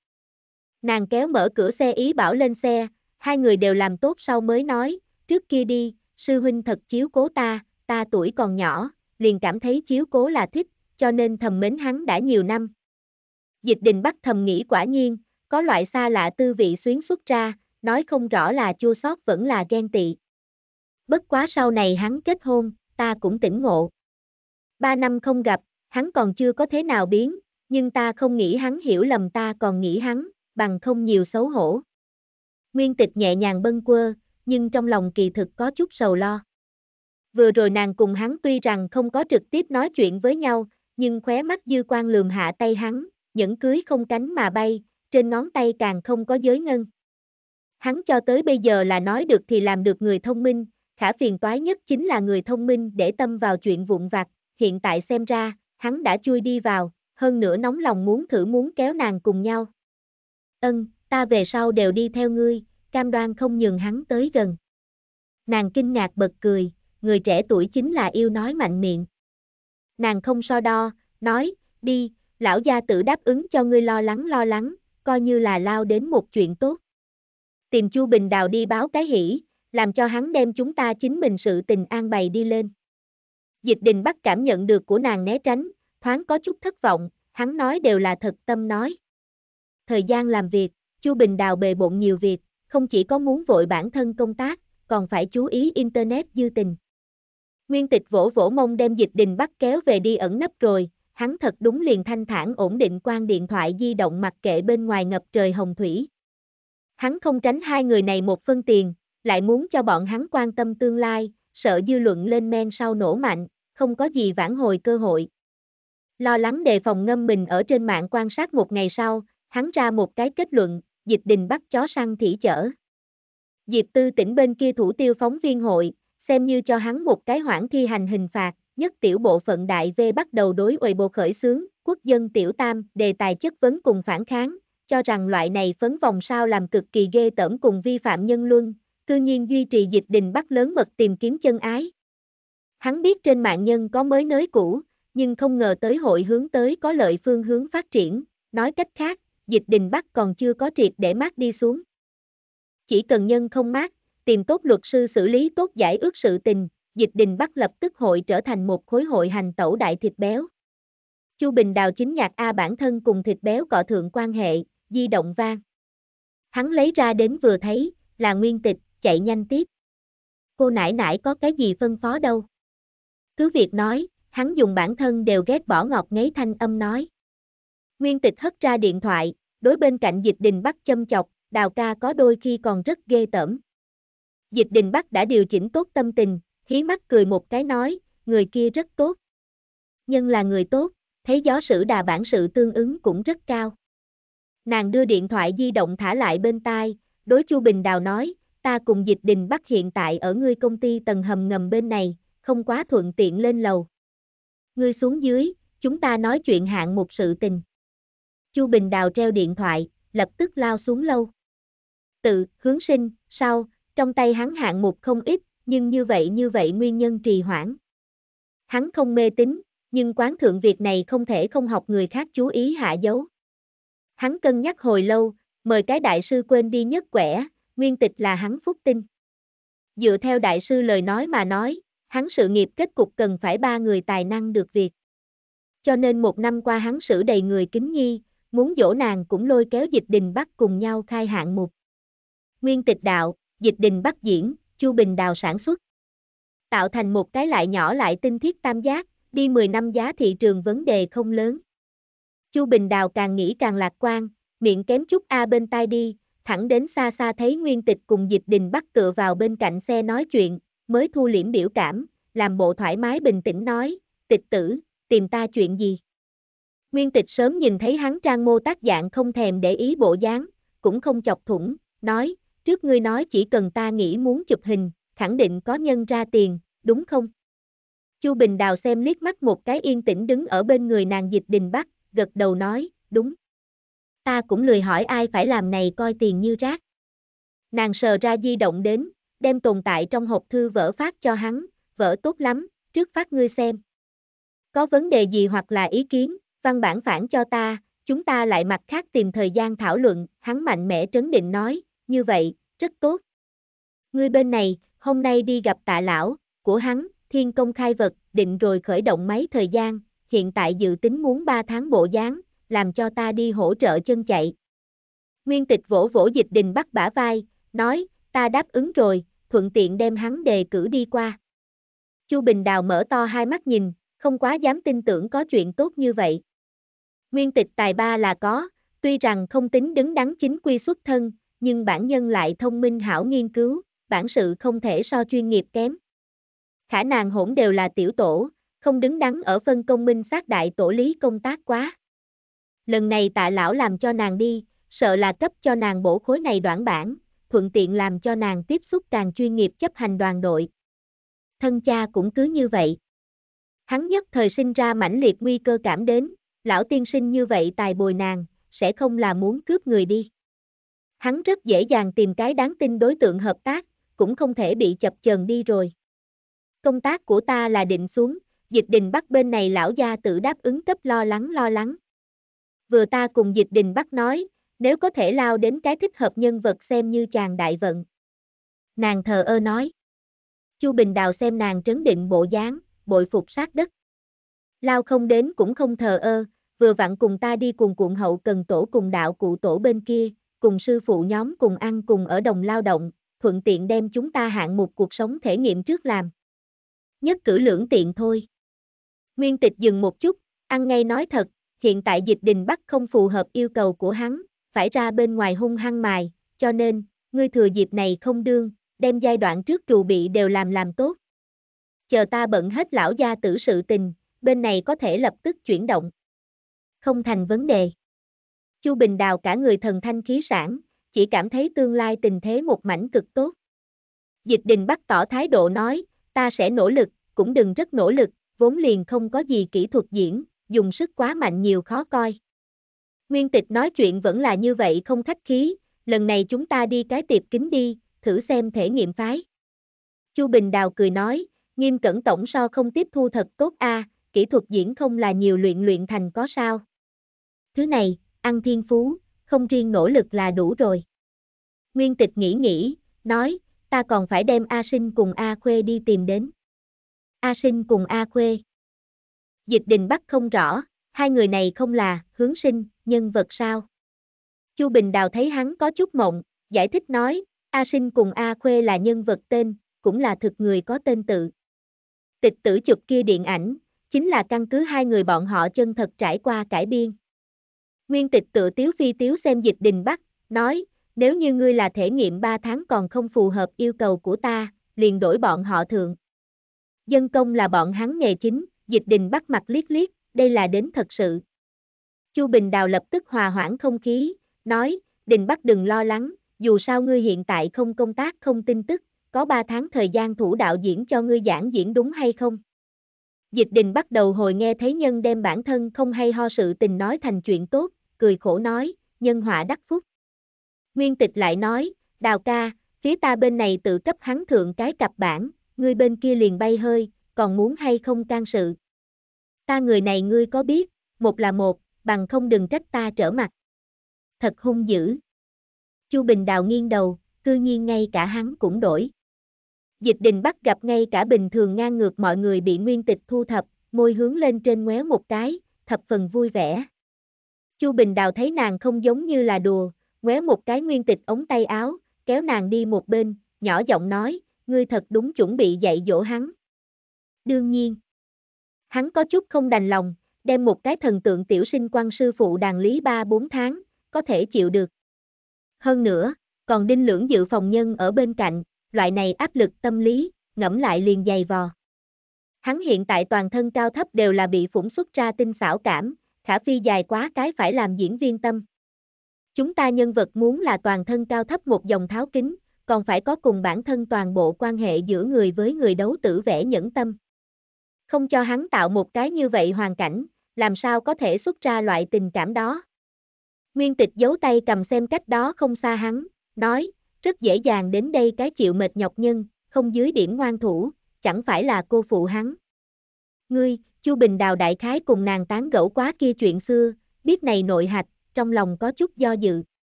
Nàng kéo mở cửa xe ý bảo lên xe, hai người đều làm tốt sau mới nói, trước kia đi, sư huynh thật chiếu cố ta, ta tuổi còn nhỏ, liền cảm thấy chiếu cố là thích, cho nên thầm mến hắn đã nhiều năm. Dịch đình bắt thầm nghĩ quả nhiên, có loại xa lạ tư vị xuyến xuất ra, nói không rõ là chua xót vẫn là ghen tị. Bất quá sau này hắn kết hôn, ta cũng tỉnh ngộ. Ba năm không gặp, hắn còn chưa có thế nào biến, nhưng ta không nghĩ hắn hiểu lầm ta còn nghĩ hắn, bằng không nhiều xấu hổ. Nguyên tịch nhẹ nhàng bâng quơ, nhưng trong lòng kỳ thực có chút sầu lo. Vừa rồi nàng cùng hắn tuy rằng không có trực tiếp nói chuyện với nhau, nhưng khóe mắt dư quan lườm hạ tay hắn, những cưới không cánh mà bay, trên ngón tay càng không có giới ngân. Hắn cho tới bây giờ là nói được thì làm được người thông minh, khả phiền toái nhất chính là người thông minh để tâm vào chuyện vụn vặt, hiện tại xem ra, hắn đã chui đi vào, hơn nữa nóng lòng muốn thử muốn kéo nàng cùng nhau. Ân, ta về sau đều đi theo ngươi, cam đoan không nhường hắn tới gần. Nàng kinh ngạc bật cười, người trẻ tuổi chính là yêu nói mạnh miệng. Nàng không so đo, nói, đi, lão gia tử đáp ứng cho ngươi lo lắng lo lắng, coi như là lao đến một chuyện tốt. Tìm Chu Bình Đào đi báo cái hỷ, làm cho hắn đem chúng ta chính mình sự tình an bày đi lên. Dịch đình bắt cảm nhận được của nàng né tránh, thoáng có chút thất vọng, hắn nói đều là thật tâm nói. Thời gian làm việc, Chu Bình Đào bề bộn nhiều việc, không chỉ có muốn vội bản thân công tác, còn phải chú ý Internet dư tình. Nguyên tịch vỗ vỗ mông đem dịch đình bắt kéo về đi ẩn nấp rồi, hắn thật đúng liền thanh thản ổn định quan điện thoại di động mặc kệ bên ngoài ngập trời hồng thủy. Hắn không tránh hai người này một phân tiền, lại muốn cho bọn hắn quan tâm tương lai, sợ dư luận lên men sau nổ mạnh, không có gì vãn hồi cơ hội. Lo lắng đề phòng ngâm mình ở trên mạng quan sát một ngày sau, hắn ra một cái kết luận, dịch đình bắt chó săn thỉ chở. Diệp tư tỉnh bên kia thủ tiêu phóng viên hội, xem như cho hắn một cái hoãn thi hành hình phạt, nhất tiểu bộ phận đại V bắt đầu đối uầy bộ khởi xướng, quốc dân tiểu tam, đề tài chất vấn cùng phản kháng, cho rằng loại này phấn vòng sao làm cực kỳ ghê tởm cùng vi phạm nhân luân, cư nhiên duy trì dịch đình bắt lớn mật tìm kiếm chân ái. Hắn biết trên mạng nhân có mới nới cũ, nhưng không ngờ tới hội hướng tới có lợi phương hướng phát triển, nói cách khác, dịch đình bắt còn chưa có triệt để mát đi xuống. Chỉ cần nhân không mát, tìm tốt luật sư xử lý tốt giải ước sự tình, dịch đình bắt lập tức hội trở thành một khối hội hành tẩu đại thịt béo. Chu Bình đào chính nhạc A bản thân cùng thịt béo cọ thượng quan hệ, di động vang. Hắn lấy ra đến vừa thấy, là nguyên tịch, chạy nhanh tiếp. Cô nãi nãi có cái gì phân phó đâu. Cứ việc nói, hắn dùng bản thân đều ghét bỏ ngọt ngấy thanh âm nói. Nguyên tịch hất ra điện thoại, đối bên cạnh dịch đình bắt châm chọc, đào ca có đôi khi còn rất ghê tởm. Dịch đình bắt đã điều chỉnh tốt tâm tình, khí mắt cười một cái nói, người kia rất tốt. Nhân là người tốt, thấy gió sử đà bản sự tương ứng cũng rất cao. Nàng đưa điện thoại di động thả lại bên tai, đối Chu Bình Đào nói, ta cùng dịch đình bắt hiện tại ở ngươi công ty tầng hầm ngầm bên này, không quá thuận tiện lên lầu. Ngươi xuống dưới, chúng ta nói chuyện hạng một sự tình. Chu Bình Đào treo điện thoại, lập tức lao xuống lâu. Tự, hướng sinh, sau, trong tay hắn hạng một không ít, nhưng như vậy như vậy nguyên nhân trì hoãn. Hắn không mê tín, nhưng quán thượng việc này không thể không học người khác chú ý hạ dấu. Hắn cân nhắc hồi lâu, mời cái đại sư quên đi nhất quẻ, nguyên tịch là hắn phúc tinh. Dựa theo đại sư lời nói mà nói, hắn sự nghiệp kết cục cần phải ba người tài năng được việc. Cho nên một năm qua hắn xử đầy người kính nghi, muốn dỗ nàng cũng lôi kéo dịch đình bắt cùng nhau khai hạng mục. Nguyên tịch đạo, dịch đình bắt diễn, Chu Bình Đào sản xuất. Tạo thành một cái lại nhỏ lại tinh thiết tam giác, đi 10 năm giá thị trường vấn đề không lớn. Chu Bình Đào càng nghĩ càng lạc quan, miệng kém chút A bên tai đi, thẳng đến xa xa thấy Nguyên Tịch cùng Dịch Đình bắt tựa vào bên cạnh xe nói chuyện, mới thu liễm biểu cảm, làm bộ thoải mái bình tĩnh nói, tịch tử, tìm ta chuyện gì? Nguyên Tịch sớm nhìn thấy hắn trang mô tác dạng không thèm để ý bộ dáng, cũng không chọc thủng, nói, trước ngươi nói chỉ cần ta nghĩ muốn chụp hình, khẳng định có nhân ra tiền, đúng không? Chu Bình Đào xem liếc mắt một cái yên tĩnh đứng ở bên người nàng dịch đình bắc, gật đầu nói, đúng. Ta cũng lười hỏi ai phải làm này coi tiền như rác. Nàng sờ ra di động đến, đem tồn tại trong hộp thư vỡ phát cho hắn, vỡ tốt lắm, trước phát ngươi xem. Có vấn đề gì hoặc là ý kiến, văn bản phản cho ta, chúng ta lại mặt khác tìm thời gian thảo luận, hắn mạnh mẽ trấn định nói, như vậy, rất tốt. Ngươi bên này, hôm nay đi gặp tạ lão, của hắn, thiên công khai vật, định rồi khởi động máy thời gian, hiện tại dự tính muốn 3 tháng bộ dáng, làm cho ta đi hỗ trợ chân chạy. Nguyên tịch vỗ vỗ dịch đình bắt bả vai, nói, ta đáp ứng rồi, thuận tiện đem hắn đề cử đi qua. Chu Bình Đào mở to hai mắt nhìn, không quá dám tin tưởng có chuyện tốt như vậy. Nguyên tịch tài ba là có, tuy rằng không tính đứng đắn chính quy xuất thân, nhưng bản nhân lại thông minh hảo nghiên cứu, bản sự không thể so chuyên nghiệp kém. Khả nàng hỗn đều là tiểu tổ, không đứng đắn ở phân công minh sát đại tổ lý công tác quá. Lần này tạ lão làm cho nàng đi, sợ là cấp cho nàng bổ khối này đoạn bản, thuận tiện làm cho nàng tiếp xúc càng chuyên nghiệp chấp hành đoàn đội. Thân cha cũng cứ như vậy. Hắn nhất thời sinh ra mãnh liệt nguy cơ cảm đến, lão tiên sinh như vậy tài bồi nàng, sẽ không là muốn cướp người đi. Hắn rất dễ dàng tìm cái đáng tin đối tượng hợp tác, cũng không thể bị chập chờn đi rồi. Công tác của ta là định xuống, dịch đình bắt bên này lão gia tự đáp ứng cấp lo lắng lo lắng. Vừa ta cùng dịch đình bắt nói, nếu có thể lao đến cái thích hợp nhân vật xem như chàng đại vận. Nàng thờ ơ nói. Chu Bình Đào xem nàng trấn định bộ dáng, bội phục sát đất. Lao không đến cũng không thờ ơ, vừa vặn cùng ta đi cùng cuộn hậu cần tổ cùng đạo cụ tổ bên kia, cùng sư phụ nhóm cùng ăn cùng ở đồng lao động, thuận tiện đem chúng ta hạng mục cuộc sống thể nghiệm trước làm. Nhất cử lưỡng tiện thôi. Nguyên tịch dừng một chút, ăn ngay nói thật, hiện tại dịch đình Bắc không phù hợp yêu cầu của hắn, phải ra bên ngoài hung hăng mài, cho nên, ngươi thừa dịp này không đương, đem giai đoạn trước trù bị đều làm làm tốt. Chờ ta bận hết lão gia tử sự tình, bên này có thể lập tức chuyển động. Không thành vấn đề. Chu Bình Đào cả người thần thanh khí sản, chỉ cảm thấy tương lai tình thế một mảnh cực tốt. Dịch đình bắt tỏ thái độ nói, ta sẽ nỗ lực, cũng đừng rất nỗ lực, vốn liền không có gì kỹ thuật diễn, dùng sức quá mạnh nhiều khó coi. Nguyên tịch nói chuyện vẫn là như vậy không khách khí, lần này chúng ta đi cái tiệp kính đi, thử xem thể nghiệm phái. Chu Bình Đào cười nói, nghiêm cẩn tổng so không tiếp thu thật tốt a, kỹ thuật diễn không là nhiều luyện luyện thành có sao. Thứ này, ăn thiên phú, không riêng nỗ lực là đủ rồi. Nguyên tịch nghĩ nghĩ, nói, ta còn phải đem A Sinh cùng A Khuê đi tìm đến. A Sinh cùng A Khuê. Dịch đình bắt không rõ, hai người này không là, hướng sinh, nhân vật sao. Chu Bình Đào thấy hắn có chút mộng, giải thích nói, A Sinh cùng A Khuê là nhân vật tên, cũng là thực người có tên tự. Tịch tử chụp kia điện ảnh, chính là căn cứ hai người bọn họ chân thật trải qua cải biên. Nguyên tịch tự tiếu phi tiếu xem dịch đình bắt, nói, nếu như ngươi là thể nghiệm 3 tháng còn không phù hợp yêu cầu của ta, liền đổi bọn họ thượng. Dân công là bọn hắn nghề chính, dịch đình bắt mặt liếc liếc, đây là đến thật sự. Chu Bình Đào lập tức hòa hoãn không khí, nói, đình bắt đừng lo lắng, dù sao ngươi hiện tại không công tác không tin tức, có 3 tháng thời gian thủ đạo diễn cho ngươi giảng diễn đúng hay không? Dịch đình bắt đầu hồi nghe thấy nhân đem bản thân không hay ho sự tình nói thành chuyện tốt, cười khổ nói, nhân họa đắc phúc. Nguyên tịch lại nói, đào ca, phía ta bên này tự cấp hắn thượng cái cặp bản, ngươi bên kia liền bay hơi, còn muốn hay không can sự. Ta người này ngươi có biết, một là một, bằng không đừng trách ta trở mặt. thật hung dữ. Chu Bình Đào nghiêng đầu, cư nhiên ngay cả hắn cũng đổi. Dịch đình bắt gặp ngay cả bình thường ngang ngược mọi người bị nguyên tịch thu thập, môi hướng lên trên ngoéo một cái, thập phần vui vẻ. Chu Bình Đào thấy nàng không giống như là đùa, ngoéo một cái nguyên tịch ống tay áo, kéo nàng đi một bên, nhỏ giọng nói, ngươi thật đúng chuẩn bị dạy dỗ hắn. Đương nhiên, hắn có chút không đành lòng, đem một cái thần tượng tiểu sinh quan sư phụ đàn lý 3-4 tháng, có thể chịu được. Hơn nữa, còn đinh lưỡng dự phòng nhân ở bên cạnh, loại này áp lực tâm lý, ngẫm lại liền dày vò. Hắn hiện tại toàn thân cao thấp đều là bị phủng xuất ra tinh xảo cảm, khả phi dài quá cái phải làm diễn viên tâm. Chúng ta nhân vật muốn là toàn thân cao thấp một dòng tháo kính, còn phải có cùng bản thân toàn bộ quan hệ giữa người với người đấu tử vẽ nhẫn tâm. Không cho hắn tạo một cái như vậy hoàn cảnh, làm sao có thể xuất ra loại tình cảm đó. Nguyên tịch giấu tay cầm xem cách đó không xa hắn, nói, rất dễ dàng đến đây cái chịu mệt nhọc nhân, không dưới điểm ngoan thủ, chẳng phải là cô phụ hắn. Ngươi, Chu Bình Đào đại khái cùng nàng tán gẫu quá kia chuyện xưa, biết này nội hạch, trong lòng có chút do dự.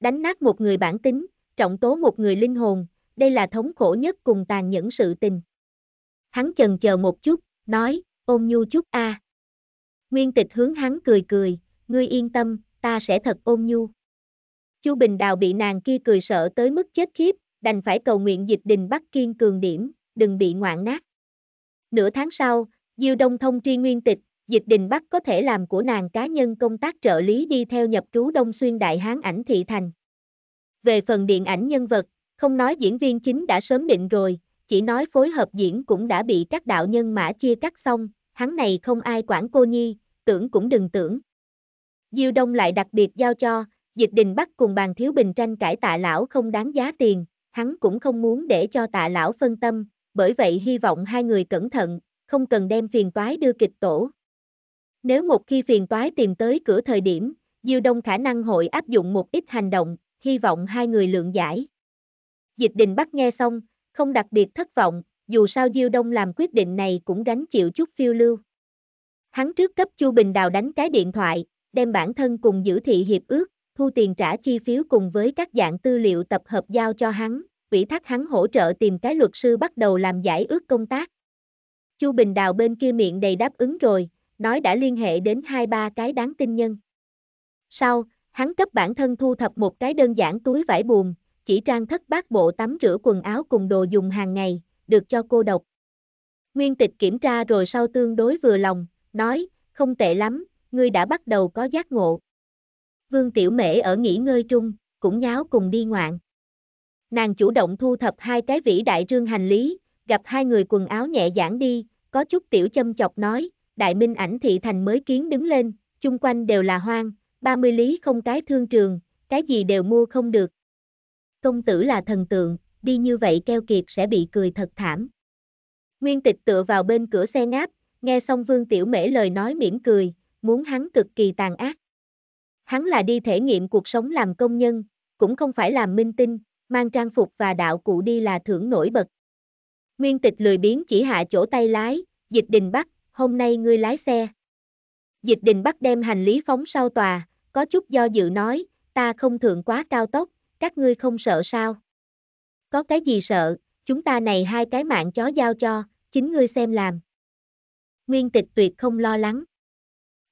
Đánh nát một người bản tính, trọng tố một người linh hồn, đây là thống khổ nhất cùng tàn nhẫn sự tình. Hắn chần chờ một chút, nói, ôm nhu chút a. Nguyên tịch hướng hắn cười cười, ngươi yên tâm, ta sẽ thật ôm nhu. Chu Bình Đào bị nàng kia cười sợ tới mức chết khiếp, đành phải cầu nguyện dịch đình bắt kiên cường điểm, đừng bị ngoạn nát. Nửa tháng sau, Diêu Đông thông tri nguyên tịch, dịch đình bắt có thể làm của nàng cá nhân công tác trợ lý đi theo nhập trú Đông Xuyên Đại Hán ảnh thị thành. Về phần điện ảnh nhân vật, không nói diễn viên chính đã sớm định rồi, chỉ nói phối hợp diễn cũng đã bị các đạo nhân mã chia cắt xong, hắn này không ai quản cô nhi, tưởng cũng đừng tưởng. Diêu Đông lại đặc biệt giao cho, dịch đình bắt cùng bàn thiếu bình tranh cãi tạ lão không đáng giá tiền, hắn cũng không muốn để cho tạ lão phân tâm, bởi vậy hy vọng hai người cẩn thận, không cần đem phiền toái đưa kịch tổ. Nếu một khi phiền toái tìm tới cửa thời điểm, Diêu Đông khả năng hội áp dụng một ít hành động, hy vọng hai người lượng giải. Dịch đình bắt nghe xong, không đặc biệt thất vọng, dù sao Diêu Đông làm quyết định này cũng gánh chịu chút phiêu lưu. Hắn trước cấp Chu Bình Đào đánh cái điện thoại, đem bản thân cùng giữ thị hiệp ước, thu tiền trả chi phiếu cùng với các dạng tư liệu tập hợp giao cho hắn, ủy thác hắn hỗ trợ tìm cái luật sư bắt đầu làm giải ước công tác. Chu Bình Đào bên kia miệng đầy đáp ứng rồi, nói đã liên hệ đến hai ba cái đáng tin nhân. Sau, hắn cấp bản thân thu thập một cái đơn giản túi vải buồn, chỉ trang thất bát bộ tắm rửa quần áo cùng đồ dùng hàng ngày, được cho cô độc. Nguyên tịch kiểm tra rồi sau tương đối vừa lòng, nói, không tệ lắm, ngươi đã bắt đầu có giác ngộ. Vương Tiểu Mễ ở nghỉ ngơi trung, cũng nháo cùng đi ngoạn. Nàng chủ động thu thập hai cái vĩ đại rương hành lý, gặp hai người quần áo nhẹ giản đi, có chút tiểu châm chọc nói, đại minh ảnh thị thành mới kiến đứng lên, chung quanh đều là hoang, 30 lý không cái thương trường, cái gì đều mua không được. Công tử là thần tượng, đi như vậy keo kiệt sẽ bị cười thật thảm. Nguyên tịch tựa vào bên cửa xe ngáp, nghe xong Vương Tiểu Mễ lời nói mỉm cười, muốn hắn cực kỳ tàn ác. Hắn là đi thể nghiệm cuộc sống làm công nhân, cũng không phải làm minh tinh, mang trang phục và đạo cụ đi là thưởng nổi bật. Nguyên tịch lười biến chỉ hạ chỗ tay lái, dịch đình bắt, hôm nay ngươi lái xe. Dịch đình bắt đem hành lý phóng sau tòa, có chút do dự nói, ta không thượng quá cao tốc, các ngươi không sợ sao? Có cái gì sợ, chúng ta này hai cái mạng chó giao cho, chính ngươi xem làm. Nguyên tịch tuyệt không lo lắng.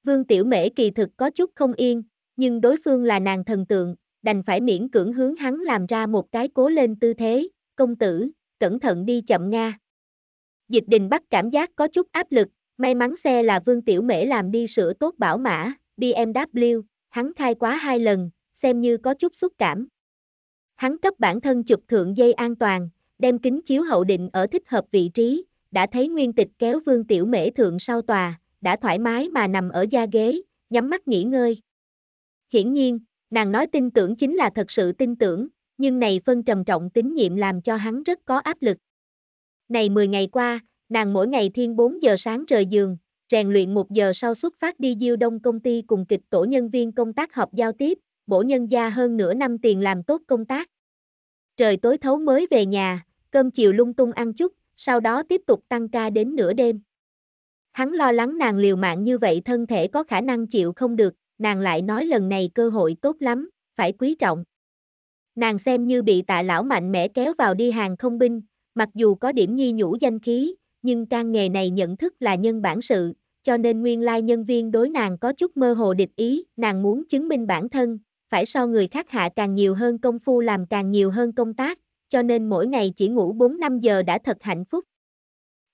Vương Tiểu Mễ kỳ thực có chút không yên, nhưng đối phương là nàng thần tượng, đành phải miễn cưỡng hướng hắn làm ra một cái cố lên tư thế, công tử, cẩn thận đi chậm Nga. Dịch đình bắt cảm giác có chút áp lực, may mắn xe là Vương Tiểu Mễ làm đi sửa tốt bảo mã, BMW, hắn khai quá hai lần, xem như có chút xúc cảm. Hắn cấp bản thân chụp thượng dây an toàn, đem kính chiếu hậu định ở thích hợp vị trí, đã thấy nguyên tịch kéo Vương Tiểu Mễ thượng sau tòa, đã thoải mái mà nằm ở da ghế, nhắm mắt nghỉ ngơi. Hiển nhiên, nàng nói tin tưởng chính là thật sự tin tưởng, nhưng này phân trầm trọng tín nhiệm làm cho hắn rất có áp lực. Này 10 ngày qua, nàng mỗi ngày thiên 4 giờ sáng rời giường, rèn luyện một giờ sau xuất phát đi diêu đông công ty cùng kịch tổ nhân viên công tác họp giao tiếp, bổ nhân gia hơn nửa năm tiền làm tốt công tác. Trời tối thấu mới về nhà, cơm chiều lung tung ăn chút, sau đó tiếp tục tăng ca đến nửa đêm. Hắn lo lắng nàng liều mạng như vậy thân thể có khả năng chịu không được, nàng lại nói lần này cơ hội tốt lắm, phải quý trọng. Nàng xem như bị tạ lão mạnh mẽ kéo vào đi hàng không binh, mặc dù có điểm nhi nhũ danh khí, nhưng can nghề này nhận thức là nhân bản sự, cho nên nguyên lai nhân viên đối nàng có chút mơ hồ địch ý, nàng muốn chứng minh bản thân, phải so người khác hạ càng nhiều hơn công phu làm càng nhiều hơn công tác, cho nên mỗi ngày chỉ ngủ 4-5 giờ đã thật hạnh phúc.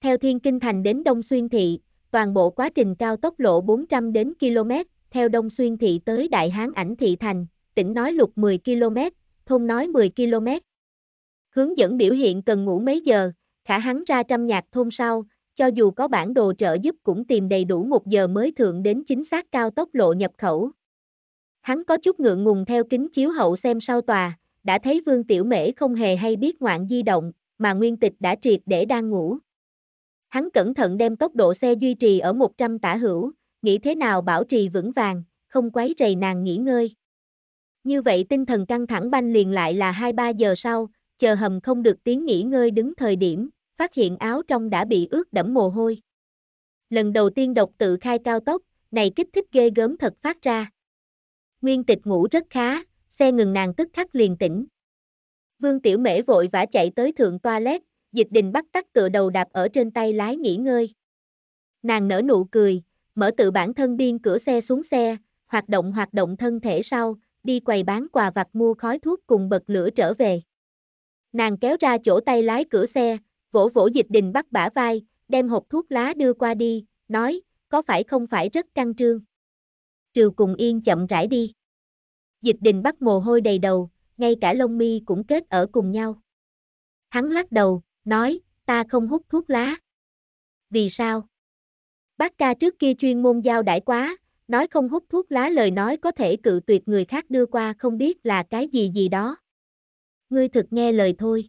Theo Thiên Kinh Thành đến Đông Xuyên Thị, toàn bộ quá trình cao tốc lộ 400 đến km, theo Đông Xuyên Thị tới Đại Hán Ảnh Thị Thành, tỉnh nói lục 10 km, thôn nói 10 km. Hướng dẫn biểu hiện cần ngủ mấy giờ, khả hắn ra trăm nhạc thôn sau, cho dù có bản đồ trợ giúp cũng tìm đầy đủ một giờ mới thượng đến chính xác cao tốc lộ nhập khẩu. Hắn có chút ngượng ngùng theo kính chiếu hậu xem sau tòa, đã thấy Vương Tiểu Mễ không hề hay biết ngoạn di động, mà nguyên tịch đã triệt để đang ngủ. Hắn cẩn thận đem tốc độ xe duy trì ở 100 tả hữu, nghĩ thế nào bảo trì vững vàng, không quấy rầy nàng nghỉ ngơi. Như vậy tinh thần căng thẳng banh liền lại là 2-3 giờ sau, chờ hầm không được tiếng nghỉ ngơi đứng thời điểm, phát hiện áo trong đã bị ướt đẫm mồ hôi. Lần đầu tiên độc tự khai cao tốc, này kích thích ghê gớm thật phát ra. Nguyên tịch ngủ rất khá, xe ngừng nàng tức khắc liền tỉnh. Vương Tiểu Mễ vội vã chạy tới thượng toilet, dịch đình bắt tắt tựa đầu đạp ở trên tay lái nghỉ ngơi. Nàng nở nụ cười, mở tự bản thân biên cửa xe xuống xe, hoạt động hoạt động thân thể sau, đi quầy bán quà vặt mua khói thuốc cùng bật lửa trở về. Nàng kéo ra chỗ tay lái cửa xe, vỗ vỗ dịch đình bắt bả vai, đem hộp thuốc lá đưa qua đi, nói, có phải không phải rất căng trương. Triều cùng yên chậm rãi đi. Dịch đình bắt mồ hôi đầy đầu, ngay cả lông mi cũng kết ở cùng nhau. Hắn lắc đầu, nói, ta không hút thuốc lá. Vì sao? Bác ca trước kia chuyên môn giao đãi quá, nói không hút thuốc lá lời nói có thể cự tuyệt người khác đưa qua không biết là cái gì gì đó. Ngươi thực nghe lời thôi.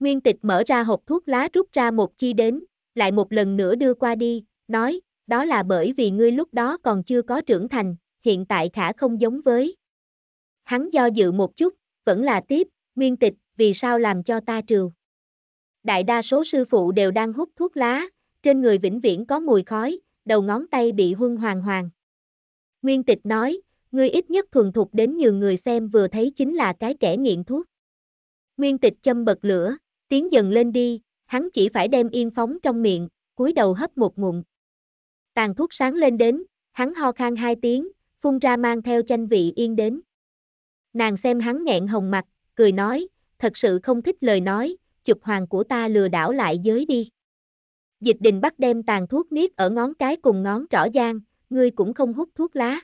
Nguyên tịch mở ra hộp thuốc lá rút ra một chi đến, lại một lần nữa đưa qua đi, nói, đó là bởi vì ngươi lúc đó còn chưa có trưởng thành, hiện tại khả không giống với. Hắn do dự một chút, vẫn là tiếp, nguyên tịch, vì sao làm cho ta trừ. Đại đa số sư phụ đều đang hút thuốc lá, trên người vĩnh viễn có mùi khói, đầu ngón tay bị huân hoàng hoàng. Nguyên tịch nói, ngươi ít nhất thuần thục đến nhiều người xem vừa thấy chính là cái kẻ nghiện thuốc. Nguyên tịch châm bật lửa, tiến dần lên đi, hắn chỉ phải đem yên phóng trong miệng, cúi đầu hấp một ngụm. Tàn thuốc sáng lên đến, hắn ho khan hai tiếng, phun ra mang theo chanh vị yên đến. Nàng xem hắn nghẹn hồng mặt, cười nói, thật sự không thích lời nói, chụp hoàng của ta lừa đảo lại giới đi. Dịch đình bắt đem tàn thuốc niết ở ngón cái cùng ngón trỏ giang, ngươi cũng không hút thuốc lá.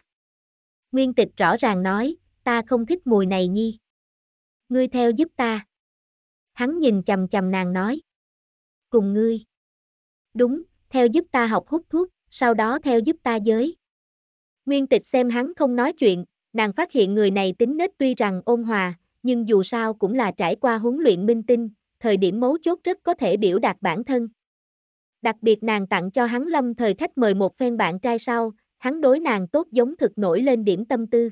Nguyên tịch rõ ràng nói, ta không thích mùi này nhi. Ngươi theo giúp ta. Hắn nhìn chầm chầm nàng nói. Cùng ngươi. Đúng, theo giúp ta học hút thuốc, sau đó theo giúp ta giới. Nguyên tịch xem hắn không nói chuyện, nàng phát hiện người này tính nết tuy rằng ôn hòa, nhưng dù sao cũng là trải qua huấn luyện minh tinh, thời điểm mấu chốt rất có thể biểu đạt bản thân. Đặc biệt nàng tặng cho hắn lâm thời khách mời một phen bạn trai sau, hắn đối nàng tốt giống thực nổi lên điểm tâm tư.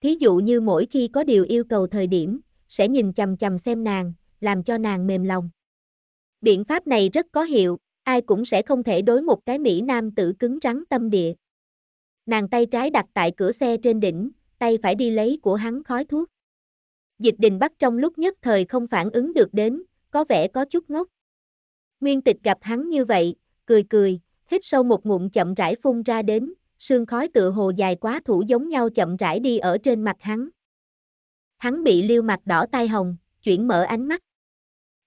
Thí dụ như mỗi khi có điều yêu cầu thời điểm, sẽ nhìn chầm chầm xem nàng, làm cho nàng mềm lòng. Biện pháp này rất có hiệu, ai cũng sẽ không thể đối một cái Mỹ Nam tử cứng rắn tâm địa. Nàng tay trái đặt tại cửa xe trên đỉnh, tay phải đi lấy của hắn khói thuốc. Dịch đình bắt trong lúc nhất thời không phản ứng được đến, có vẻ có chút ngốc. Nguyên tịch gặp hắn như vậy, cười cười, hít sâu một ngụm chậm rãi phun ra đến, sương khói tựa hồ dài quá thủ giống nhau chậm rãi đi ở trên mặt hắn. Hắn bị liêu mặt đỏ tai hồng, chuyển mở ánh mắt.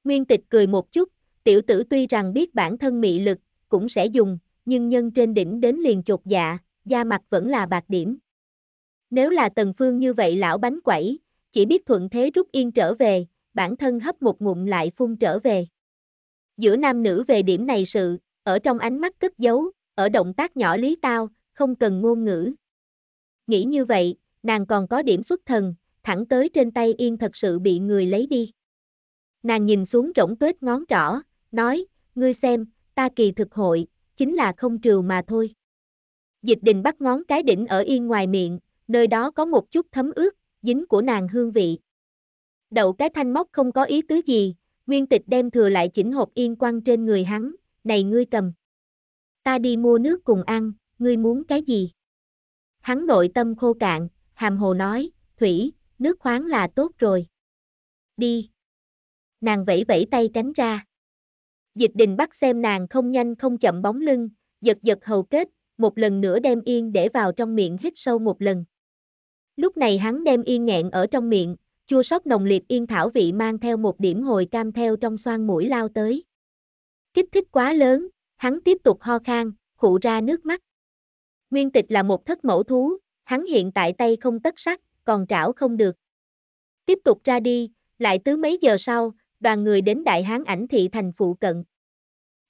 Nguyên tịch cười một chút, tiểu tử tuy rằng biết bản thân mị lực, cũng sẽ dùng, nhưng nhân trên đỉnh đến liền chột dạ, da mặt vẫn là bạc điểm. Nếu là tần phương như vậy lão bánh quẩy, chỉ biết thuận thế rút yên trở về, bản thân hấp một ngụm lại phun trở về. Giữa nam nữ về điểm này sự, ở trong ánh mắt cất giấu, ở động tác nhỏ lý tao, không cần ngôn ngữ. Nghĩ như vậy, nàng còn có điểm xuất thần, thẳng tới trên tay yên thật sự bị người lấy đi. Nàng nhìn xuống rỗng tuết ngón trỏ, nói, ngươi xem, ta kỳ thực hội, chính là không trừ mà thôi. Dịch đình bắt ngón cái đỉnh ở yên ngoài miệng, nơi đó có một chút thấm ướt, dính của nàng hương vị. Đậu cái thanh móc không có ý tứ gì, nguyên tịch đem thừa lại chỉnh hộp yên quăng trên người hắn, này ngươi cầm. Ta đi mua nước cùng ăn, ngươi muốn cái gì? Hắn nội tâm khô cạn, hàm hồ nói, Thủy, nước khoáng là tốt rồi. Đi. Nàng vẫy vẫy tay tránh ra. Dịch đình bắt xem nàng không nhanh không chậm bóng lưng, giật giật hầu kết, một lần nữa đem yên để vào trong miệng hít sâu một lần. Lúc này hắn đem yên nghẹn ở trong miệng, chua sót nồng liệt yên thảo vị mang theo một điểm hồi cam theo trong xoan mũi lao tới. Kích thích quá lớn, hắn tiếp tục ho khan, khụ ra nước mắt. Nguyên tịch là một thất mẫu thú, hắn hiện tại tay không tất sắc, còn trảo không được. Tiếp tục ra đi, lại tứ mấy giờ sau, đoàn người đến Đại Hán ảnh thị thành phụ cận.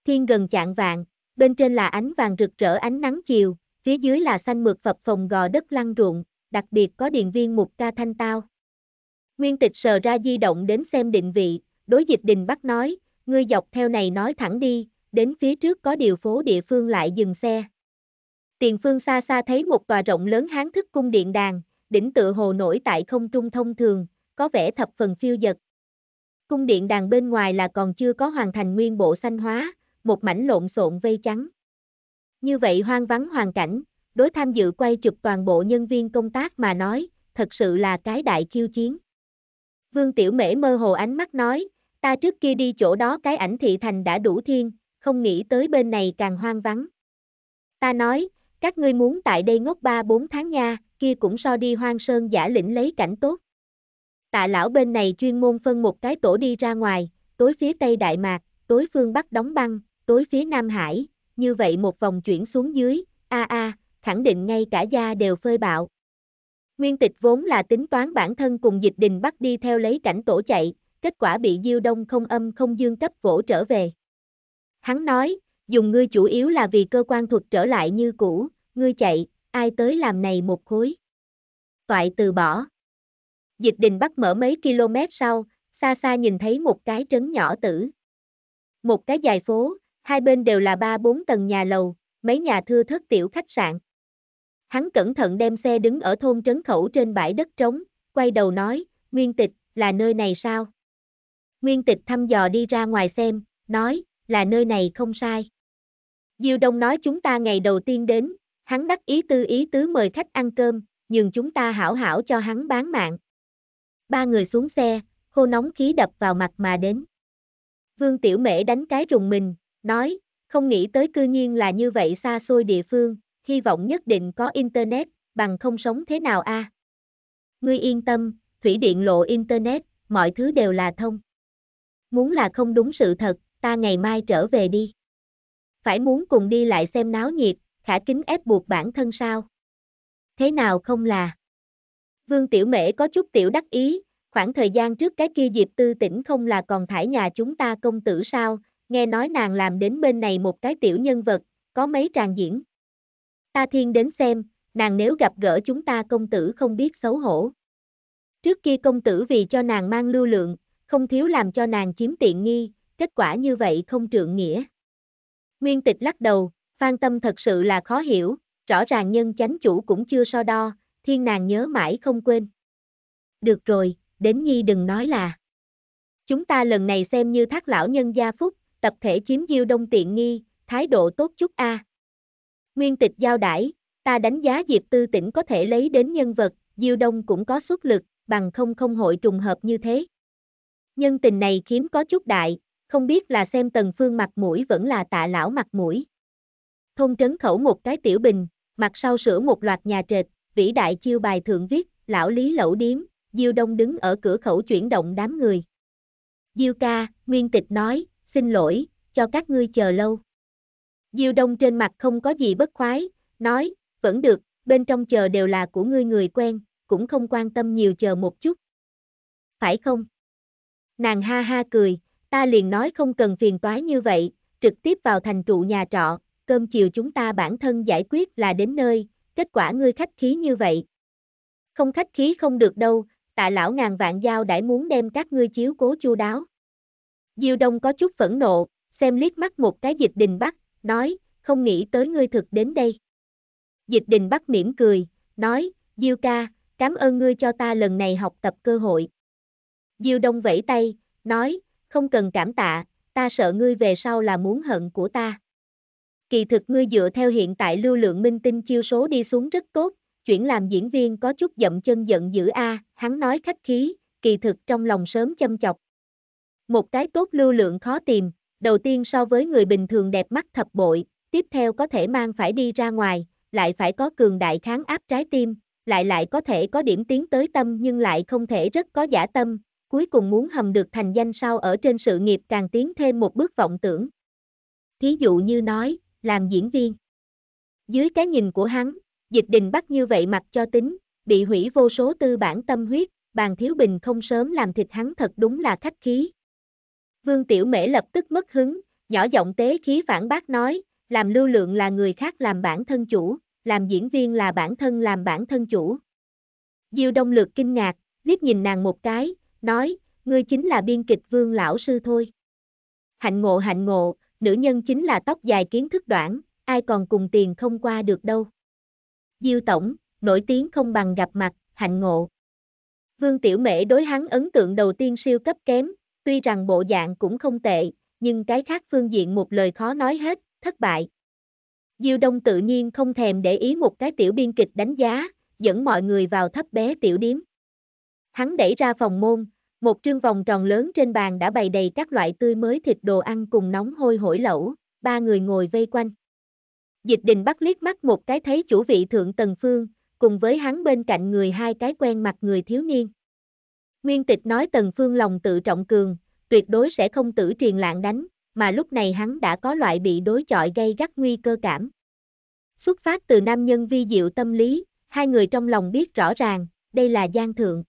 Thiên gần chạng vàng, bên trên là ánh vàng rực rỡ ánh nắng chiều, phía dưới là xanh mượt phập phồng gò đất lăn ruộng, đặc biệt có điện viên mục ca thanh tao. Nguyên tịch sờ ra di động đến xem định vị, đối dịch đình bắt nói, ngươi dọc theo này nói thẳng đi, đến phía trước có điều phố địa phương lại dừng xe. Tiền phương xa xa thấy một tòa rộng lớn hán thức cung điện đàn, đỉnh tự hồ nổi tại không trung thông thường, có vẻ thập phần phiêu dật. Cung điện đàn bên ngoài là còn chưa có hoàn thành nguyên bộ xanh hóa, một mảnh lộn xộn vây trắng. Như vậy hoang vắng hoàn cảnh, đối tham dự quay chụp toàn bộ nhân viên công tác mà nói, thật sự là cái đại khiêu chiến. Vương Tiểu Mễ mơ hồ ánh mắt nói, ta trước kia đi chỗ đó cái ảnh thị thành đã đủ thiên, không nghĩ tới bên này càng hoang vắng. Ta nói, các ngươi muốn tại đây ngốc 3-4 tháng nha, kia cũng so đi hoang sơn giả lĩnh lấy cảnh tốt. Tạ lão bên này chuyên môn phân một cái tổ đi ra ngoài, tối phía tây Đại Mạc, tối phương Bắc đóng băng, tối phía Nam Hải, như vậy một vòng chuyển xuống dưới, a a, khẳng định ngay cả da đều phơi bạo. Nguyên tịch vốn là tính toán bản thân cùng dịch đình bắt đi theo lấy cảnh tổ chạy, kết quả bị Diêu Đông không âm không dương cấp vỗ trở về. Hắn nói, dùng ngươi chủ yếu là vì cơ quan thuật trở lại như cũ, ngươi chạy, ai tới làm này một khối. Toại từ bỏ. Dịch đình bắt mở mấy km sau, xa xa nhìn thấy một cái trấn nhỏ tử. Một cái dài phố, hai bên đều là ba bốn tầng nhà lầu, mấy nhà thưa thất tiểu khách sạn. Hắn cẩn thận đem xe đứng ở thôn trấn khẩu trên bãi đất trống, quay đầu nói, Nguyên Tịch, là nơi này sao? Nguyên Tịch thăm dò đi ra ngoài xem, nói, là nơi này không sai. Diêu Đông nói chúng ta ngày đầu tiên đến, hắn đắc ý tư ý tứ mời khách ăn cơm, nhưng chúng ta hảo hảo cho hắn bán mạng. Ba người xuống xe, khô nóng khí đập vào mặt mà đến. Vương Tiểu Mễ đánh cái rùng mình, nói, không nghĩ tới cư nhiên là như vậy xa xôi địa phương, hy vọng nhất định có Internet, bằng không sống thế nào a? Ngươi yên tâm, thủy điện lộ Internet, mọi thứ đều là thông. Muốn là không đúng sự thật, ta ngày mai trở về đi. Phải muốn cùng đi lại xem náo nhiệt, khả kính ép buộc bản thân sao? Thế nào không là? Vương Tiểu Mễ có chút tiểu đắc ý, khoảng thời gian trước cái kia Diệp Tư tỉnh không là còn thải nhà chúng ta công tử sao, nghe nói nàng làm đến bên này một cái tiểu nhân vật, có mấy tràng diễn. Ta thiên đến xem, nàng nếu gặp gỡ chúng ta công tử không biết xấu hổ. Trước kia công tử vì cho nàng mang lưu lượng, không thiếu làm cho nàng chiếm tiện nghi, kết quả như vậy không trượng nghĩa. Nguyên tịch lắc đầu, Phan Tâm thật sự là khó hiểu, rõ ràng nhân chánh chủ cũng chưa so đo, thiên nàng nhớ mãi không quên. Được rồi, đến nhi đừng nói là. Chúng ta lần này xem như thác lão nhân gia phúc, tập thể chiếm diêu đông tiện nghi, thái độ tốt chút a. Nguyên tịch giao đãi, ta đánh giá Diệp Tư tỉnh có thể lấy đến nhân vật, diêu đông cũng có xuất lực, bằng không không hội trùng hợp như thế. Nhân tình này khiếm có chút đại, không biết là xem tần phương mặt mũi vẫn là tạ lão mặt mũi. Thôn trấn khẩu một cái tiểu bình, mặt sau sửa một loạt nhà trệt, vĩ đại chiêu bài thượng viết, lão lý lẩu điếm, Diêu Đông đứng ở cửa khẩu chuyển động đám người. Diêu ca, Nguyên Tịch nói, xin lỗi, cho các ngươi chờ lâu. Diêu Đông trên mặt không có gì bất khoái, nói, vẫn được, bên trong chờ đều là của ngươi người quen, cũng không quan tâm nhiều chờ một chút. Phải không? Nàng ha ha cười, ta liền nói không cần phiền toái như vậy, trực tiếp vào thành trụ nhà trọ, cơm chiều chúng ta bản thân giải quyết là đến nơi, kết quả ngươi khách khí như vậy. Không khách khí không được đâu, tạ lão ngàn vạn giao đãi muốn đem các ngươi chiếu cố chu đáo. Diêu Đông có chút phẫn nộ, xem liếc mắt một cái dịch đình Bắc, nói, không nghĩ tới ngươi thực đến đây. Dịch đình Bắc mỉm cười, nói, Diêu ca, cảm ơn ngươi cho ta lần này học tập cơ hội. Diêu Đông vẫy tay, nói, không cần cảm tạ, ta sợ ngươi về sau là muốn hận của ta. Kỳ thực ngươi dựa theo hiện tại lưu lượng minh tinh chiêu số đi xuống rất tốt, chuyển làm diễn viên có chút dậm chân giận dữ a, hắn nói khách khí, kỳ thực trong lòng sớm châm chọc. Một cái tốt lưu lượng khó tìm, đầu tiên so với người bình thường đẹp mắt thập bội, tiếp theo có thể mang phải đi ra ngoài, lại phải có cường đại kháng áp trái tim, lại lại có thể có điểm tiến tới tâm nhưng lại không thể rất có giả tâm, cuối cùng muốn hầm được thành danh sau ở trên sự nghiệp càng tiến thêm một bước vọng tưởng. Thí dụ như nói, làm diễn viên. Dưới cái nhìn của hắn, dịch đình bắt như vậy mặc cho tính, bị hủy vô số tư bản tâm huyết, bàn thiếu bình không sớm làm thịt hắn thật đúng là khách khí. Vương Tiểu Mễ lập tức mất hứng, nhỏ giọng tế khí phản bác nói, làm lưu lượng là người khác làm bản thân chủ, làm diễn viên là bản thân làm bản thân chủ. Diêu Đông Lược kinh ngạc, liếc nhìn nàng một cái, nói, ngươi chính là biên kịch vương lão sư thôi. Hạnh ngộ hạnh ngộ, nữ nhân chính là tóc dài kiến thức đoạn, ai còn cùng tiền không qua được đâu. Diêu Tổng, nổi tiếng không bằng gặp mặt, hạnh ngộ. Vương Tiểu Mễ đối hắn ấn tượng đầu tiên siêu cấp kém, tuy rằng bộ dạng cũng không tệ, nhưng cái khác phương diện một lời khó nói hết, thất bại. Diêu Đông tự nhiên không thèm để ý một cái tiểu biên kịch đánh giá, dẫn mọi người vào thấp bé tiểu điếm. Hắn đẩy ra phòng môn, một trương vòng tròn lớn trên bàn đã bày đầy các loại tươi mới thịt đồ ăn cùng nóng hôi hổi lẩu, ba người ngồi vây quanh. Dịch đình bắt liếc mắt một cái thấy chủ vị thượng tần phương, cùng với hắn bên cạnh người hai cái quen mặt người thiếu niên. Nguyên tịch nói tần phương lòng tự trọng cường, tuyệt đối sẽ không tử truyền lạng đánh, mà lúc này hắn đã có loại bị đối chọi gây gắt nguy cơ cảm. Xuất phát từ nam nhân vi diệu tâm lý, hai người trong lòng biết rõ ràng, đây là gian thượng.